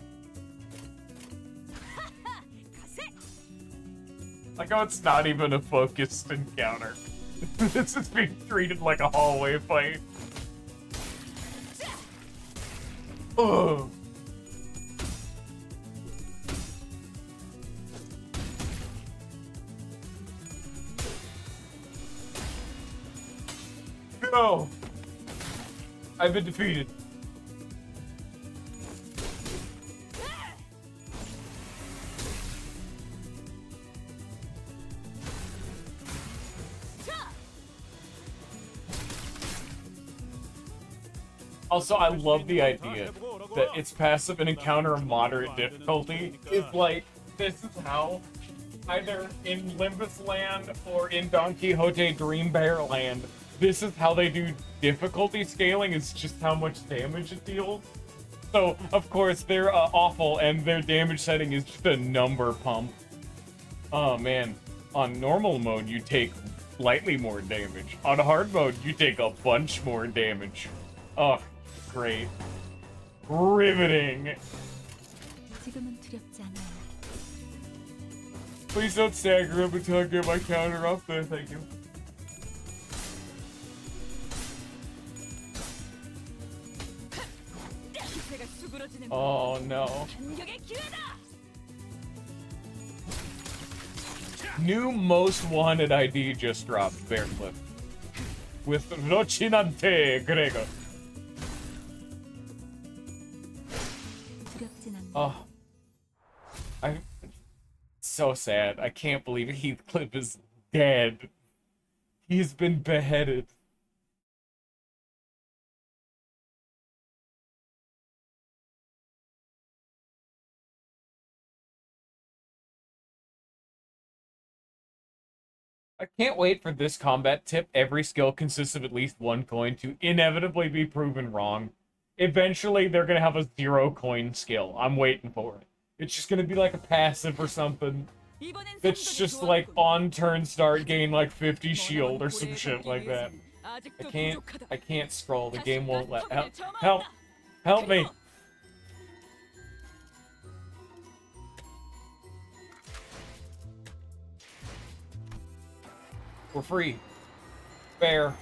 (laughs) like, oh, it's not even a focused encounter. (laughs) this is being treated like a hallway fight. Ugh. No! I've been defeated. Also, I love the idea that its passive and encounter moderate difficulty is like, this is how, either in Limbus Land or in Don Quixote Dream Bear Land, this is how they do difficulty scaling is just how much damage it deals. So, of course, they're uh, awful, and their damage setting is just a number pump. Oh, man. On normal mode, you take slightly more damage. On hard mode, you take a bunch more damage. Oh, great. Riveting. Please don't stagger him until I get my counter up there, thank you. Oh no. New most wanted ID just dropped, Bearcliff. With Rocinante Gregor. Oh. I'm so sad. I can't believe Heathcliff is dead. He's been beheaded. I can't wait for this combat tip. Every skill consists of at least one coin to inevitably be proven wrong. Eventually, they're gonna have a zero coin skill. I'm waiting for it. It's just gonna be like a passive or something. It's just like on turn start gain like 50 shield or some shit like that. I can't I can't scroll. The game won't let help help help me. We're free. Fair.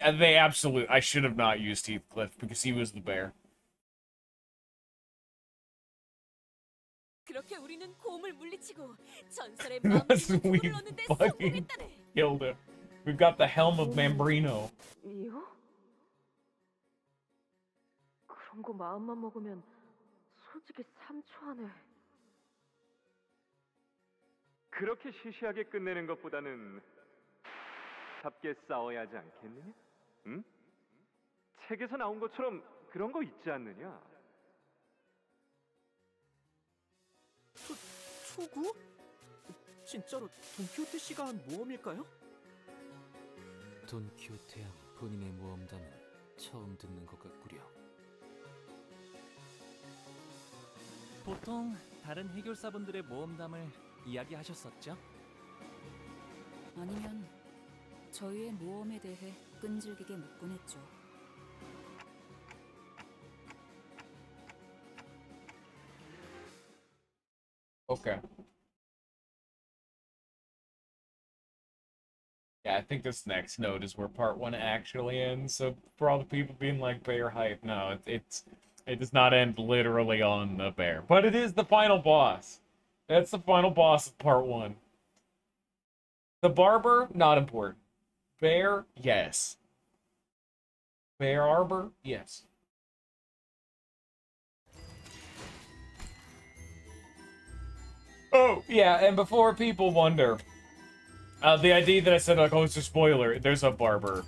And they absolute. I should have not used Heathcliff because he was the bear. 그렇게 우리는 곰을 물리치고 전설의 That's (laughs) 마음을 we 얻는데 fucking 성공했다네. killed him. We've got the helm of Mambrino. 이요? 그런 거 마음만 먹으면 솔직히 3초 안에 그렇게 시시하게 끝내는 것보다는 잡게 싸워야 하지 않겠느냐? 응? 책에서 나온 것처럼 그런 거 있지 않느냐? 투구? 진짜로 돈키호테 씨가 한 모험일까요? 돈키호테야 본인의 모험담은 처음 듣는 것 같구려. 보통 다른 해결사분들의 모험담을 이야기하셨었죠? 아니면 저희의 모험에 대해 끈질기게 묻곤 했죠. Okay. Yeah, I think this next note is where part one actually ends. So for all the people being like bear hype, no, it, it's it does not end literally on the bear, but it is the final boss. That's the final boss of part one. The barber, not important. Bear, yes. Bear arbor, yes. Oh, yeah, and before people wonder, uh, the idea that I said like, oh, it's a spoiler. There's a barber.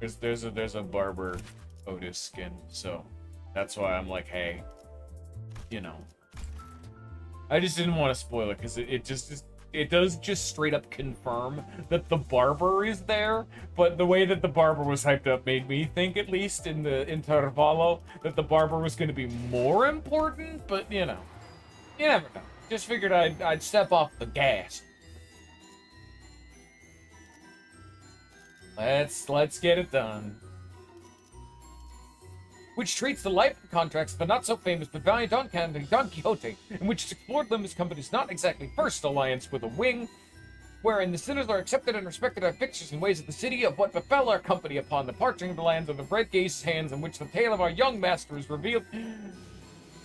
There's there's a there's a barber Outis skin, so that's why I'm like, hey, you know. I just didn't want to spoil it because it, it just is- it does just straight up confirm that the barber is there, but the way that the barber was hyped up made me think, at least in the Intervallo, that the barber was going to be more important. But you know, you never know. Just figured I'd I'd step off the gas. Let's let's get it done. Which treats the life contracts of the not so famous but valiant Don Don Quixote, in which its explored Limbus Company's not exactly first alliance with a wing, wherein the sinners are accepted and respected as fixtures and ways of the city of what befell our company upon departing the lands of the Red Gaze's hands, in which the tale of our young master is revealed,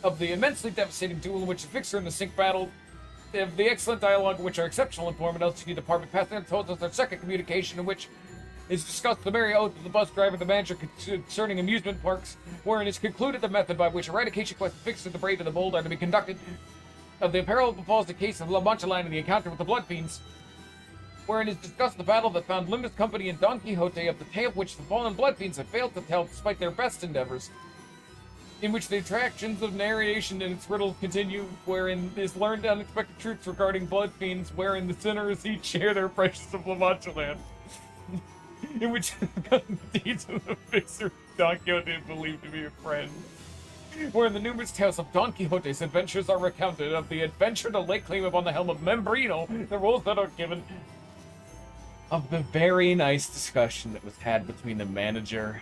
of the immensely devastating duel in which the fixer and the sink battled, of the excellent dialogue which our exceptional informant LCD department passed and told us their second communication in which is discussed the merry oath of the bus driver the manager concerning amusement parks, wherein is concluded the method by which eradication quest fixed of the brave and the bold are to be conducted, of the that befalls the case of La Manchaland and the encounter with the Blood Fiends, wherein is discussed the battle that found Limbus Company and Don Quixote of the tale of which the fallen Blood Fiends have failed to tell despite their best endeavors, in which the attractions of narration and its riddles continue, wherein is learned unexpected truths regarding blood fiends, wherein the sinners each share their precious of La Mancha land. (laughs) in which the deeds of the fixer Don Quixote believed to be a friend. Wherein the numerous tales of Don Quixote's adventures are recounted, of the adventure to lay claim upon the helm of Mambrino, the roles that are given, of the very nice discussion that was had between the manager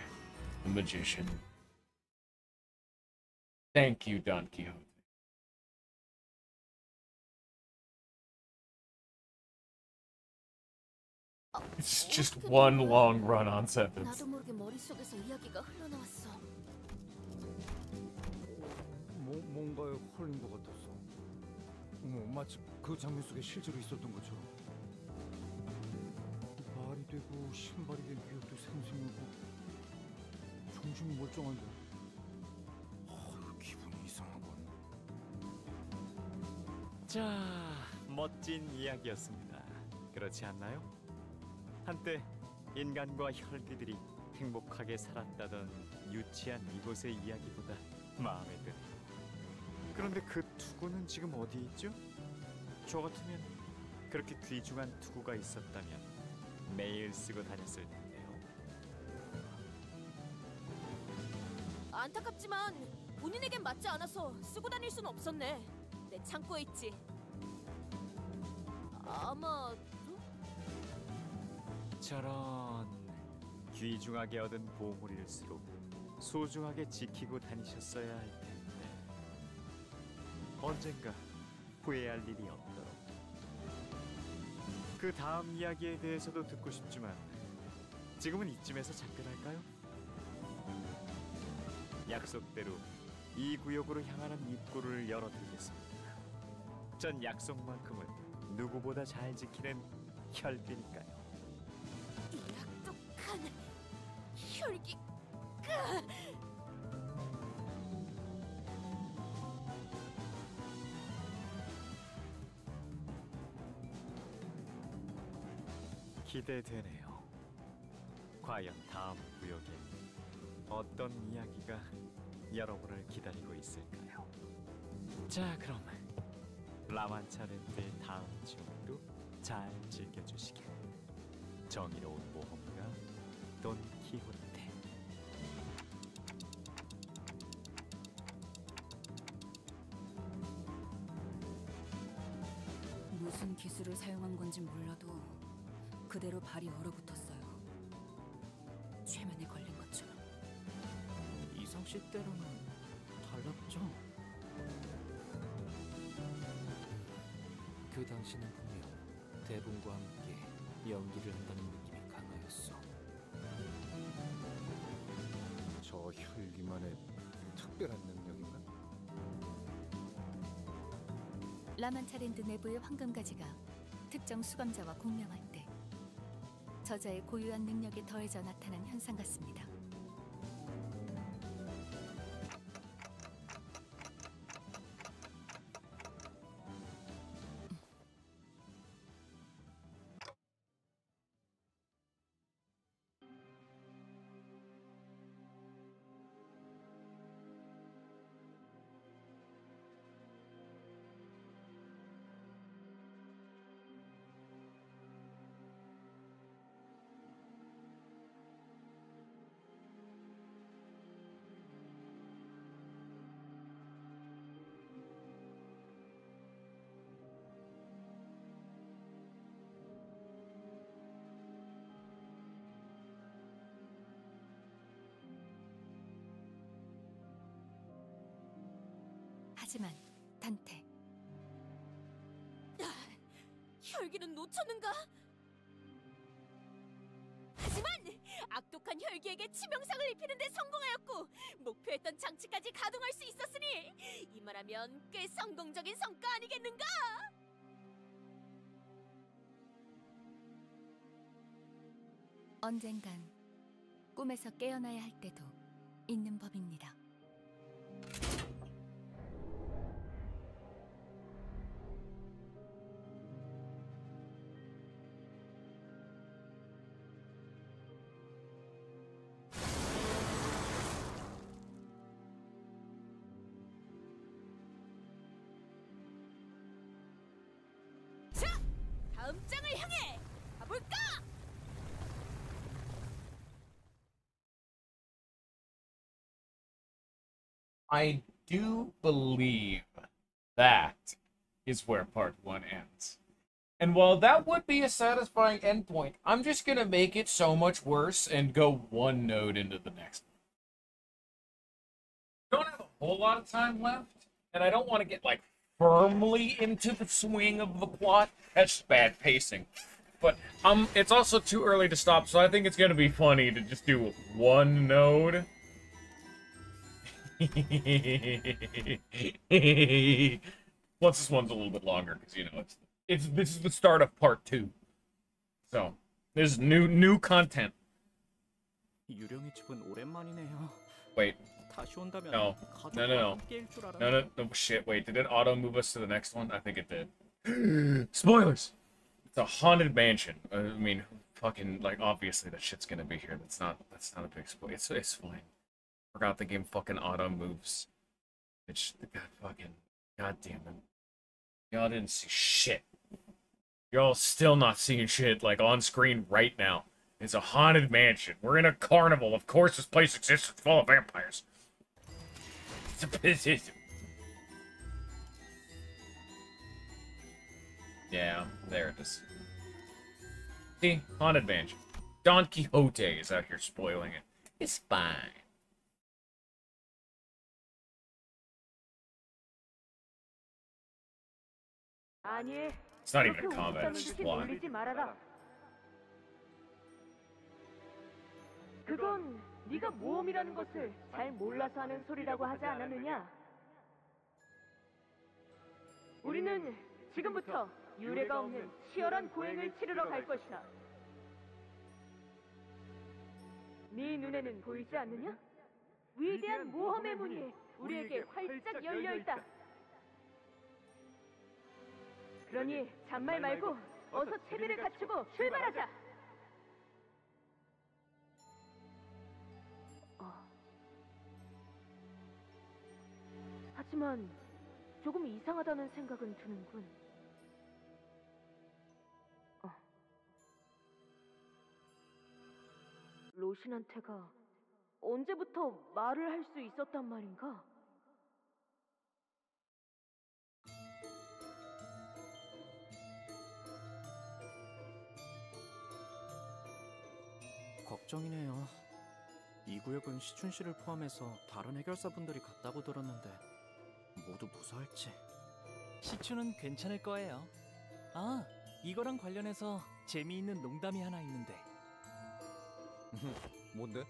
and the magician. Thank you, Don Quixote. It's just one long run-on sentence. 나도 모르게 머릿속에서 이야기가 흘러나왔어. 뭐, 뭔가에 홀린 것 같았어. 어머, 마치 그 장면 속에 실제로 있었던 것처럼. 발이 되고 신발이 된 기억도 생생하고 정신이 멀쩡한데. 아, 기분이 이상하군. 자, 멋진 이야기였습니다. 그렇지 않나요? 한때 인간과 혈귀들이 행복하게 살았다던 유치한 이곳의 이야기보다 마음에 드네. 그런데 그 투구는 지금 어디 있죠? 저 같으면 그렇게 귀중한 투구가 있었다면 매일 쓰고 다녔을 텐데요. 안타깝지만 본인에겐 맞지 않아서 쓰고 다닐 순 없었네. 내 창고에 있지. 아마 저런 귀중하게 얻은 보물일수록 소중하게 지키고 다니셨어야 할 텐데 언젠가 후회할 일이 없도록 그 다음 이야기에 대해서도 듣고 싶지만 지금은 이쯤에서 작별할까요? 약속대로 이 구역으로 향하는 입구를 열어드리겠습니다. 전 약속만큼은 누구보다 잘 지키는 혈비니까 혈기. 기대되네요. 과연 다음 구역에 어떤 이야기가 여러분을 기다리고 있을까요? 자, 그럼 라만차렌트의 다음 지역도 잘 즐겨주시길. 정의로운 모험 기술을 사용한 건지 몰라도 그대로 발이 얼어붙었어요. 최면에 걸린 것처럼. 이상 씨 때랑은 달랐죠? 그 당시는 분명 대본과 함께 연기를 한다는 느낌이 강하였어. 저 혈기만의 특별한 라만차랜드 내부의 황금 가지가 특정 수감자와 공명할 때 저자의 고유한 능력이 더해져 나타난 현상 같습니다. 하지만 단테 혈기는 놓쳤는가? 하지만 악독한 혈기에게 치명상을 입히는데 성공하였고 목표했던 장치까지 가동할 수 있었으니 이말하면 꽤 성공적인 성과 아니겠는가? 언젠간 꿈에서 깨어나야 할 때도 있는 법입니다. I do believe that is where part one ends. And while that would be a satisfying endpoint, I'm just gonna make it so much worse and go one node into the next one. Don't have a whole lot of time left, and I don't want to get like firmly into the swing of the plot. That's bad pacing. But um, it's also too early to stop, so I think it's gonna be funny to just do one node. (laughs) Plus, this one's a little bit longer because you know it's it's this is the start of part two. So there's new new content. Wait. No. No, no, no. No, no, no. Shit, wait. Did it auto move us to the next one? I think it did. (gasps) Spoilers! It's a haunted mansion. I mean, fucking, like, obviously that shit's gonna be here. That's not, that's not a big spoiler. It's, it's fine. Forgot the game fucking auto moves. It's god fucking god damn it. Y'all didn't see shit. Y'all still not seeing shit like on screen right now. It's a haunted mansion. We're in a carnival. Of course this place exists. It's full of vampires. It's a pizza. Yeah, there it is. See? Haunted mansion. Don Quixote is out here spoiling it. It's fine. 아니, It's not even a 웃었다는 it's just 말아라. 그건 네가 모험이라는 것을 잘 몰라서 하는 소리라고 하지 않았느냐? 우리는 지금부터 유례가 없는 치열한 고행을 치르러 갈 것이다. 네 눈에는 보이지 않느냐? 위대한 모험의 문이 우리에게 활짝 열려 있다. 그러니 잔말 말고 어서 채비를 갖추고 출발하자. 어. 하지만 조금 이상하다는 생각은 드는군. 어. 로신한테가 언제부터 말을 할 수 있었단 말인가? 걱정이네요. 이 구역은 시춘 씨를 포함해서 다른 해결사분들이 갔다고 들었는데 모두 무사할지. 시춘은 괜찮을 거예요. 아, 이거랑 관련해서 재미있는 농담이 하나 있는데. (laughs) 뭔데?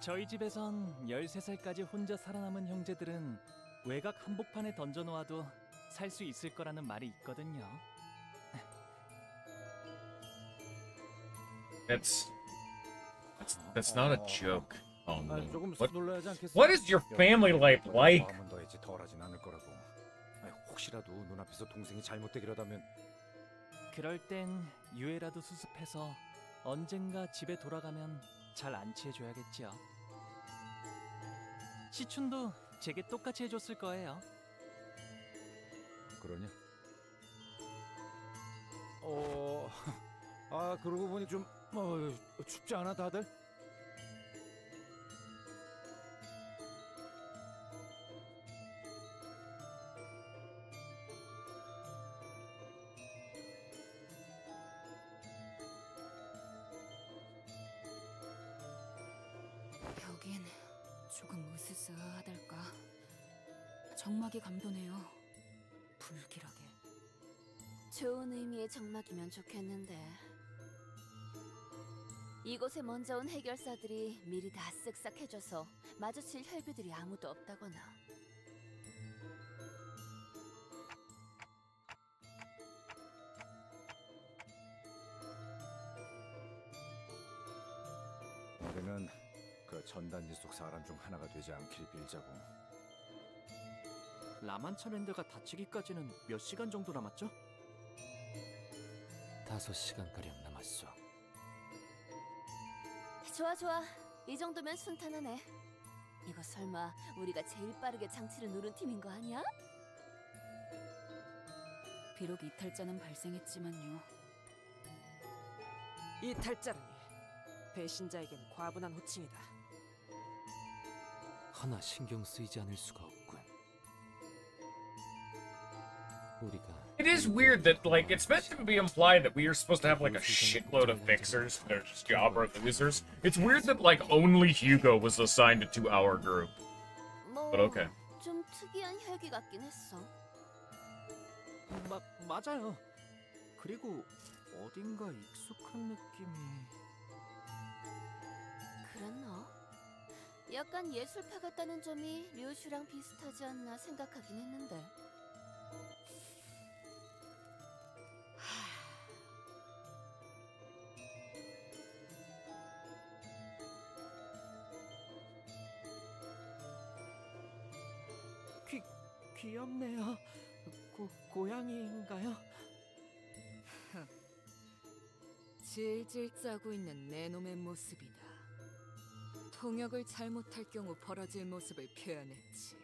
저희 집에선 13살까지 혼자 살아남은 형제들은 외곽 한복판에 던져놓아도 살 수 있을 거라는 말이 있거든요. That's that's that's not a joke. Oh no. 아, What, what is your family life like? 혹시라도 눈앞에서 동생이 잘못되기라다면 그럴 땐 유해라도 수습해서 언젠가 집에 돌아가면 잘 안치해줘야겠지요. 시춘도 제게 똑같이 해줬을 거예요. 그러냐? 어, (laughs) 아 그러고 보니 좀 어, 춥지 않아 다들? 여긴 조금 으스스하달까. 정막이 감도네요. 불길하게. 좋은 의미의 정막이면 좋겠는데. 이곳에 먼저 온 해결사들이 미리 다 쓱싹 해줘서 마주칠 혈비들이 아무도 없다거나. 우리는 그 전단지 속 사람 중 하나가 되지 않길 빌자고. 라만차랜드가 닫히기까지는 몇 시간 정도 남았죠? 다섯 시간가량 남았어. 좋아 좋아. 이 정도면 순탄하네. 이거 설마 우리가 제일 빠르게 장치를 누른 팀인 거 아니야? 비록 이탈자는 발생했지만요. 이탈자라니 배신자에겐 과분한 호칭이다. 하나 신경 쓰이지 않을 수가 없군. 우리가 It is weird that like it's meant to be implied that we are supposed to have like a shitload of fixers that are just Jabra losers. It's weird that like only Hugo was assigned to our group. 뭐 But okay. 좀 특이한 혈기 같긴 했어. 마, 맞아요. 그리고 어딘가 익숙한 느낌이... 그랬나? 약간 예술파 같다는 점이 류슈랑 비슷하지 않나 생각하긴 했는데. 고양이인가요? (laughs) 질질 짜고 있는 내 놈의 모습이다. 통역을 잘못할 경우 벌어질 모습을 표현했지.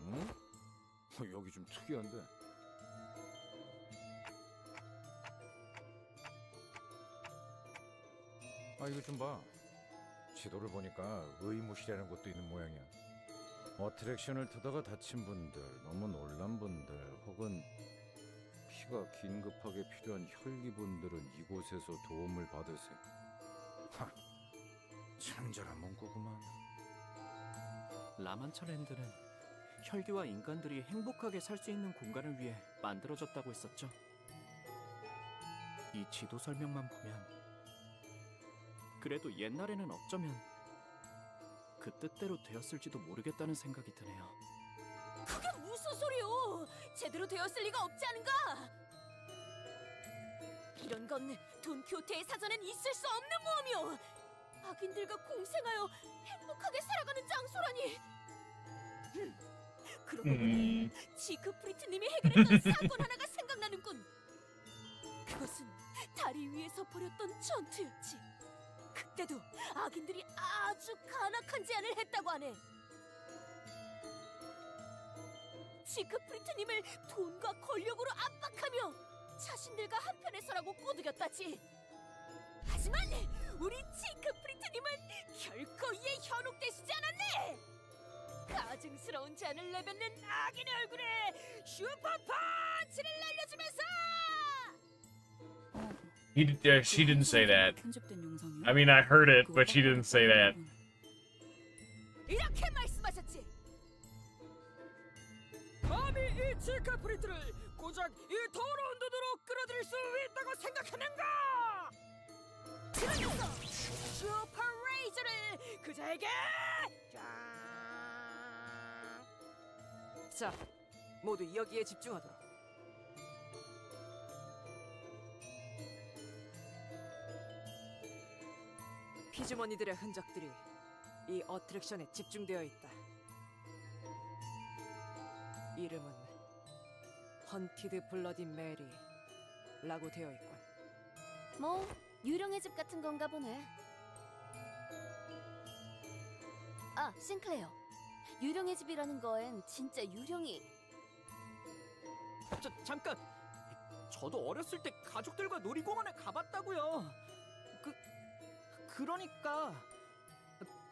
응? 어, 여기 좀 특이한데. 아 이거 좀 봐. 지도를 보니까 의무실이라는 곳도 있는 모양이야. 어트랙션을 타다가 다친 분들, 너무 놀란 분들, 혹은 피가 긴급하게 필요한 혈기분들은 이곳에서 도움을 받으세요. 하, 친절한 문구구만. 라만차랜드는 혈기와 인간들이 행복하게 살 수 있는 공간을 위해 만들어졌다고 했었죠. 이 지도 설명만 보면 그래도 옛날에는 어쩌면 그 뜻대로 되었을지도 모르겠다는 생각이 드네요. 그게 무슨 소리요? 제대로 되었을 리가 없지 않은가? 이런 건 돈키호테의 사전엔 있을 수 없는 모험이요. 악인들과 공생하여 행복하게 살아가는 장소라니. 흠, 그러고 보니 음. 지크프리트님이 해결했던 (laughs) 사건 하나가 생각나는군. 그것은 다리 위에서 벌였던 전투였지. 그때도 악인들이 아주 간악한 제안을 했다고 하네. 지크프리트님을 돈과 권력으로 압박하며 자신들과 한편에 서라고 꼬드겼다지. 하지만 우리 지크프리트님은 결코 이에 현혹되시지 않았네. 가증스러운 제안을 내뱉는 악인의 얼굴에 슈퍼 펀치를 날려주면서 He did, uh, she didn't say that. 편집된 영상이요? I mean, I heard it, but she didn't say that. 이렇게 말씀하셨지. 감히 이 피주머니들의 흔적들이 이 어트랙션에 집중되어 있다. 이름은 헌티드 블러디 메리라고 되어 있군. 뭐 유령의 집 같은 건가 보네. 아, 싱클레어. 유령의 집이라는 거엔 진짜 유령이 저, 잠깐! 저도 어렸을 때 가족들과 놀이공원에 가봤다고요. 그 그러니까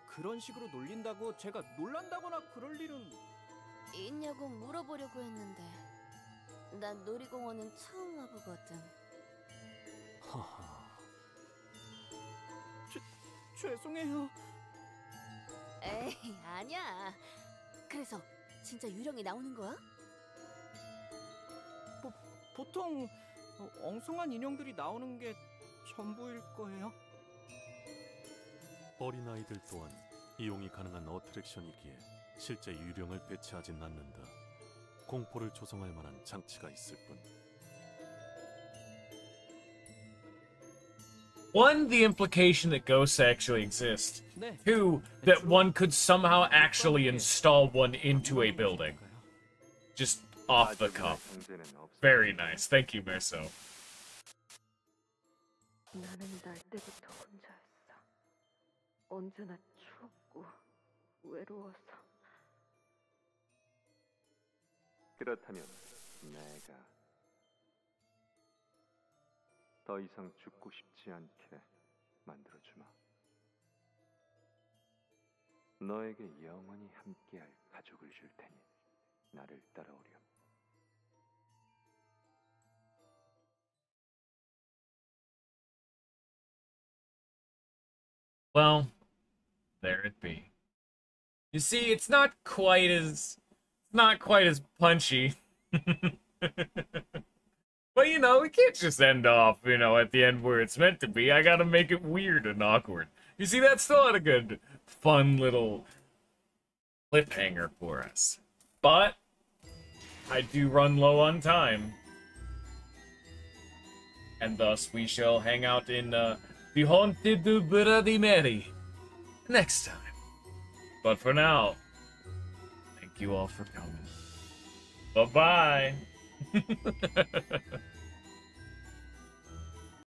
그런 식으로 놀린다고 제가 놀란다거나 그럴 일은 있냐고 물어보려고 했는데 난 놀이공원은 처음 와보거든. 하하. 죄송해요. 에이, 아니야. 그래서 진짜 유령이 나오는 거야? 보, 보통 어, 엉성한 인형들이 나오는 게 전부일 거예요. 어린아이들 또한 이용이 가능한 어트랙션이기에 실제 유령을 배치하진 않는다. 공포를 조성할 만한 장치가 있을 뿐. One, the implication that ghosts actually exist. Two, that one could somehow actually install one into a building. Just off the cuff. Very nice. Thank you, Meursault. 언제나 추웠고 외로워서. 그렇다면 내가 더 이상 죽고 싶지 않게 만들어주마. 너에게 영원히 함께할 가족을 줄 테니 나를 따라오렴. Well, there it be. You see, it's not quite as it's not quite as punchy. (laughs) but you know, we can't just end off, you know, at the end where it's meant to be. I gotta make it weird and awkward. You see, that's still had a good, fun little cliffhanger for us. But I do run low on time. And thus we shall hang out in uh, the Haunted Bloody Mary next time. But for now, thank you all for coming. Bye bye. (laughs)